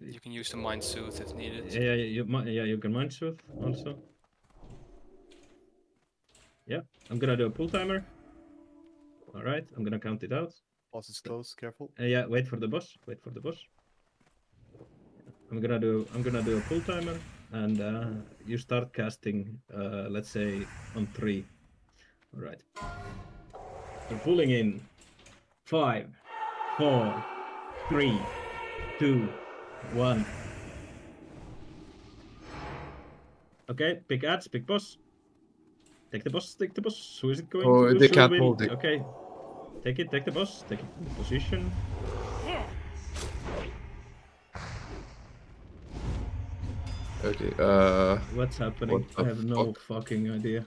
You can use the mind soothe if needed. Yeah, yeah, you, yeah, you can mind soothe also. Yeah, I'm gonna do a pull timer. All right, I'm gonna count it out. Boss is close. Careful. Uh, yeah, wait for the boss. Wait for the boss. I'm gonna do. I'm gonna do a pull timer, and uh, you start casting. Uh, let's say on three. All right. We're pulling in. Five, four, three, two, one. Okay, pick ads, pick boss. Take the boss, take the boss. Who is it going Oh, to? they can't move, they- Okay. Take it, take the boss, take it in position. Okay. Uh. What's happening? what I have no fucking idea.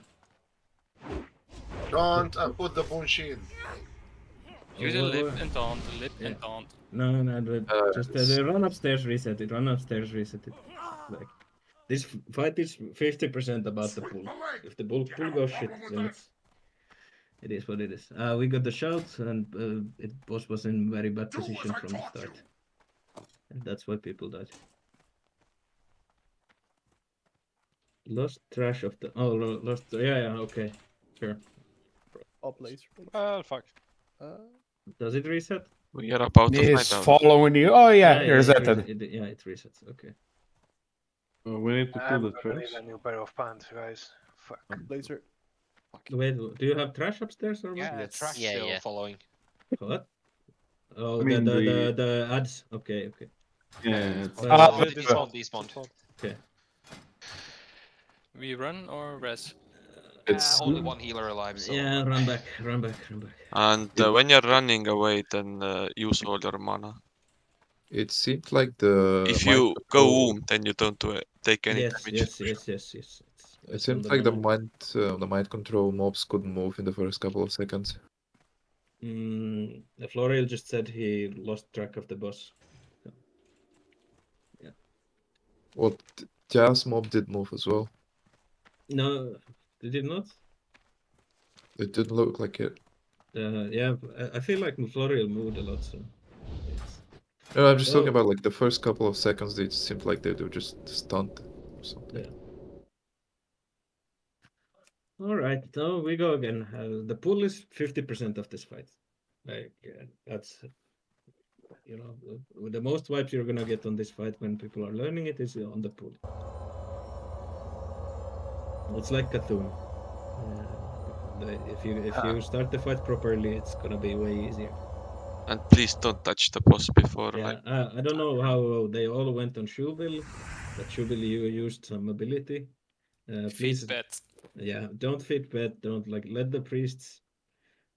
Don't uh, put the Bunshin. Use a What- lip what- and taunt, a lip and taunt. No, no, but Uh, just uh, they run upstairs, reset it. Run upstairs, reset it. Like, This fight is fifty percent about the pool. If the bull pool goes shit, then it's it is what it is. Uh, we got the shout, and uh, it boss was in very bad position from the start, and that's why people died. Lost trash of the oh lost yeah yeah okay sure. Up laser. Well, fuck. Uh, Does it reset? We are about to It's find out. following you. Oh yeah, it you're resetted. it- yeah, it resets. Okay. Uh, we need to kill the gonna trash. need a new pair of pants, guys. Fuck. laser. Wait, do you have trash upstairs or what? Yeah, trash Yeah, still yeah. following. What? Oh, I mean, the, the, the- the the ads. Okay, okay. Yeah, it's, Uh, Ah, Oh, despawn, despawn. Okay. We run or res? It's Uh, only one healer alive, so Yeah, run back, run back, run back. And uh, when you're running away, then uh, use all your mana. it seems like the if you go control- womb, then you don't do it, take any Yes, damage. yes, yes, yes, yes. It's It seems like the mind uh, the mind control mobs couldn't move in the first couple of seconds. Mm, Florial just said he lost track of the boss. Yeah. Well, t- Jazz mob did move as well. No, did it not? It didn't look like it. Uh, yeah, I- feel like Florial moved a lot, so. it's- No, I'm just talking Oh. about like the first couple of seconds. It seemed like they were just stunned. or something. Yeah. All right, so we go again. Uh, the pool is fifty percent of this fight. Like uh, that's, you know, the, the most wipes you're gonna get on this fight when people are learning it is on the pool. It's like Cthulhu. Uh, if you if you start the fight properly, it's gonna be way easier. And please don't touch the boss before Yeah, like uh, I don't know how they all went on Shubil, but Shubil you used some ability. Uh, please, bet. yeah, don't fit bet. Don't like let the priests,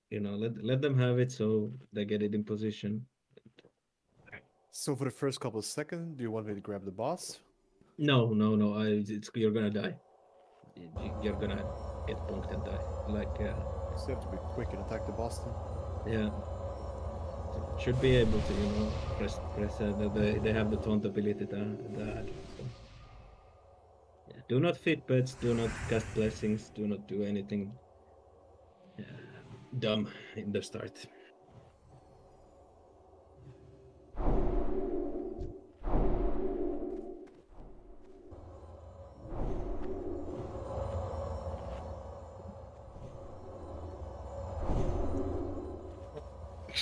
you know, let let them have it so they get it in position. So for the first couple of seconds, do you want me to grab the boss? No, no, no. I it's you're gonna die. You're gonna get punked and die. Like uh, you have to be quick and attack the boss then. yeah. Should be able to, you know, press press. Uh, they they have the taunt ability to. So. Yeah. Do not feed pets. Do not cast blessings. Do not do anything uh, dumb in the start.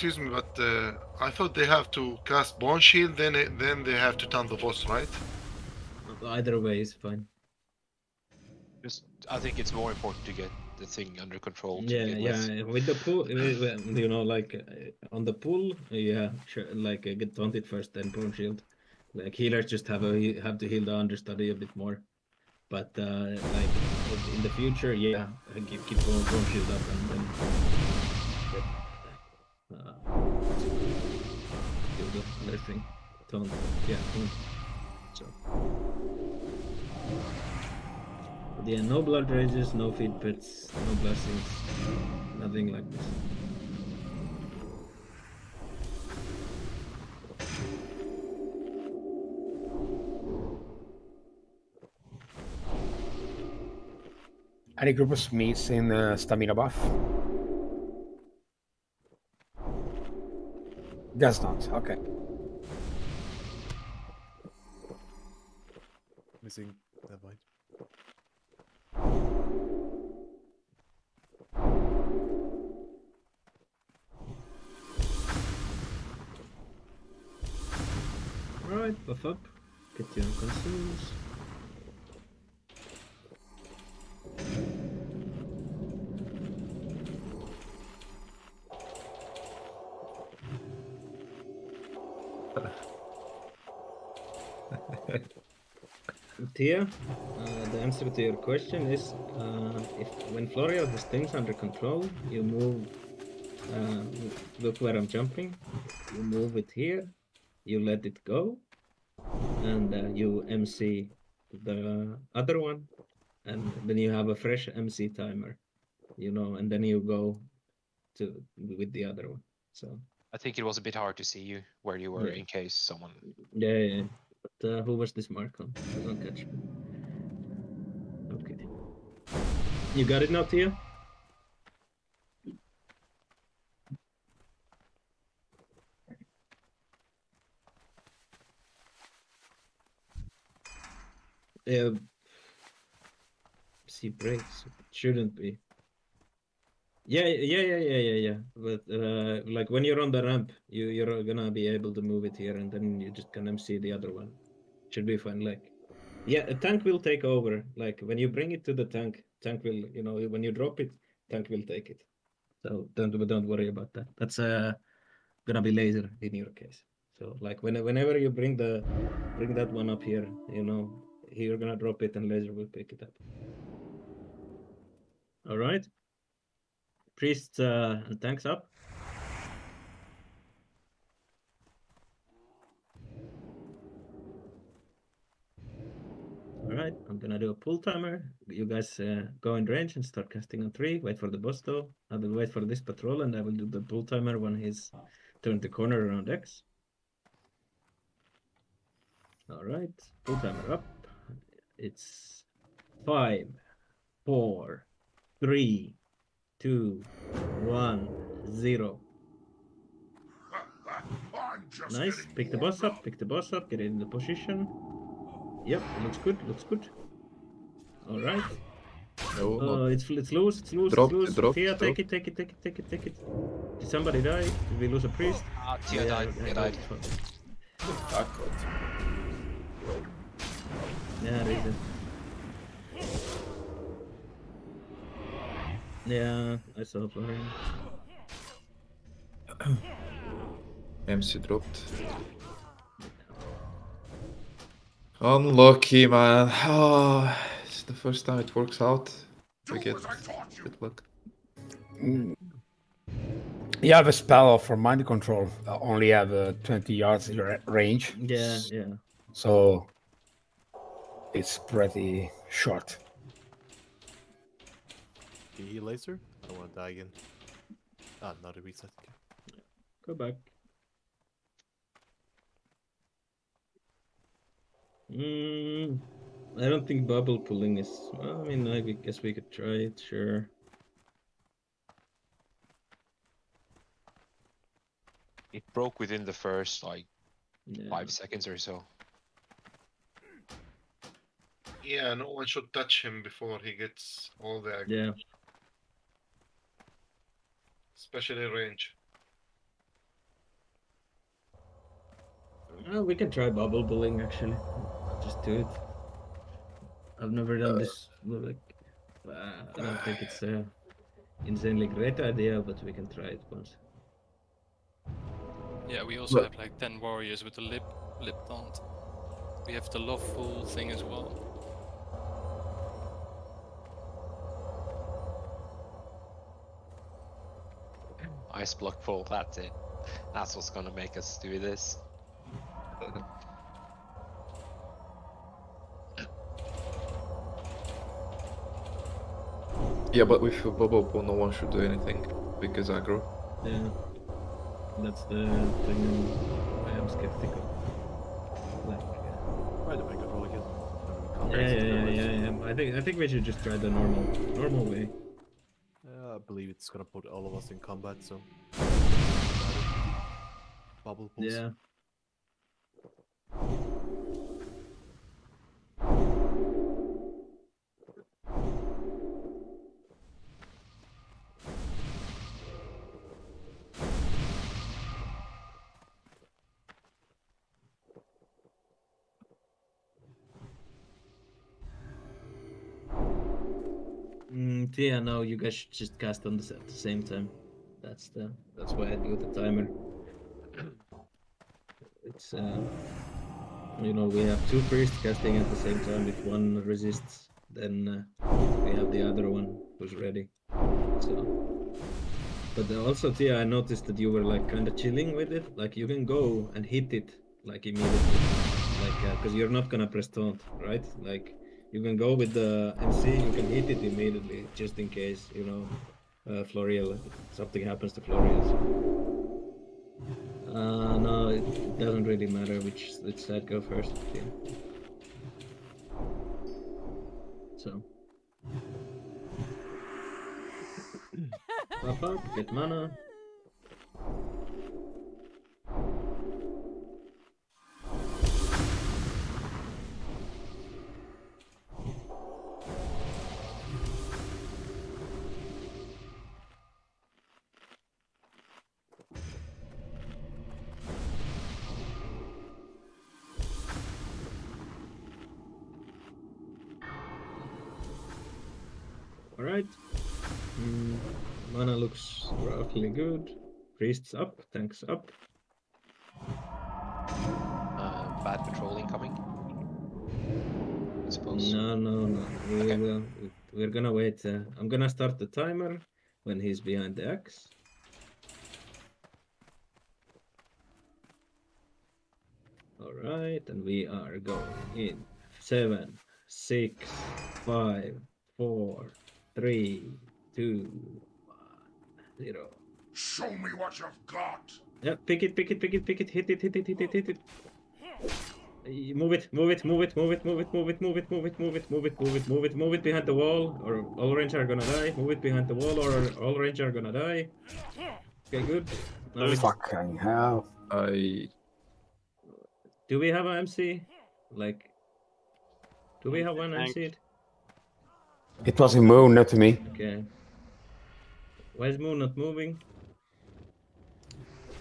Excuse me, but uh, I thought they have to cast Bone Shield, then it- then they have to turn the boss, right? Either way is fine. just I think it's more important to get the thing under control. To Yeah, yeah. with. With the pool, with- with- you know, like uh, on the pool, yeah, sure, like uh, get taunted first, then bone shield. Like healers just have a have to heal the understudy a bit more. But uh, like in the future, yeah, keep keep bone, bone shield up and then get do the other thing. Taunt, yeah. So. But yeah, no blood rages, no feed pits, no blessings, nothing like this. Any group of Smiths in stamina buff? Does not. Okay. Missing that mind. Alright, buff up. Get your consumes. Tia, uh, the answer to your question is uh, if when Florial has things under control, you move. Uh, look where I'm jumping. You move it here. You let it go, and uh, you MC the other one, and then you have a fresh MC timer. You know, and then you go to with the other one. So I think it was a bit hard to see you where you were Yeah. in case someone. yeah, yeah. Uh, who was this mark on? Don't catch. me. You got it now, Tia? Yeah. See breaks. Shouldn't be. Yeah, yeah, yeah, yeah, yeah, yeah. But uh, like when you're on the ramp, you you're gonna be able to move it here, and then you just can MC the other one. Should be fine. Like, yeah, a tank will take over. Like when you bring it to the tank, tank will, you know, when you drop it, tank will take it. So don't don't worry about that. That's uh gonna be laser in your case. So like when, whenever you bring the bring that one up here, you know, you're gonna drop it and laser will pick it up. All right. Priest uh, and tanks up. All right, I'm gonna do a pull timer. You guys uh, go in range and start casting on three. Wait for the boss though. I will wait for this patrol and I will do the pull timer when he's turned the corner around X. All right, pull timer up. It's five, four, three, two, one, zero. Nice. Pick the boss up. Pick the boss up. Get it in the position. Yep, looks good. Looks good. All right. No, Uh, it's it's loose. It's loose. Drop, it's loose. drop, Tia, drop. take it. Take it. Take it. Take it. Take it. Did somebody die? Did we lose a priest? Ah, Tia died, Tia died. it's fine. Backward. Yeah, reason. Yeah, I saw flying. (clears throat) MC dropped. Unlucky, man. Oh, it's the first time it works out. We get good luck. Mm. You have a spell for mind control. uh, only have uh, 20 yards range. Yeah, yeah. So it's pretty short. Can you heal laser? I don't want to die again. Ah, not a reset. Okay. Go back. Mm, I don't think bubble pulling is. Well, I mean, I guess we could try it. Sure. It broke within the first like Yeah. five seconds or so. Yeah, no one should touch him before he gets all the Yeah. especially range. Uh, we can try bubble pulling actually. Just do it. I've never done this. Like, uh, I don't think it's a insanely great idea, but we can try it once. Yeah, we also Right. have like 10 warriors with the lip lip taunt. We have the loveful thing as well. Ice block pull, that's it. That's what's gonna make us do this. (laughs) Yeah, but with a bubble pool, no one should do anything because aggro. Yeah. That's the thing I am skeptical. Like, Try the mega roll again. yeah, yeah, yeah, yeah, yeah. I think I think we should just try the normal normal way. Uh, I believe it's gonna put all of us in combat, so. Bubble pulse. Yeah. Yeah, no, you guys should just cast on the, at the same time. That's the that's why I do the timer. (clears throat) It's uh, you know, we have two priests casting at the same time. If one resists, then uh, we have the other one who's ready. So, but also, Tia, I noticed that you were like kind of chilling with it. Like you can go and hit it like immediately, like because you're not gonna press taunt, right? Like you can go with the MC, you can hit it immediately, just in case, you know, uh, Floriel, something happens to Floriel. Uh, no, it doesn't really matter which, which side go first. Yeah. So. (laughs) Pop up, get mana. Roughly good. Priests up, tanks up. Uh, bad patrol incoming. I suppose. No, no, no. We will. We're gonna wait. Uh, I'm gonna start the timer when he's behind the X. All right, and we are going in seven, six, five, four, three, two, one, zero. Show me what you've got. Yeah, pick it, pick it, pick it, pick it, hit it, hit it, hit it, hit it. Uh, Move it, move it, move it, move it, move it, move it, move it, move it, move it, move it, move it, move it, move it behind the wall, or all range are gonna die. Move it behind the wall, or all range are gonna die. Okay, good. Now Fucking hell. I Do we have an MC? Like, do we have one MC? It was a moon, not to me. Okay. Why is Moon not moving?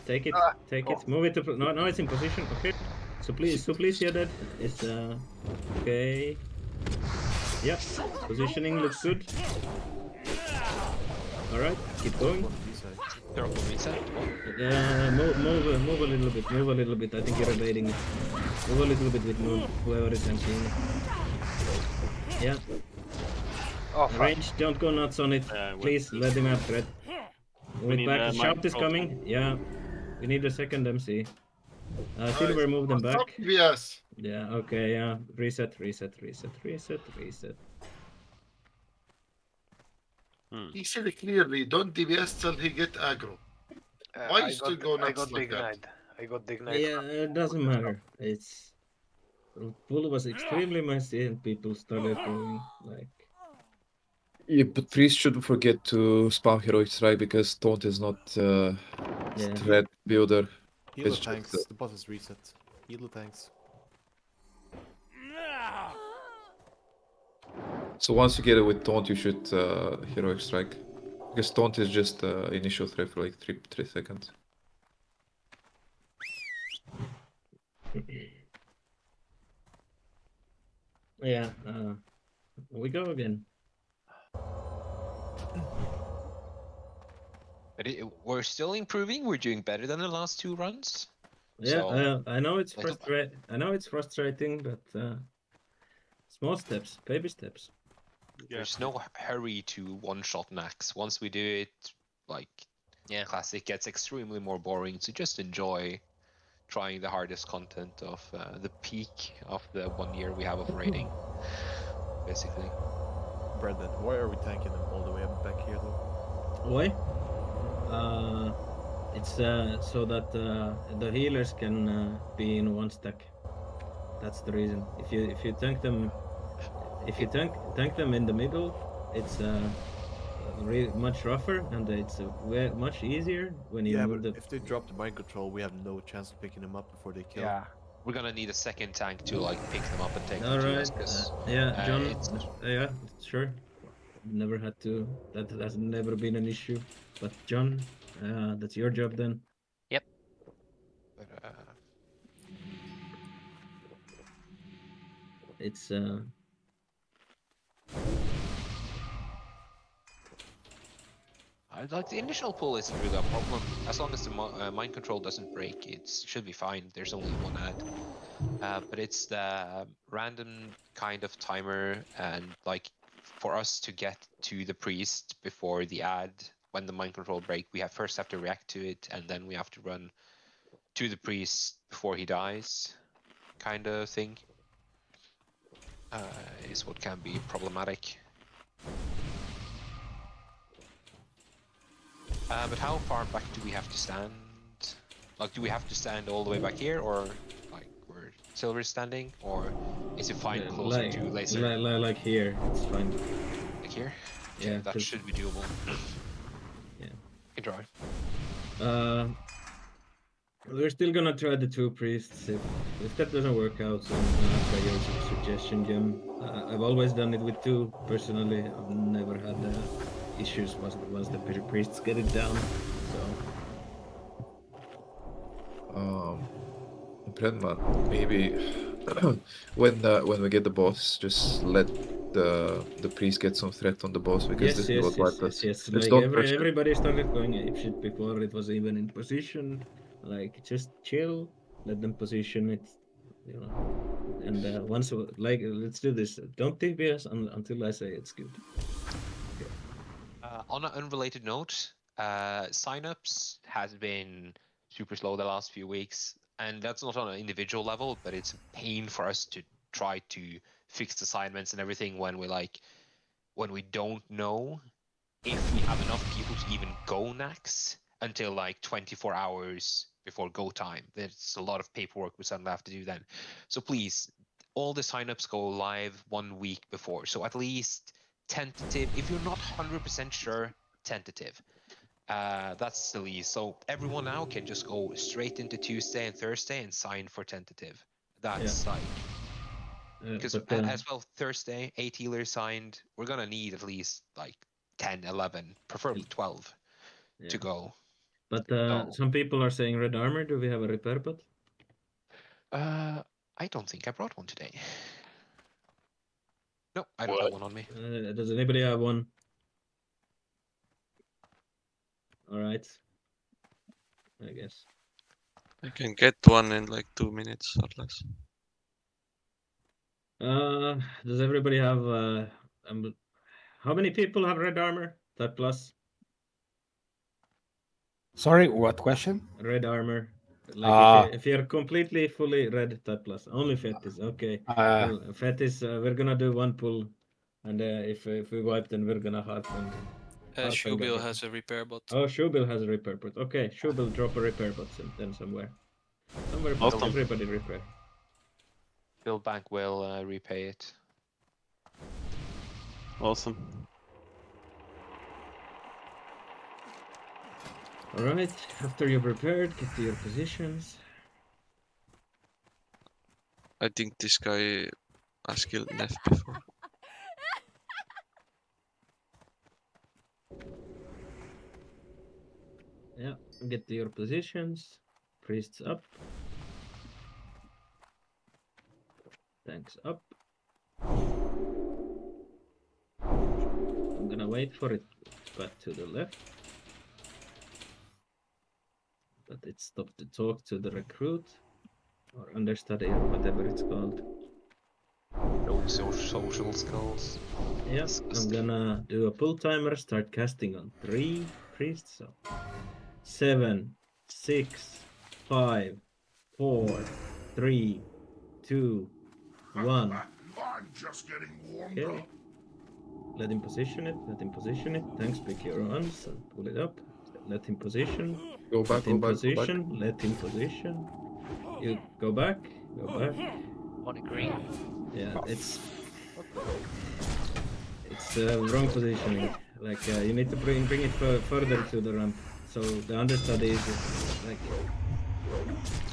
Take it, take it, move it to. No, no, it's in position. Okay. So please, so please, yeah, that is uh, okay. Yeah, positioning looks good. All right, keep going. Thermal reset. Uh, move, move, uh, move a little bit, move a little bit. I think you're evading it. Move a little bit with Moon, whoever is emptying. Yeah. Oh, fuck. Range, don't go nuts on it. Uh, Please let him have threat. Move it need, back. uh, Shout is coming. Yeah. We need a second MC. Uh, Silver, move them back. Stop DPS. Yeah, okay, yeah. Reset, reset, reset, reset, reset. He said clearly, don't DPS till he get aggro. Uh, Why I you still got, go I got like that? I got denied. Yeah, it doesn't matter. It's pool was extremely messy and people started going like Yeah, but priest shouldn't forget to spam heroic strike because taunt is not uh, Yeah. threat builder. Heal the It's just tanks. the- The boss is reset. Heal the tanks. So once you get it with taunt, you should uh, heroic strike because taunt is just uh, initial threat for like three three seconds. Yeah, uh we go again. But it, we're still improving. We're doing better than the last two runs. Yeah, So, uh, I know it's frustrating. I know it's frustrating, but uh, small steps, baby steps. There's no hurry to one-shot Naxx. Once we do it, like Yeah. classic gets extremely more boring. So just enjoy trying the hardest content of uh, the peak of the one year we have of raiding, basically. Brendan, why are we tanking them all the way up back here though? Why? Uh, it's uh, so that uh, the healers can uh, be in one stack. That's the reason. If you if you tank them, if you tank tank them in the middle, it's uh, re- much rougher and it's uh, much easier when you Yeah, move but the. if they drop the mind control, we have no chance of picking them up before they kill. Yeah. We're gonna need a second tank to like pick them up and take All them to right. us. 'cause, uh, yeah, uh, John. it's- uh, yeah, sure. Never had to. That has never been an issue. But John, uh, that's your job then. Yep. But, uh, It's uh. Like the initial pull isn't really a problem as long as the uh, mind control doesn't break. It should be fine. There's only one ad, uh, but it's the random kind of timer and like for us to get to the priest before the ad when the mind control break, we have first have to react to it and then we have to run to the priest before he dies, kind of thing. Uh, is what can be problematic. Uh, but how far back do we have to stand? Like, do we have to stand all the way back here, or like where Silver is standing, or is it fine Yeah, closer like, to laser? li- li- like here, it's fine. Like here? Yeah, that 'cause- should be doable. (coughs) Yeah. can try. Uh, we're still gonna try the two priests. If, if that doesn't work out, then uh, try your suggestion, Jim. Uh, I've always done it with two. Personally, I've never had uh, issues once, once the pri- priests get it down. So Um, Breadman, maybe (clears throat) when uh, when we get the boss, just let the the priest get some threat on the boss because yes, this yes, is what yes, yes, yes. Just Like every, everybody started going apeshit before it was even in position. Like just chill, let them position it, you know. And uh, once, like, let's do this. Don't DPS un- until I say it's good. Uh, on an unrelated note, uh, signups has been super slow the last few weeks, and that's not on an individual level, but it's a pain for us to try to fix assignments and everything when we like when we don't know if we have enough people to even go next until like 24 hours before go time. There's a lot of paperwork we suddenly have to do then. So please, all the signups go live one week before. So at least tentative. If you're not 100% sure, tentative. Uh, that's the least. So everyone now can just go straight into Tuesday and Thursday and sign for tentative. That's like Uh, because uh, as well Thursday, eight healers signed. We're gonna need at least like 10, 11, preferably 12 to go. But uh, some people are saying red armor. Do we have a repair bot? Uh, I don't think I brought one today. (laughs) No, I don't have one on me. Uh, does anybody have one? All right. I guess. I can get one in like two minutes or less. Uh, does everybody have uh, um, how many people have red armor? That plus Sorry, what question? red armor. Like Ah. if, you, if you're completely fully red type plus, only fetis. Okay. Uh, well, fetis. Uh, we're gonna do one pull, and uh, if if we wipe, then we're gonna harp and. Uh, harp Shubil has a repair bot. Oh, Shubil has a repair bot. Okay, Shubil drop a repair bot some- then somewhere. Somewhere, but Awesome. everybody repair. Bill Bank will uh, repay it. Awesome. All right. After you've repaired, get to your positions. I think this guy has killed Neff before. (laughs) Yeah, get to your positions. Priests up. Tanks up. I'm gonna wait for it to back to the left. But it stopped to talk to the recruit or understudy or whatever it's called. Those so- social skills. Yes, I'm gonna do a pull timer, start casting on three priests. So seven, six, five, four, three, two, one. I'm just getting warmed Okay. Let him position it, let him position it. Thanks, pick your ones and pull it up. Let him position. Go back, let go back, go back. position, let him position. You go back, go back. On a green. Yeah, it's it's uh, wrong positioning. Like uh, you need to bring bring it further to the ramp. So the understudy is uh, like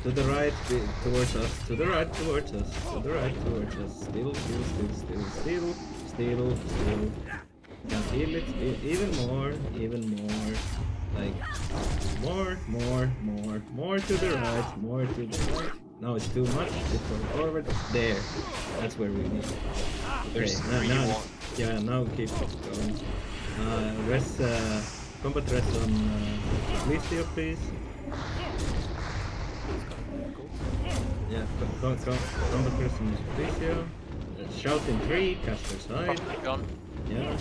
to the right, towards us. To the right, towards us. To the right, towards us. Still, still, still, still, still, still, still. Can feel it even more, even more. Like more, more, more, more to the right, more to the right. No, it's too much. It's going forward. There. That's where we need. it. Okay, There's now, now, yeah, now keep going. Uh, rest, uh, combat rest on uh, Licio, please. Yeah, co- co- co- combat rest on Licio. Uh, shout in three, caster side. Gun. Yeah.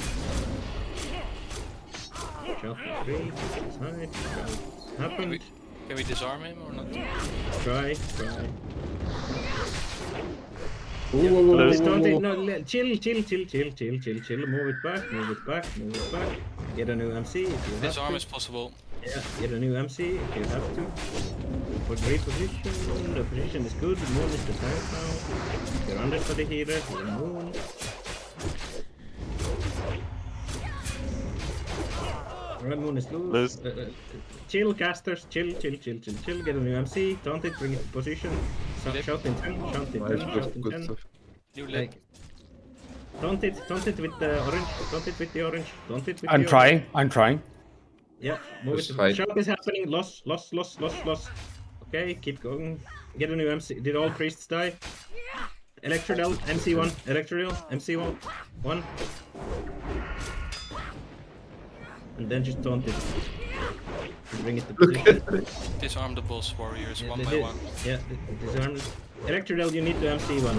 Shout in three, caster side. Shout happened. Can we disarm him or not? Try, try. Whoa, Yeah, whoa, whoa, please whoa, whoa, whoa. no, chill, chill, chill, chill, chill, chill, chill. Move it back, move it back, move it back. Get a new MC if you have Disarm to. is possible. Yeah, get a new MC if you have to. For great position, the position is good. The moon is the tank now. Your understudy healer, the moon. Red Moon is loose. Loose. Uh, uh, chill, casters. Chill, chill, chill, chill, chill. Get a new MC. Taunt it. Bring it to position. So, shout in 10. Shout in 10. Nice, Shout good, in 10. stuff. You Like, taunt it. Taunt it with the orange. Taunt it with the orange. Taunt it with I'm the trying. Orange. I'm trying. Yeah, move Just it. fight. Shout is happening. Loss, loss, loss, loss, loss. Okay, keep going. Get a new MC. Did all priests die? Electrodel, MC1, Electrodel, MC1, one. And then just taunt it. And bring it to position. Disarm the boss warriors Yeah, one by one. Yeah, di- disarm. Electrodel, you need to MC1.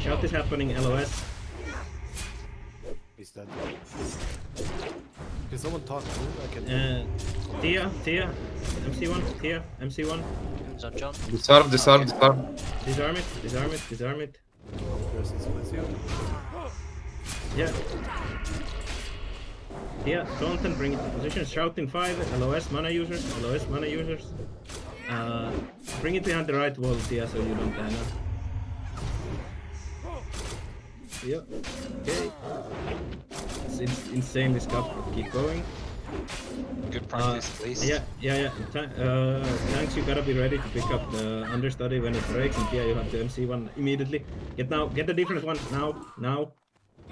Shout is happening, LOS. He's dead. Can someone talk to him? I can. Uh, Tia, Tia, MC1, Tia, MC1. John John. Disarm, disarm, disarm. Disarm it, disarm it, disarm it. Versus Blizzio. Yeah. Yeah, taunt and bring it to position. Shouting 5, LOS mana users, LOS mana users. Uh, bring it behind the right wall, Tia, so you don't die now. Yep. Okay. It's, it's insanely scuffed, but keep going. Good Uh, practice, please. yeah, yeah, yeah. Ta- uh, thanks, you gotta be ready to pick up the understudy when it breaks, and yeah, you have the MC one immediately. Get now, get the different one now, now.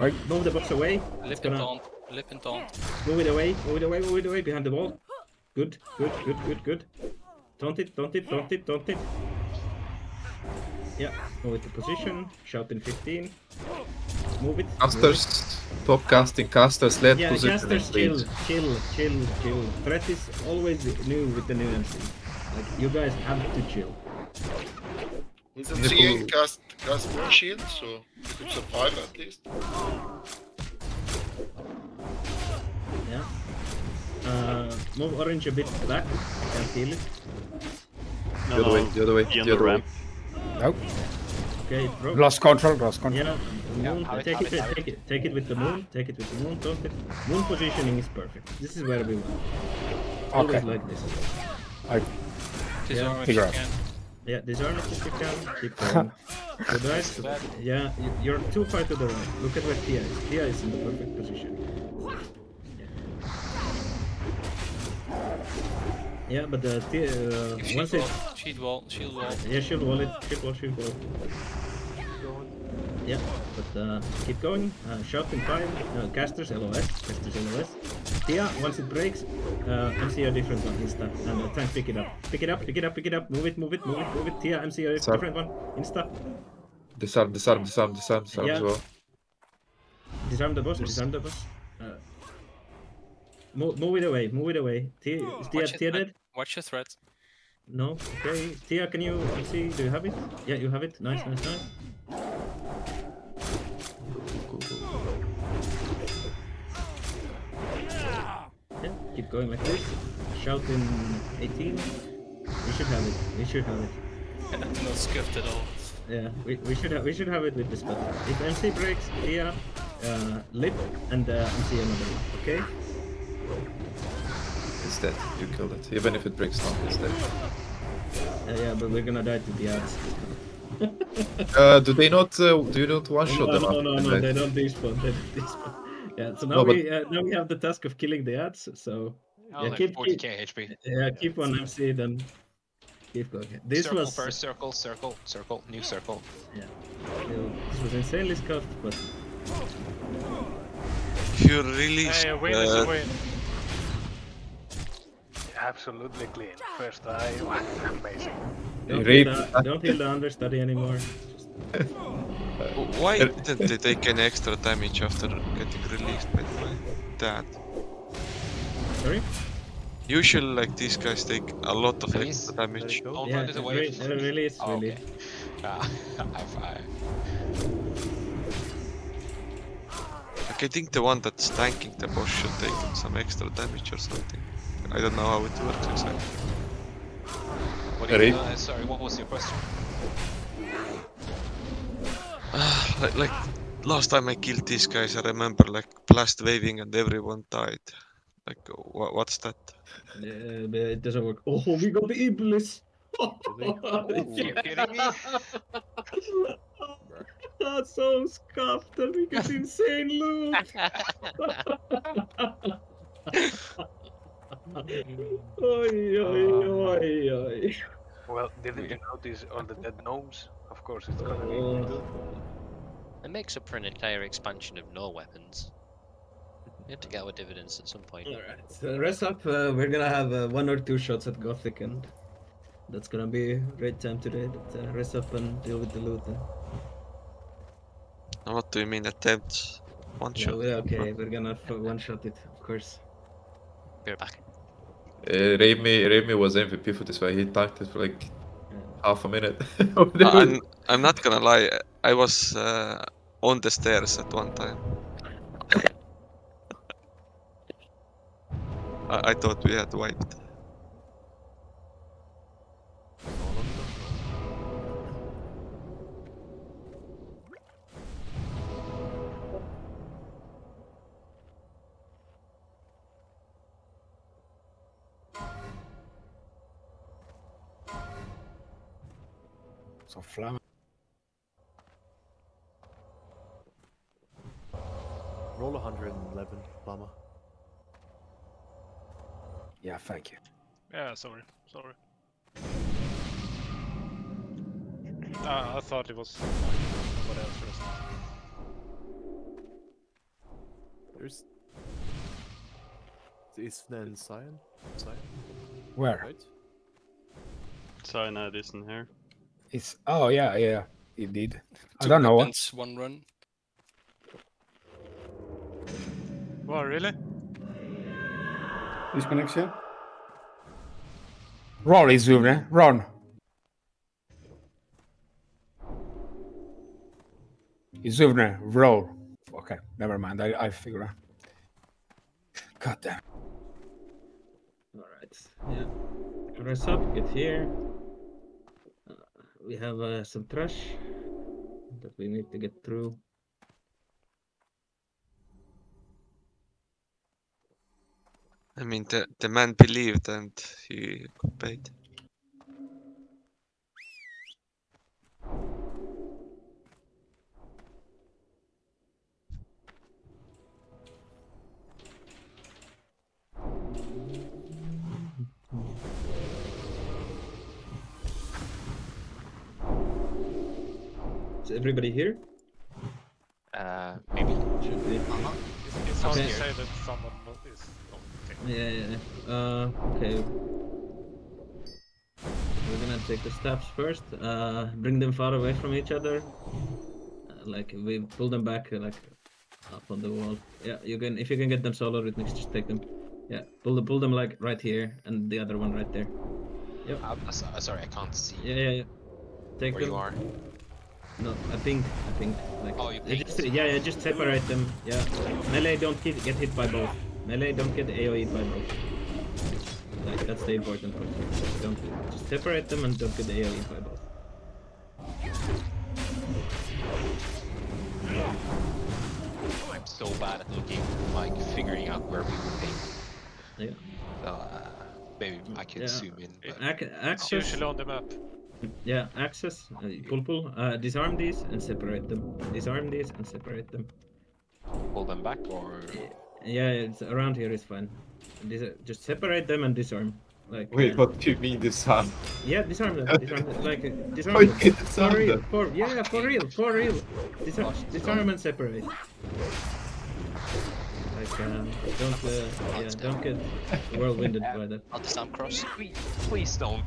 Right. Move the box away. It's Lip and gonna taunt. Lip and taunt. move it away, move it away, move it away behind the wall. Good, good, good, good, good. Taunt it, taunt it, taunt it, taunt it. Yeah, move it to position. Shout in 15. Move it. move it. Casters, top casting casters, let Yeah, position. casters chill, chill, chill, chill. Threat is always new with the new MC. Like you guys have to chill. Isn't CA cast cast more shield, so you could survive at least. Yeah. Uh, move orange a bit back. I can feel it. The other way, the other way, the the other way. ramp. Nope. Okay, it broke. Lost control. Lost control. Yeah, moon, have it, take, have it, it, have take it, take it with the moon, take it with the moon, don't it? Moon positioning is perfect. This is where we want. Always Okay. like this. I Disarm figure you out. Can. Yeah, disarm it if you can. Keep (laughs) going. Good guys. Yeah, you- you're too far to the right. Look at where Tia is. Tia is in the perfect position. Yeah, but the Tia, uh, Shield once it, wall, shield wall, shield wall. yeah, shield wall it, shield wall, shield wall. Yeah, but uh, keep going. Uh, shout in five. Uh, casters LOS. Casters LOS. Tia, once it breaks, uh, MC a different one insta. And uh, tank pick it up. Pick it up, pick it up, pick it up. Move it, move it, move it, move it. Tia, MC a Sorry. different one. Insta. Disarm, disarm, disarm, disarm, disarm Yeah. as well. Disarm the boss, disarm the boss. Uh, move, move it away, move it away. Tia, is Tia, Tia dead? watch your threat. No? Okay. Tia, can you see? Do you have it? Yeah, you have it. Nice, nice, nice. Yeah, keep going like this. Shout in 18. We should have it. We should have it. (laughs) Not scuffed at all. Yeah, we, we should have we should have it with this button. If MC breaks, Tia, uh, lip, and uh, MC another one. Okay. It's dead. You killed it. Even if it breaks down, it's dead. Uh, yeah, but we're gonna die to the ads. (laughs) Uh, do they not? Uh, do you not one shot no, them? no, after no, they no, die? they don't despawn. They don't despawn. Yeah, so now No, but- we uh, now we have the task of killing the ads. So yeah, Only keep, 40k keep HP. yeah keep on MC then keep going. This circle was first, circle, circle, circle, new circle. yeah, this was insanely scuffed, but you release Hey, a win is uh, a win. Absolutely clean. First eye, (laughs) amazing. don't Rape. heal, the, don't heal the understudy anymore. why didn't they take an extra damage after getting released by the way? That. Sorry. Usually like these guys take a lot of Release. extra damage. Don't Yeah, run this away. re- release, Oh, release. (laughs) okay. Ah, I, I, Like I think the one that's tanking the boss should take some extra damage or something. I don't know how it works exactly. what you, Ready? uh, sorry, what was your question? (sighs) like, like last time I killed these guys, I remember like blast waving and everyone died. Like wha- what's that? Yeah, it doesn't work. Oh, we got the Iblis. (laughs) you kidding me? (laughs) That's so scuffed. That we get insane loot. (laughs) oi, oi, oi, oi. Well, didn't you notice all the dead gnomes? Of course, it's gonna be. Oh. It makes up for an entire expansion of no weapons. We have to get our dividends at some point. Alright, so rest up. Uh, we're gonna have uh, one or two shots at Gothik, and that's gonna be a great time today. But, uh, rest up and deal with the loot. Then. What do you mean attempts? One Yeah, shot. we- okay, we're gonna one shot it, of course. Be right back. Uh, Raimi, Raimi was MVP for this fight. He tanked it for like half a minute. (laughs) I'm, I'm not gonna lie, I was uh, on the stairs at one time. (laughs) I, I thought we had wiped. So Flam. Roll 111, Llama. Yeah, thank you. Yeah, sorry, sorry. Ah, I thought it was somebody else first. There's. Is then Cyan? Cyan? Where? Right? Cyanide isn't here. It's oh yeah yeah it did. I don't know what. One run. Wow, really? Disconnection? Roll is Zuvne. Run. Zuvne, roll. Okay, never mind. I, I figure out. God damn. Alright, yeah. Rest up, get here. We have uh, some trash that we need to get through. I mean, the, the man believed and he got paid. Everybody here? Uh, maybe. Should be. Uh-huh. It sounds Okay. to say that someone mo- is. Okay. Yeah, yeah, yeah. Uh, okay. We're gonna take the steps first. Uh, bring them far away from each other. Uh, like we pull them back, uh, like up on the wall. Yeah, you can. If you can get them solo rhythmics, just take them. Yeah, pull the pull them like right here, and the other one right there. Yep. I'm, uh, so- sorry, I can't see Yeah, yeah, yeah. Take where them. you are. No, I think, I think, like. Oh, you yeah, just, yeah, yeah, just separate them. Yeah. Melee don't get, get hit by both. Melee don't get AoE by both. Like that's the important part. Don't just separate them and don't get AoE by both. I'm so bad at looking, like figuring out where we would be. Yeah. So, uh, maybe I can Yeah. zoom in. But... Ac- It's access. usually on the map. Yeah, access. Uh, pull, pull. Uh, disarm these and separate them. Disarm these and separate them. Pull them back or. Yeah, it's around here is fine. Dis- just separate them and disarm. Like. Wait, uh, what do you mean disarm? Yeah, disarm them. Disarm them. Like, uh, (laughs) disarm Oh, you them. can disarm for real. them. For, yeah, yeah, for real. For real. Disarm, disarm and separate. Like, um, don't, uh, yeah, don't get whirlwinded by that. I'll disarm cross. Please, please don't,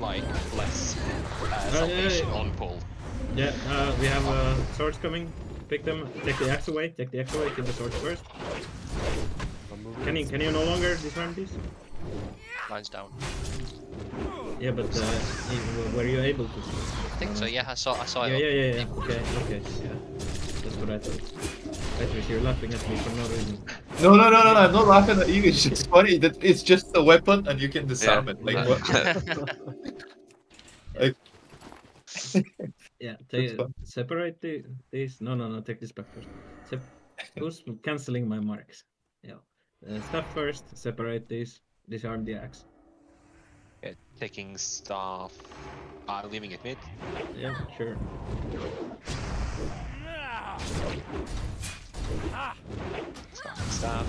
like, bless uh, yeah, salvation yeah. on pull. Yeah, uh, we have uh, swords coming. Pick them. Take the axe away. Take the axe away. Kill the swords first. Can you can you no longer disarm these? Line's down. Yeah, but uh, were you able to? I think so. Yeah, I saw. I saw Yeah, it. yeah, yeah, yeah. Okay, okay, yeah. That's what I thought. Patrice, you're laughing at me for no reason. No, no, no, no, no, I'm not laughing at you. It's just (laughs) funny that it's just a weapon and you can disarm it. Like, what? (laughs) like, Yeah, take, separate the, these. No, no, no. Take this back first. Sep- who's canceling my marks? Yeah. Uh, stuff first. Separate these. Disarm the axe. Yeah, taking stuff. Uh, leaving it mid. Yeah, sure. Stop, stop.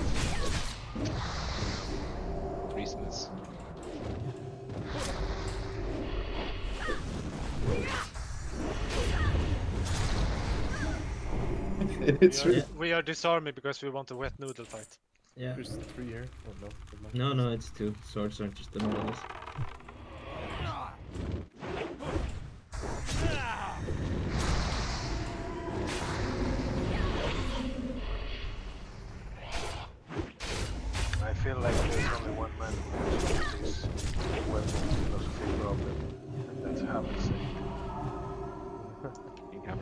Reasons. (laughs) it's we, are, really- we are disarming because we want a wet noodle fight. Yeah. There's three here. Oh no. No, no, it's two. Swords aren't just the normals. Ah! Feel like there's only one man who can use this weapon philosophy problem, and that's Hammer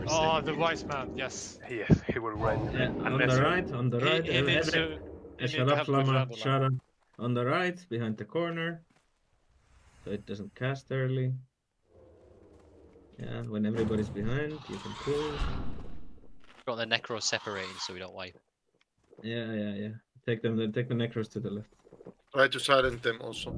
(laughs) Oh, the wise man, yes. Yes, he will write. Yeah, on the unnecessary- right, on the right. he every- needs every- to- he shut up, help Lama. Shut up. On the right, behind the corner. So it doesn't cast early. Yeah, when everybody's behind, you can pull. Got the necro separated so we don't wipe. Yeah, yeah, yeah. Take them. Then Take the necros to the left. Try to silence them also.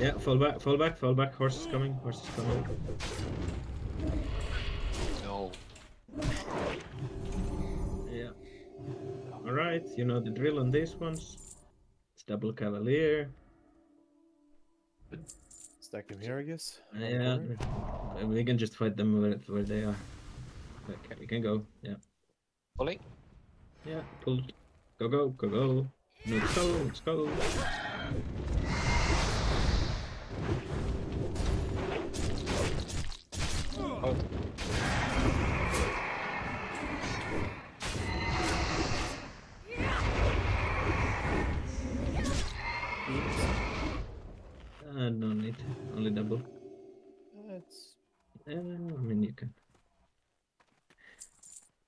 Yeah. Fall back, fall back, fall back. Horse is coming. Horse is coming. All right, you know the drill on these ones. It's double cavalier. Stack them here, I guess. Yeah, corner. we can just fight them where, where they are. Okay, we can go. Yeah. Pulling. Yeah, pull. Go, go, go, go. No, let's go, let's go. That's I mean, you can.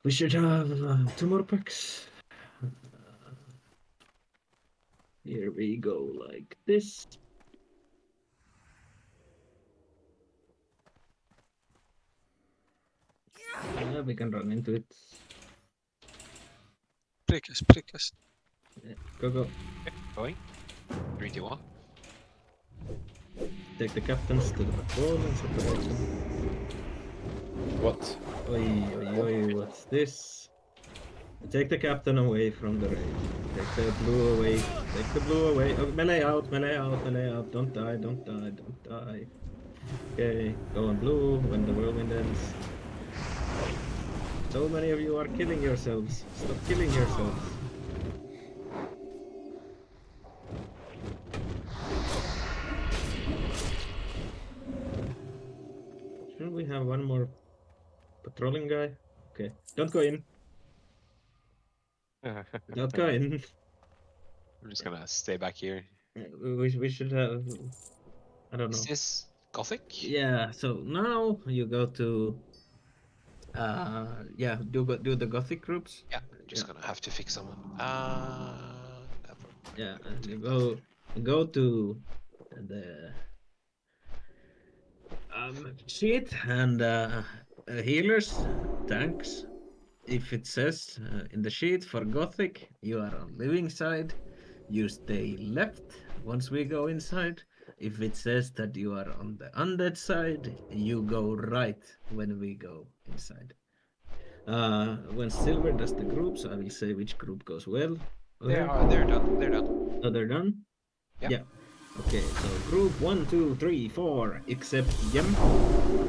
We should have uh, two more packs. Here we go, like this. Yeah, we can run into it. Prickas, prickas. Yeah, go, go. Going. Three, two, one. Take the captains to the back wall and separate them. What? Oi, oi, oi, what's this? Take the captain away from the raid. Take the blue away. Take the blue away. Oh, melee out, melee out, melee out. Don't die, don't die, don't die. Okay, go on blue when the whirlwind ends. So many of you are killing yourselves. Stop killing yourselves. Shouldn't we have one more patrolling guy? Okay, don't go in. (laughs) Don't go in. I'm just gonna stay back here. We, we- we should have. I don't know. Is this Gothik? Yeah. So now you go to. Uh, yeah. Do do the Gothik groups. Yeah, just gonna have to fix someone. Uh. Yeah. and You go go to the um, sheet and uh, uh, healers, tanks. If it says uh, in the sheet for Gothik, you are on living side. You stay left once we go inside. If it says that you are on the undead side, you go right when we go inside. Uh, when Silver does the groups, I will say which group goes well. They are. They're done. They're done. Oh, they're done? Yeah. Yeah. Okay, so group one, two, three, four, except Yem.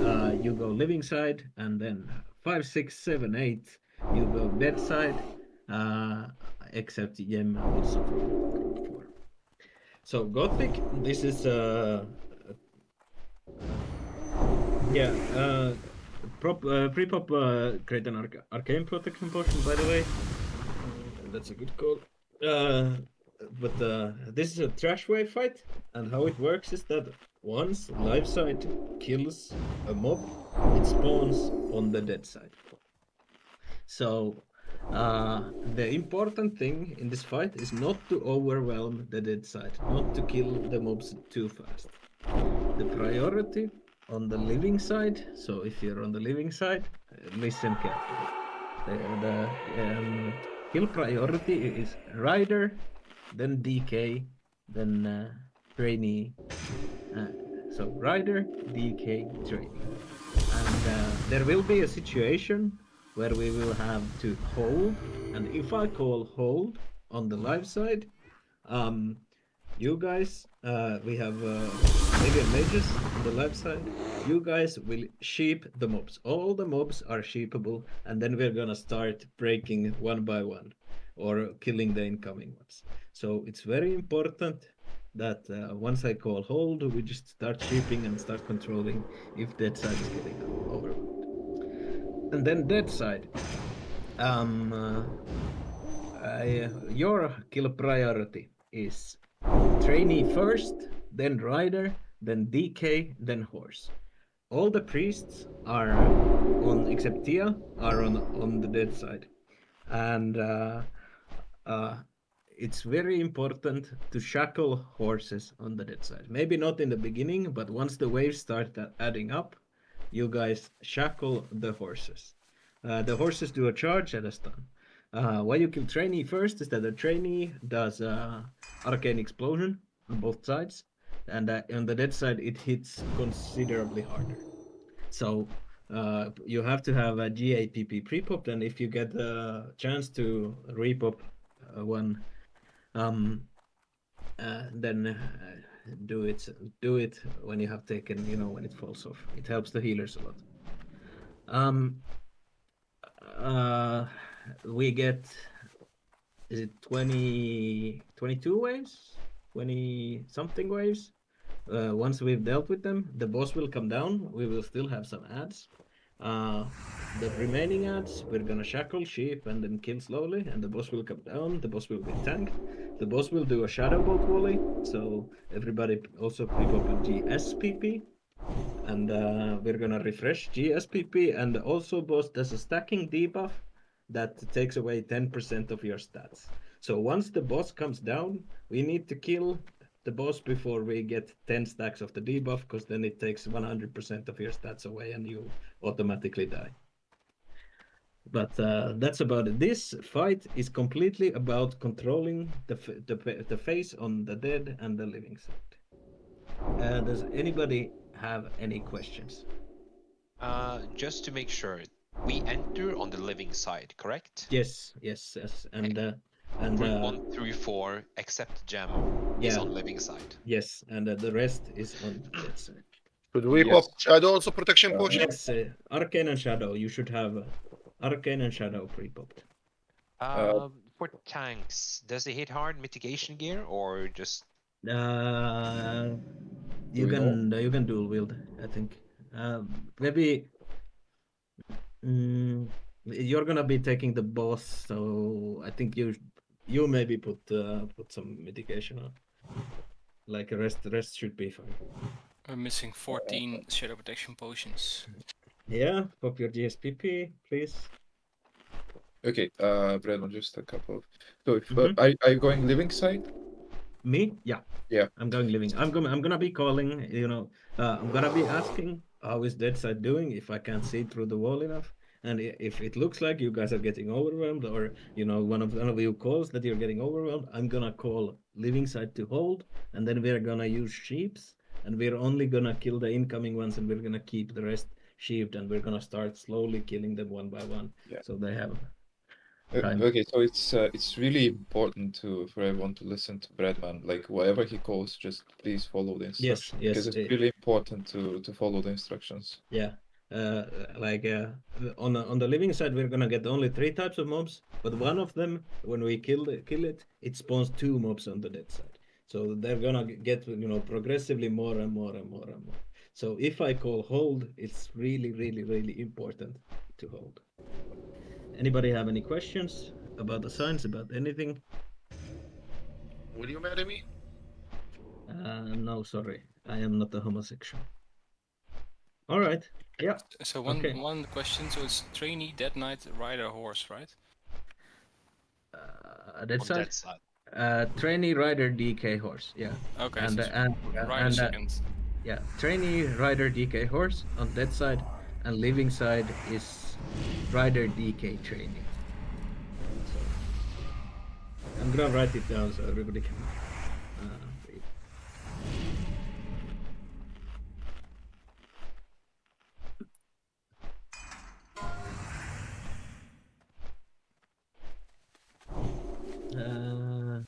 Uh, you go living side, and then five, six, seven, eight, you go dead side. Uh, except Yem also four. So Gothik, this is uh, yeah, uh, prop, uh, pre-pop uh, create an arca- arcane protection potion, by the way. That's a good call. Uh, but uh, this is a trash wave fight, and how it works is that once live side kills a mob, it spawns on the dead side. So uh, the important thing in this fight is not to overwhelm the dead side, not to kill the mobs too fast. The priority on the living side. So if you're on the living side, uh, listen carefully. The, the um, kill priority is rider, then DK, then uh, trainee. Uh, so rider, DK, trainee. And uh, there will be a situation where we will have to hold, and if I call hold on the live side, um, you guys, uh, we have uh, Million Mages on the live side. You guys will sheep the mobs. All the mobs are sheepable, and then we're gonna start breaking one by one or killing the incoming ones. So it's very important that uh, once I call hold, we just start sheeping and start controlling if that side is getting overwhelmed. And then that side, um, uh, I, your kill priority is trainee first, then rider, then DK, then horse. All the priests are on, except Tia, are on on the dead side, and uh, uh, it's very important to shackle horses on the dead side. Maybe not in the beginning, but once the waves start adding up, you guys shackle the horses. Uh, the horses do a charge and a stun. Uh, why you kill trainee first is that the trainee does uh, arcane explosion on both sides, and on the dead side it hits considerably harder. So uh, you have to have a GAPP pre-pop, and if you get the chance to repop uh, one, um, uh, then uh, do it. Do it when you have taken, you know, when it falls off. It helps the healers a lot. Um, uh, we get is it 20 22 waves 20 something waves uh, once we've dealt with them the boss will come down we will still have some ads uh, the remaining ads we're gonna shackle sheep and then kill slowly and the boss will come down the boss will be tanked the boss will do a shadow bolt volley so everybody also pick up a gspp and uh, we're gonna refresh gspp and also boss does a stacking debuff that takes away 10% of your stats. So once the boss comes down, we need to kill the boss before we get 10 stacks of the debuff, because then it takes 100% of your stats away and you automatically die. But uh, that's about it. This fight is completely about controlling the, f- the, the face on the dead and the living side. Uh, does anybody have any questions? Uh, just to make sure, we enter on the living side, correct? Yes, yes, yes. And uh, and Group uh, one through four, except gem, is Yeah. on living side. yes, and uh, the rest is on that side. Should we pop shadow also protection potion? Yes, uh, arcane and shadow. You should have uh, arcane and shadow pre-popped. Um, for tanks, does it hit hard mitigation gear or just Uh, you we can uh, you can dual wield. I think. Um, maybe. Mm, you're gonna be taking the boss, so I think you you maybe put uh, put some mitigation on. Like the rest, the rest should be fine. We're missing 14 shadow protection potions. Yeah, pop your GSPP, please. Okay, uh, Brennan, just a couple of. So, if, uh, Mhm. are, are you going living side? Me? Yeah. Yeah. I'm going living. I'm gonna I'm gonna be calling, you know, uh, I'm gonna be asking how is Dead Side doing if I can't see through the wall enough. And if it looks like you guys are getting overwhelmed, or you know, one of one of you calls that you're getting overwhelmed, I'm gonna call living side to hold, and then we're gonna use sheeps, and we're only gonna kill the incoming ones, and we're gonna keep the rest sheeped, and we're gonna start slowly killing them one by one. Yeah. So they have Uh. Okay, so it's uh, it's really important to for everyone to listen to Breadman. Like whatever he calls, just please follow the instructions. yes, yes. Because it's really important to to follow the instructions. Yeah. Uh, like uh, on the, on the living side, we're gonna get only three types of mobs, but one of them, when we kill it, kill it, it spawns two mobs on the dead side. So they're gonna get you know progressively more and more and more and more. So if I call hold, it's really really really important to hold. Anybody have any questions about the signs about anything? Will you marry me? Uh, no, sorry, I am not a homosexual. All right. Yeah. So one Okay. one question. So it's trainee, dead knight, rider, horse, right? Uh, that On side. that side. Uh, trainee rider DK horse. Yeah. Okay, And so uh, and rider and uh, second. yeah, trainee rider DK horse on that side, and living side is rider DK training. So, I'm gonna write it down so everybody can Uh,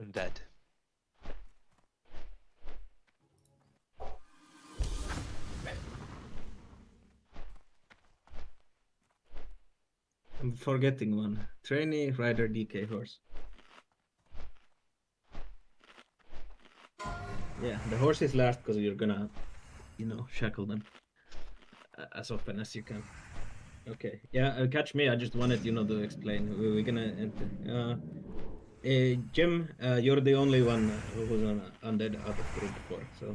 I'm dead. I'm forgetting one. Trainee, rider, DK horse. Yeah, the horse is last because you're gonna, you know, shackle them uh, as often as you can. Okay, yeah, uh, catch me. I just wanted you know to explain. We- We're gonna enter. Uh, uh, Jim, uh, you're the only one uh, who's on undead out of group four. So,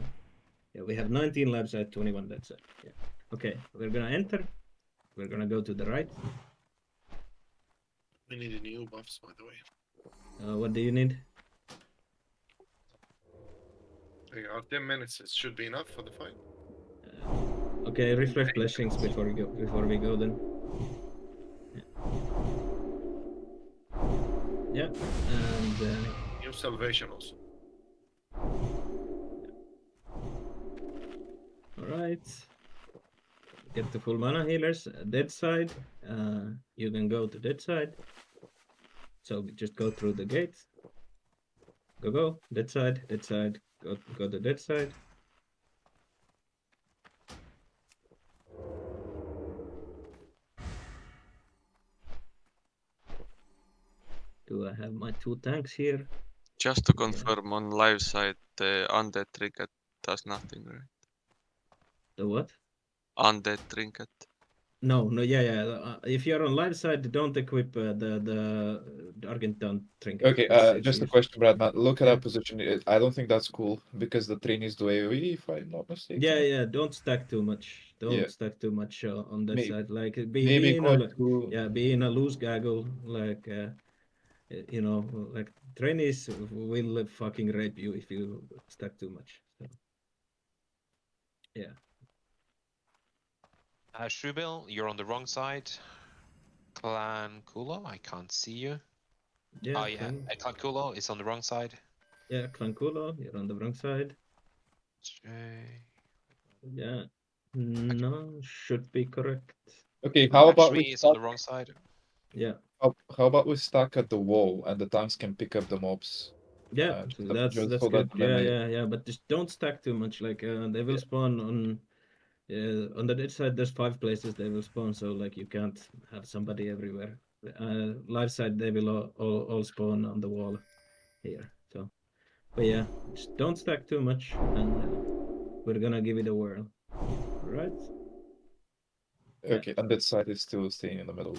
yeah, we have 19 labs at 21 dead set. Yeah. Okay, we're gonna enter. We're gonna go to the right. We need a new buffs, by the way. Uh, what do you need? Okay, our 10 minutes it should be enough for the fight. Okay, refresh blessings before we go. Before we go, then. Yeah, yeah. and uh, New salvation also. all right. Get the full mana healers. uh, Dead side. Uh, you can go to dead side. So just go through the gate. Go go. Dead side. Dead side. Go go to dead side. Do I have my two tanks here? Just to confirm on live side, the undead trinket does nothing, right? The what? Undead trinket. No, no, yeah, yeah. Uh, if you're on live side, don't equip uh, the the the Argent Dawn trinket. Okay, uh, just a question, Brad. Man. Look at our position. I don't think that's cool because the trainees do AoE, if I'm not mistaken. Yeah, yeah. Don't stack too much. Don't Yeah. stack too much uh, on that May- side. Like be, maybe be in a, cool. yeah, be in a loose gaggle. Like uh, y- you know, like trainees will fucking rape you if you stack too much. So. Yeah. Uh, Shubil, you're on the wrong side. Clan Kulo, I can't see you. Yeah. oh yeah, Clan- uh, Clan Kulo is on the wrong side. Yeah, Clanculo, you're on the wrong side. Jay. Yeah. No, should be correct. Okay, how about Actually, we it's on the wrong side. Yeah. How, how about we stack at the wall and the tanks can pick up the mobs? Yeah, Uh, that's that's so good. that Yeah, yeah, yeah. But just don't stack too much. Like uh, they will spawn on. Uh, on the dead side, there's five places they will spawn, so like you can't have somebody everywhere. Uh, live side, they will all, all, all spawn on the wall here. So, but yeah, just don't stack too much, and uh, we're gonna give it a whirl. Right? Okay, and that side is still staying in the middle.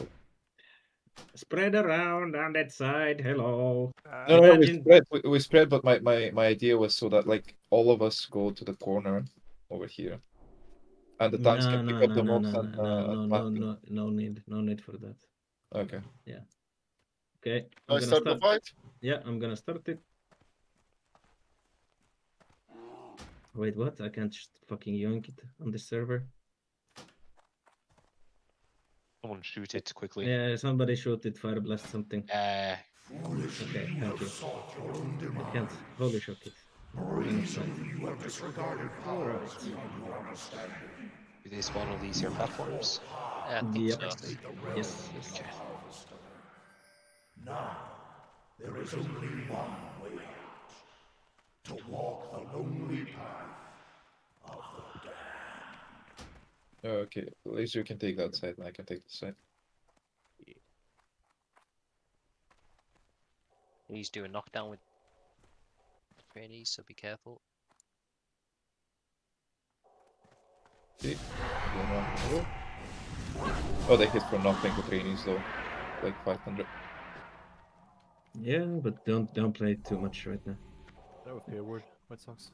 Spread around on that side. Hello. No, no, we spread, we, we spread, but my, my, my idea was so that like all of us go to the corner over here, and the tanks no, can no, pick up no, the no, mobs no, and no, uh, no, and no, plant- no, no need, no need for that. Okay. Yeah. Okay. I start the fight? Yeah, I'm gonna start it. Wait, what? I can't just fucking yoink it on the server. Someone shoot it quickly. Yeah, somebody shoot it, fire blast something. Uh, Okay, thank you. I can't holy shock it. Alright. do they spawn on these here platforms? Yeah, I think Yep. so. Yes, yes. Now, there is only one way out. To walk the lonely path of the damned. Okay, Laser can take that side, and I can take this side. He's doing knockdown with trainees, so be careful. See? Going on in the middle. Oh, they hit for nothing, the trainees though. Like 500. Yeah, but don't don't play too much right now. That would be a word. White Sox.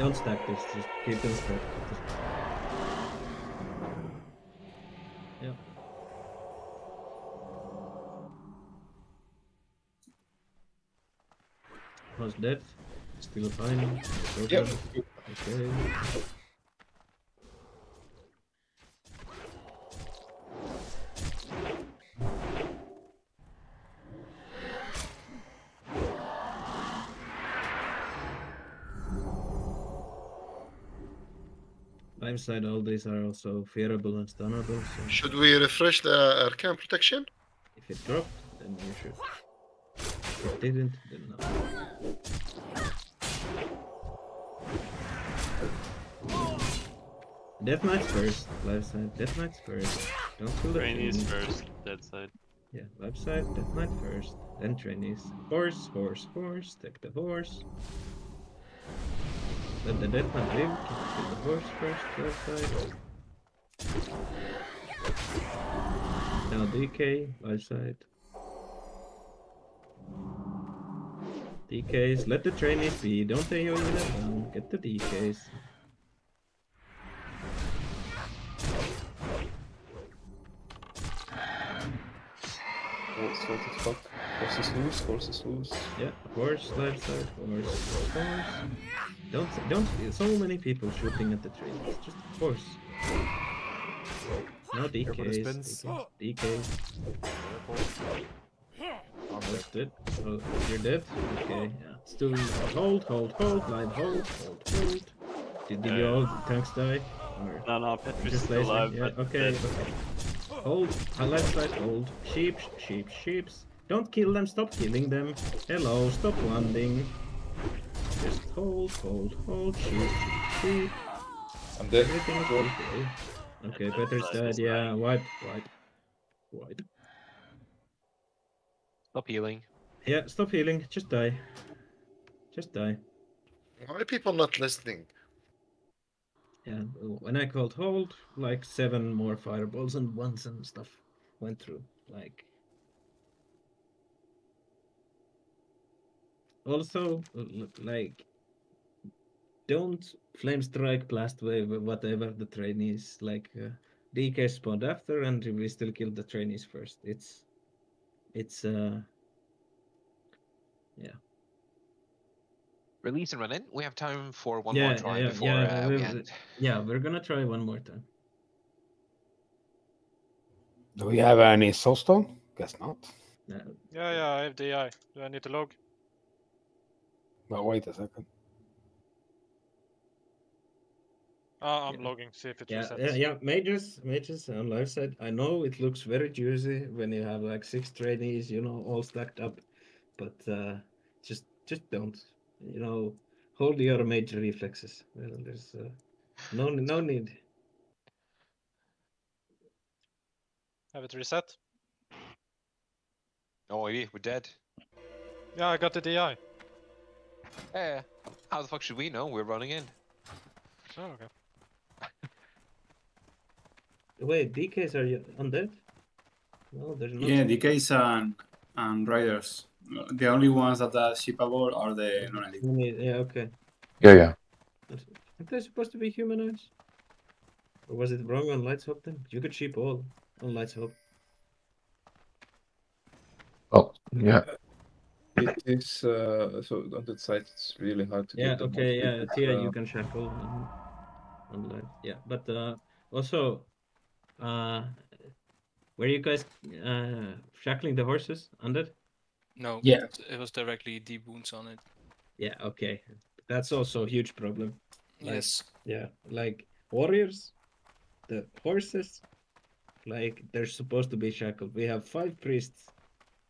Don't stack this. Just keep them stacked. Yep. Was dead? Still a fine? Yep. Okay. Live all these are also fearable and stunnable, so Should we refresh the arcane protection? if it dropped, then you should. If it didn't, then no. Death Knights first, left side, Death Knights first. Don't kill the Trainees trainees. first, dead side. Yeah, left side, Death Knight first, then trainees. Horse, horse, horse, take the horse. Let the dead man live, kill the horse first, left side. Now DK, live side. DKs, let the trainees be, don't they hold them down, get the DKs. It's what the fuck? Horses loose, horses loose. Yeah, horse, left side, horse, horse. Don't, don't, so many people shooting at the trainees, just horse. No Careful DKs, DKs. Horse dead. Oh, you're dead? Okay, yeah. Still hold, hold, hold, line hold, hold, hold. Did, did you Uh, tanks die? Or No, no, Petrus is just still alive, Yeah, okay, okay. Hold, left side, hold. Sheep, sheep, sheeps. Don't kill them, stop killing them. Hello, stop landing. Just hold, hold, hold, shoot, sheep, sheep. I'm dead. Everything is okay. Okay, Peter's dead, yeah, wipe, wipe. Wipe. Stop healing. Yeah, stop healing, just die. Just die. Why are people not listening? Yeah, when I called hold, like seven more fireballs and ones and stuff went through. Like. Also, like, don't flame strike, blast wave, whatever the trainees. Like, uh, DK spawned after, and we still killed the trainees first. It's, it's uh, yeah. Release and run in. We have time for one yeah, more try yeah, before yeah, uh, we we- end. yeah, we're gonna try one more time. Do we have any soulstone? Guess not. Yeah, yeah, I have DI. Do I need to log? But wait a second. Ah, I'm logging, see if it Yeah, resets. yeah, yeah. Mages, mages on live side. I know it looks very juicy when you have like six trainees, you know, all stacked up, but uh, just just don't. You know, hold your major reflexes. Well, there's uh, no no need. Have it reset? Oh, maybe we're dead. Yeah, I got the DI. Yeah. How the fuck should we know? We're running in. Oh, okay. Wait, DKs are you undead? No, there's not. Yeah, DKs and and riders. The only ones that are shippable are the non-elite. Yeah, okay. Yeah, yeah. Aren't they supposed to be humanoids? Or was it wrong on Light's Hope then? You could ship all on Light's Hope. Oh, yeah. It is uh, so on that side. It's really hard to Yeah, get okay, off yeah, because, Tia, uh, you can shackle on, on live. Yeah, but uh, also, uh, were you guys uh, shackling the horses undead? No. Yeah. It, it was directly deep wounds on it. Yeah, okay. That's also a huge problem. Like, Yes. Yeah, like warriors, the horses, like they're supposed to be shackled. We have five priests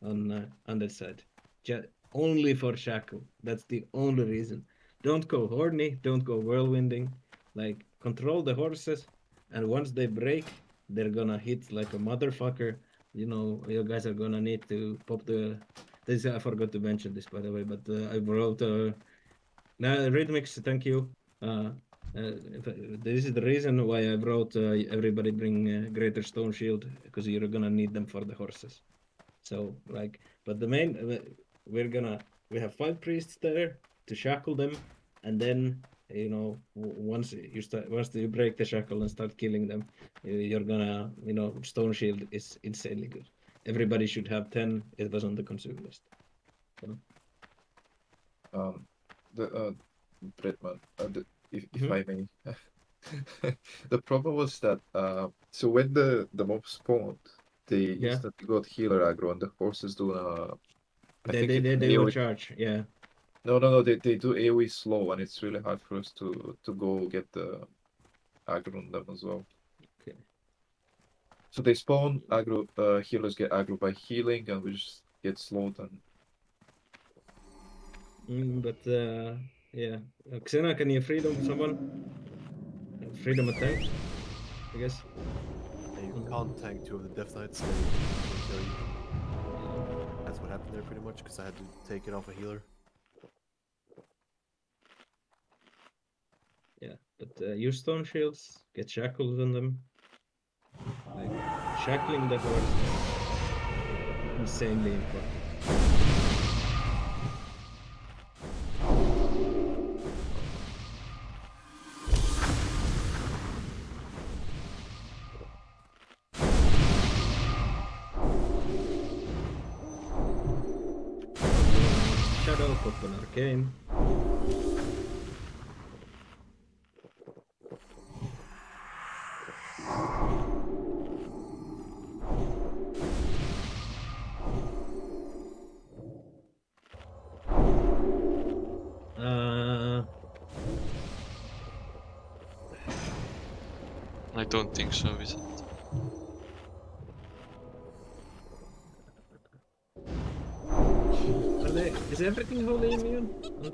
on uh, on that side, ju- only for shackle. That's the only reason. Don't go horny. Don't go whirlwinding. Like control the horses, and once they break, they're gonna hit like a motherfucker. You know, you guys are gonna need to pop the. This I forgot to mention this by the way, but uh, I wrote. Uh, now, Rhythmix, thank you. Uh, uh, this is the reason why I wrote uh, everybody bring uh, Greater Stone Shield because you're gonna need them for the horses. So like, but the main uh, we're gonna we have five priests there to shackle them, and then you know, once you start, once you break the shackle and start killing them, you- you're gonna, you know, stone shield is insanely good. Everybody should have ten. It was on the consume list. So, Um, the uh, Breadman, uh, the, if if Mhm. I may, (laughs) the problem was that uh, so when the the mob spawned, they Yeah. instantly got healer aggro, and the horses do uh, I they think they it's they, an they will charge. Yeah. No, no, no. They they do AoE slow, and it's really hard for us to to go get the aggro on them as well. Okay. So they spawn aggro. Uh, healers get aggro by healing, and we just get slowed. And Mm, but uh, yeah, uh, Xena, can you freedom someone? Freedom a tank, I guess. Yeah, you can't tank two of the Death Knights. They what happened there pretty much because I had to take it off a healer. Yeah, but uh, use stone shields, get shackles on them. Like shackling the horse, is insanely important. Shadow, pop an arcane.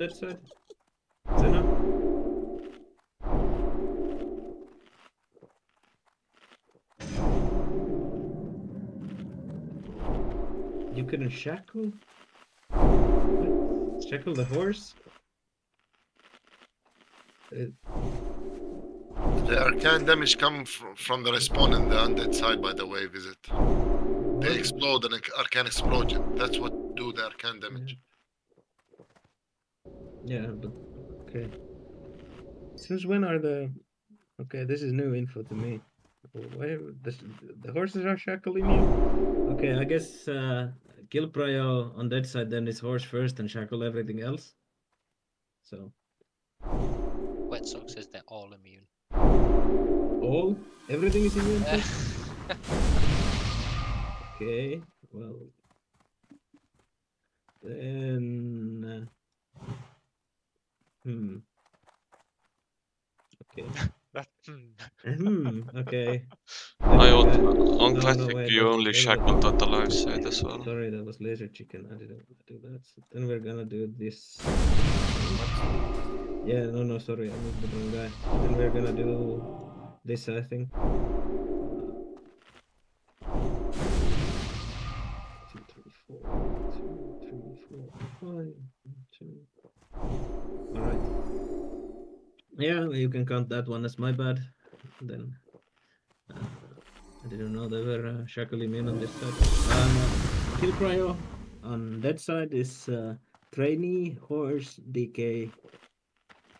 That side? You couldn't shackle? What? Shackle the horse? Uh, The arcane damage come from, from the respawn in the undead side, by the way, visit. They explode an arcane explosion. That's what do the arcane damage. yeah, but okay. Since when are the? Okay, this is new info to me. Why the, the horses are shackling you? Okay, I guess uh, kill Prio on that side, then his horse first, and shackle everything else. So Wet Sock says they're all immune. all everything is immune. (laughs) okay, well then. Uh, hmm. Okay. (laughs) That, hmm. Hmm. Okay. (laughs) I on, on no, no, classic wait, you only shackle wait. total life side as well. Sorry, that was laser chicken. I didn't wanna do that. So then we're gonna do this. Yeah, no, no, sorry, I moved the wrong guy. Then we're gonna do this, I think. Two, three, four. Two, three, four, five. Two. All right. Yeah, you can count that one as my bad. Then uh, I didn't know they were uh, shackle on this side. Um, kill cryo on that side is uh, trainee, horse, DK,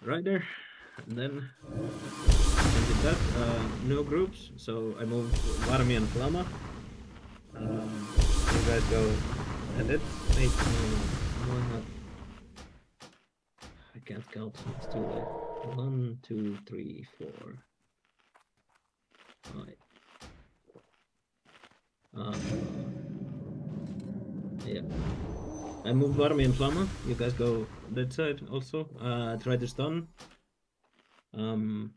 rider. And then and that, uh, no groups. So I moved Varmi and Flama. Um, you guys go and it. Wait, no, no, not. Can't count. It's too late. One, two, three, four, five. Uh, yeah. I move Varmi and Flama. You guys go that side also. Uh, try to stun. Um.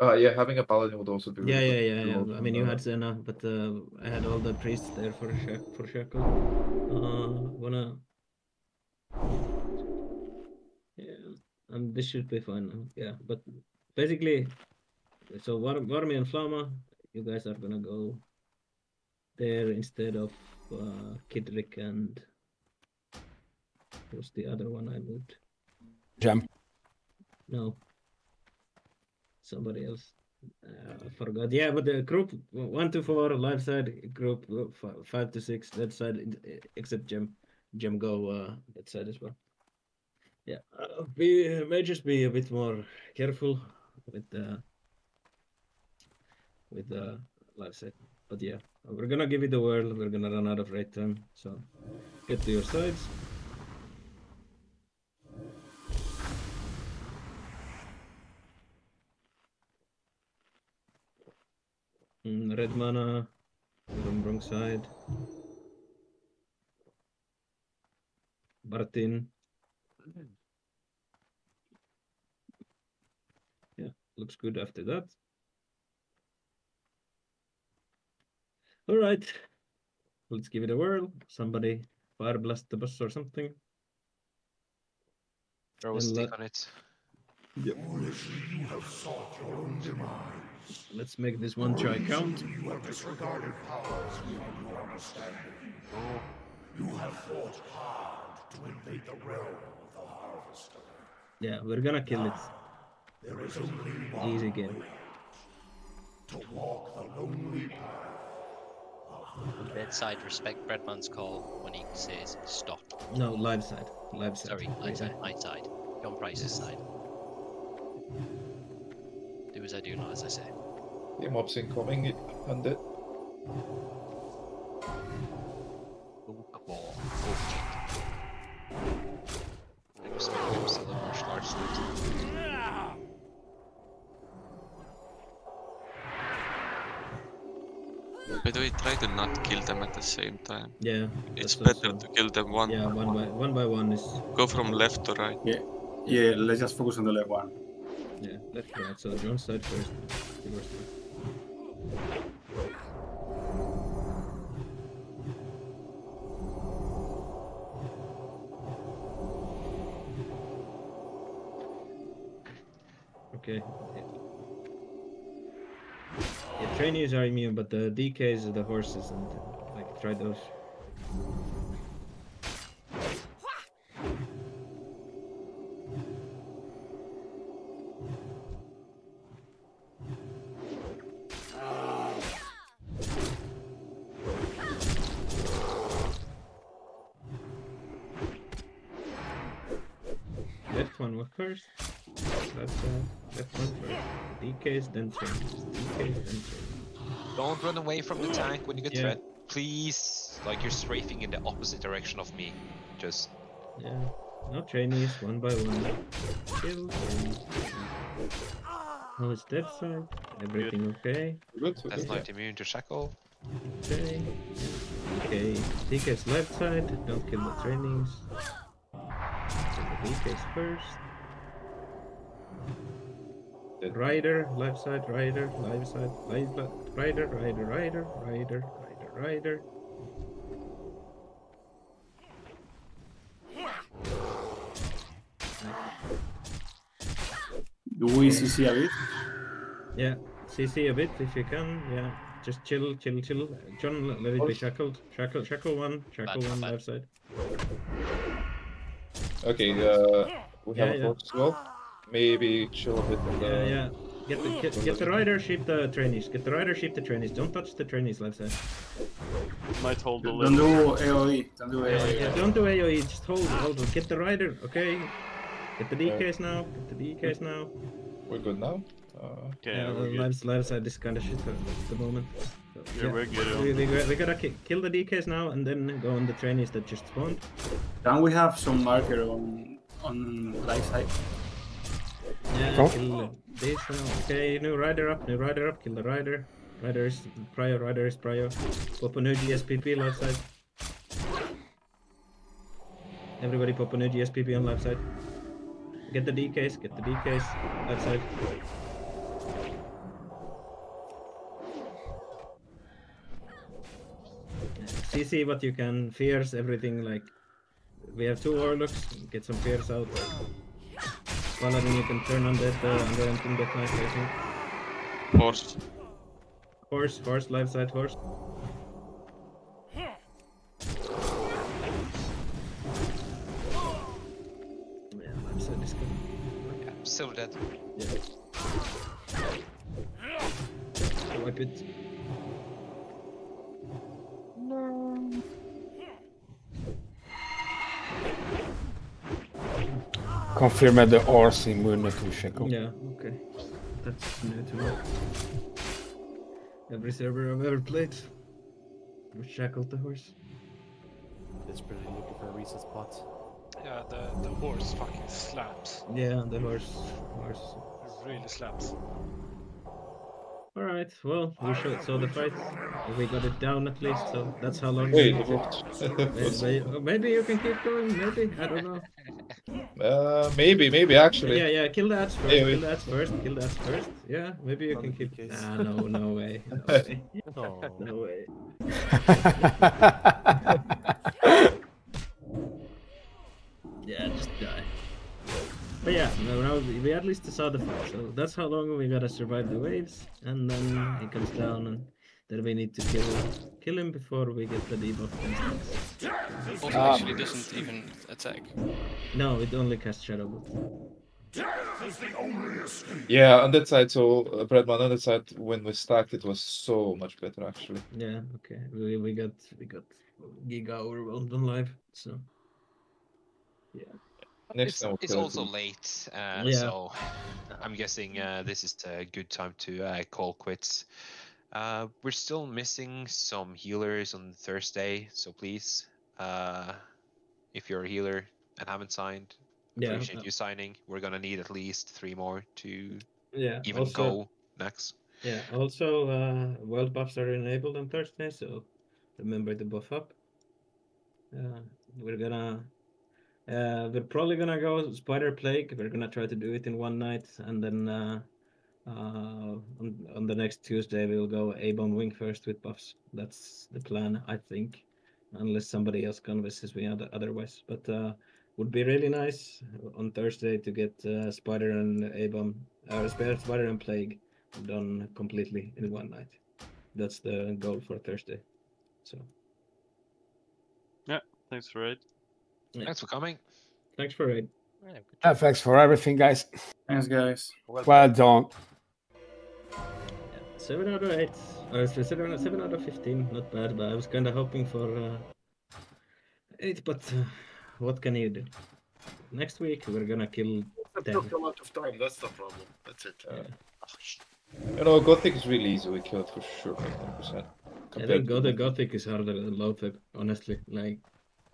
uh, yeah, having a paladin would also be. Yeah, really yeah, yeah, yeah. I mean, you had Zena, but uh, I had all the priests there for shack for shackle. Uh, wanna. And this should be fine. Yeah, but basically, so Var- Varmi and Flama, you guys are gonna go there instead of uh, Kidrick and who's the other one I moved? Jam. No. Somebody else. Uh, I forgot. Yeah, but the group one to four live side, group uh, five to six that side, except Gem, Gem go uh, that side as well. Yeah, uh, be may just be a bit more careful with the with the life set. But yeah, we're gonna give it a whirl. We're gonna run out of raid time, so get to your sides. Mm, red mana, wrong, wrong side. Martin. Yeah, looks good after that. All right, let's give it a whirl. Somebody fire blast the bus or something. Throw a And stick let- on it. Foolishly, you have sought your own demise. Let's make this one try count. You have disregarded powers beyond your understanding. Oh. You have fought hard to invade the realm of the Harvester. Yeah, we're gonna kill it. Ah, there is only one Easy game. way. To walk the lonely path. Bedside, respect Breadman's call when he says stop. No, live side. Live side. Sorry, light side, light side. John Price's side. Do as I do, not as I say. The mobs incoming, it- way, try to not kill them at the same time. Yeah. It's better also- to kill them one. Yeah, one by one by one is. Go from left to right. Yeah, yeah. Let's just focus on the left one. Yeah, left right. So John side first. yours first. Okay. Trainees are immune, but the DKs are the horses, and like try those. Left one was first. Left side. Left one first. DKs, then trainees. Run away from the tank when you get Yeah. threat. Please, like you're strafing in the opposite direction of me. Just Yeah. No trainees, one by one. Kill trainees. How is that side? Everything okay? Good. that's not immune to shackle. Okay. Okay. DK's left side. Don't kill the trainees. Kill the DK's first. Rider, left side, rider, live side, live, rider, rider, rider, rider, rider, rider. Do we CC a bit? Yeah, CC a bit if you can. Yeah, just chill, chill, chill. John, let it be shackled. Shackle, shackle one, shackle one, left side. Okay, uh, we have Yeah, a yeah. horse as well. Maybe chill a bit the. Yeah, yeah. Get the get, get the rider, sheep the trainees. Get the rider, sheep the trainees. Don't touch the trainees left side. Might hold the Don't do AOE. Don't do AOE. yeah, don't do AOE. Just hold, hold. it. Get the rider, okay? Get the DKs now. Get the DKs now. We're good now. Uh, Okay, Yeah, we're the good. left, left side is kind of shit at the moment. So, Yeah, we're good We, we, got- we gotta ki- kill the DKs now and then go on the trainees that just spawned. Can we have some marker on on right side? Yeah, Oh. kill this. Okay, new rider up, new rider up, kill the rider. Rider is prior, rider is prior. Pop a new GSPP left side. Everybody pop a new GSPP on left side. Get the DKs, get the DKs, left side. CC what you can, fears, everything like we have two warlocks, get some fears out. Paladin you can turn on that uh, under anything that nice I think. Horse. Horse, horse, left side horse. Yeah, left side is good. Yeah, I'm still dead. Yeah. Wipe it. Confirmed the horse immune to Shackle. Yeah, okay. That's new to me. Every server I've ever played. We shackled the horse. Desperately looking for a reset spot. Yeah, the, the horse fucking slaps. Yeah, the horse. horse. It really slaps. All right. Well, we showed, saw the fight. We got it down at least. So that's how long. Wait, it maybe, maybe you can keep going. Maybe I don't know. (laughs) Uh, maybe, maybe actually. Yeah, yeah. Kill that first. Yeah, Kill that first. Kill the ads first. Yeah, maybe you can keep. Nah, no, no way. (laughs) No way. no way. (laughs) Yeah, just die. But yeah, no, now we at least saw the fight, so that's how long we gotta survive the waves, and then he comes down, and then we need to kill kill him before we get the debuff. instance. Also, Um, actually doesn't even attack. No, it only casts Shadow Bolt. Yeah, on that side, so uh, Breadman on that side, when we stacked, it was so much better actually. Yeah, okay. We we got we got Giga overwhelmed on live, so yeah. Next it's, it's also late, uh, Yeah. so I'm guessing uh, this is a good time to uh, call quits. Uh, we're still missing some healers on Thursday, so please, uh, if you're a healer and haven't signed, Yeah, appreciate you signing. We're gonna need at least three more to Yeah, even also- go next. Yeah. Also, uh, world buffs are enabled on Thursday, so remember to buff up. Uh, we're gonna. Uh, we're probably gonna go Spider Plague. We're gonna try to do it in one night, and then uh, uh, on, on the next Tuesday we'll go A-Bomb Wing first with buffs. That's the plan, I think, unless somebody else convinces me other- otherwise. But uh, would be really nice on Thursday to get uh, Spider and A-Bomb, uh, Spider Spider and Plague done completely in one night. That's the goal for Thursday. So Yeah, thanks for it. Thanks for coming. thanks for it. Uh, thanks for everything, guys. Thanks, guys. Well done. Seven out of eight. Or it's seven, seven out of fifteen. Not bad, but I was kind of hoping for uh, eight. But uh, what can you do? Next week we're gonna kill It took a lot of time. That's the problem. That's it. You know, Gothik is really easy. We kill it for sure, like 10%. I think Gothik, Gothik is harder than Loatheb, honestly. Like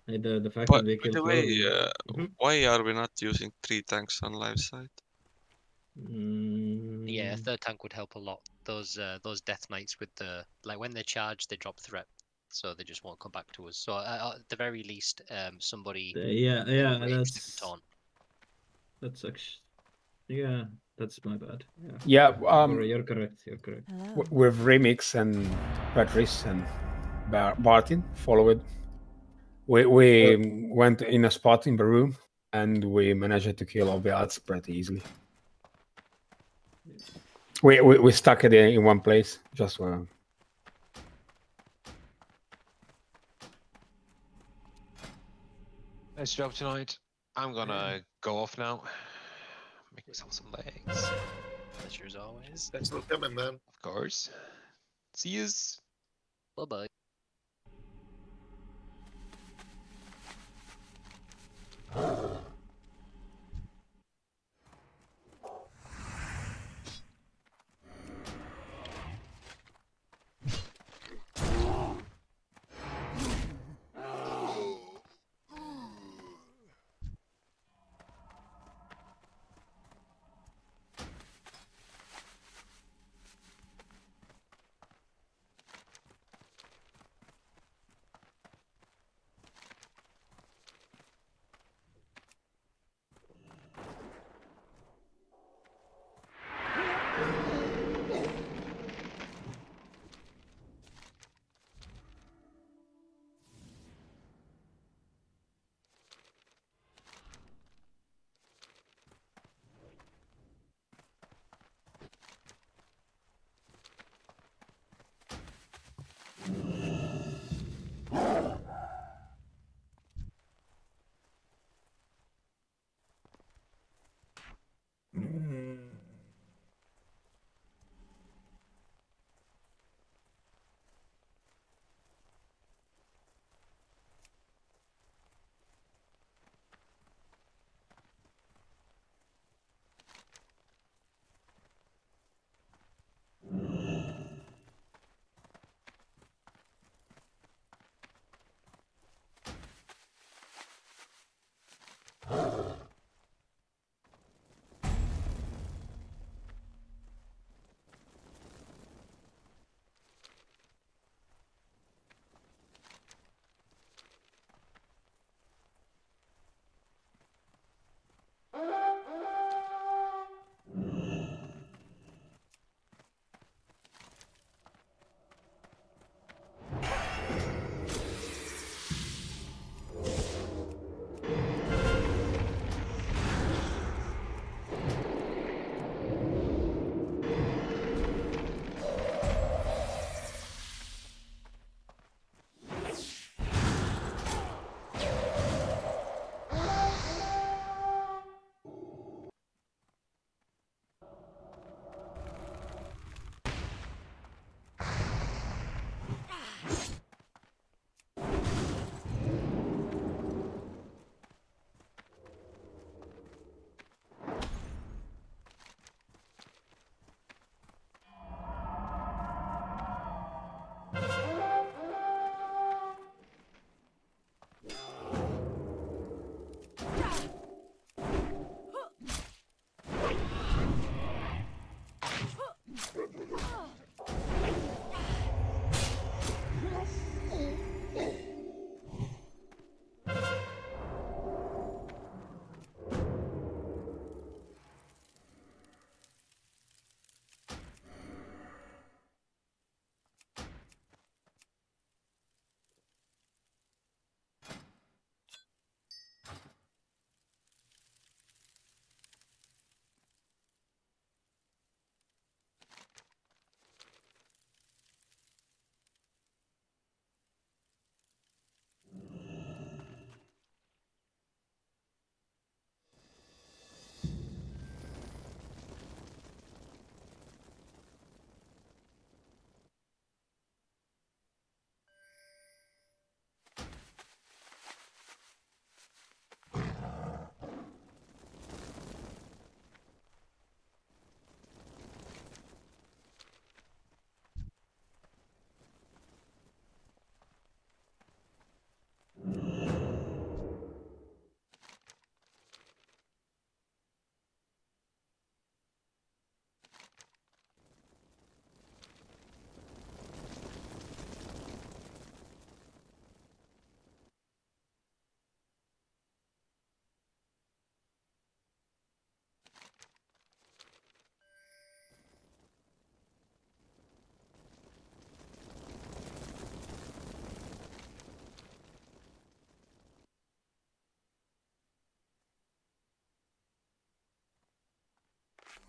like, the the fact But that we by the way, uh, Mhm. why are we not using three tanks on live side? Mm, Yeah, a third tank would help a lot. Those uh, those death knights with the like when they charge, they drop threat, so they just won't come back to us. So uh, at the very least, um, somebody. Uh, yeah, yeah, that's- can taunt. That's actually, yeah, that's my bad. Yeah, Yeah, um, You're- you're correct. You're correct. w- with Remix and Patrice and Bar- Bartin followed. We we went in a spot in the room and we managed to kill all the ads pretty easily. We we, we stuck it in, in one place, just uh, Nice job tonight. I'm gonna go off now. Make myself some legs. Pleasure as always. Thanks for coming, man. Of course. See yous. Bye bye. Oh.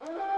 Ah!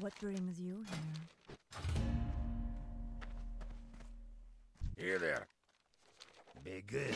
What brings you here? Here there. Be good.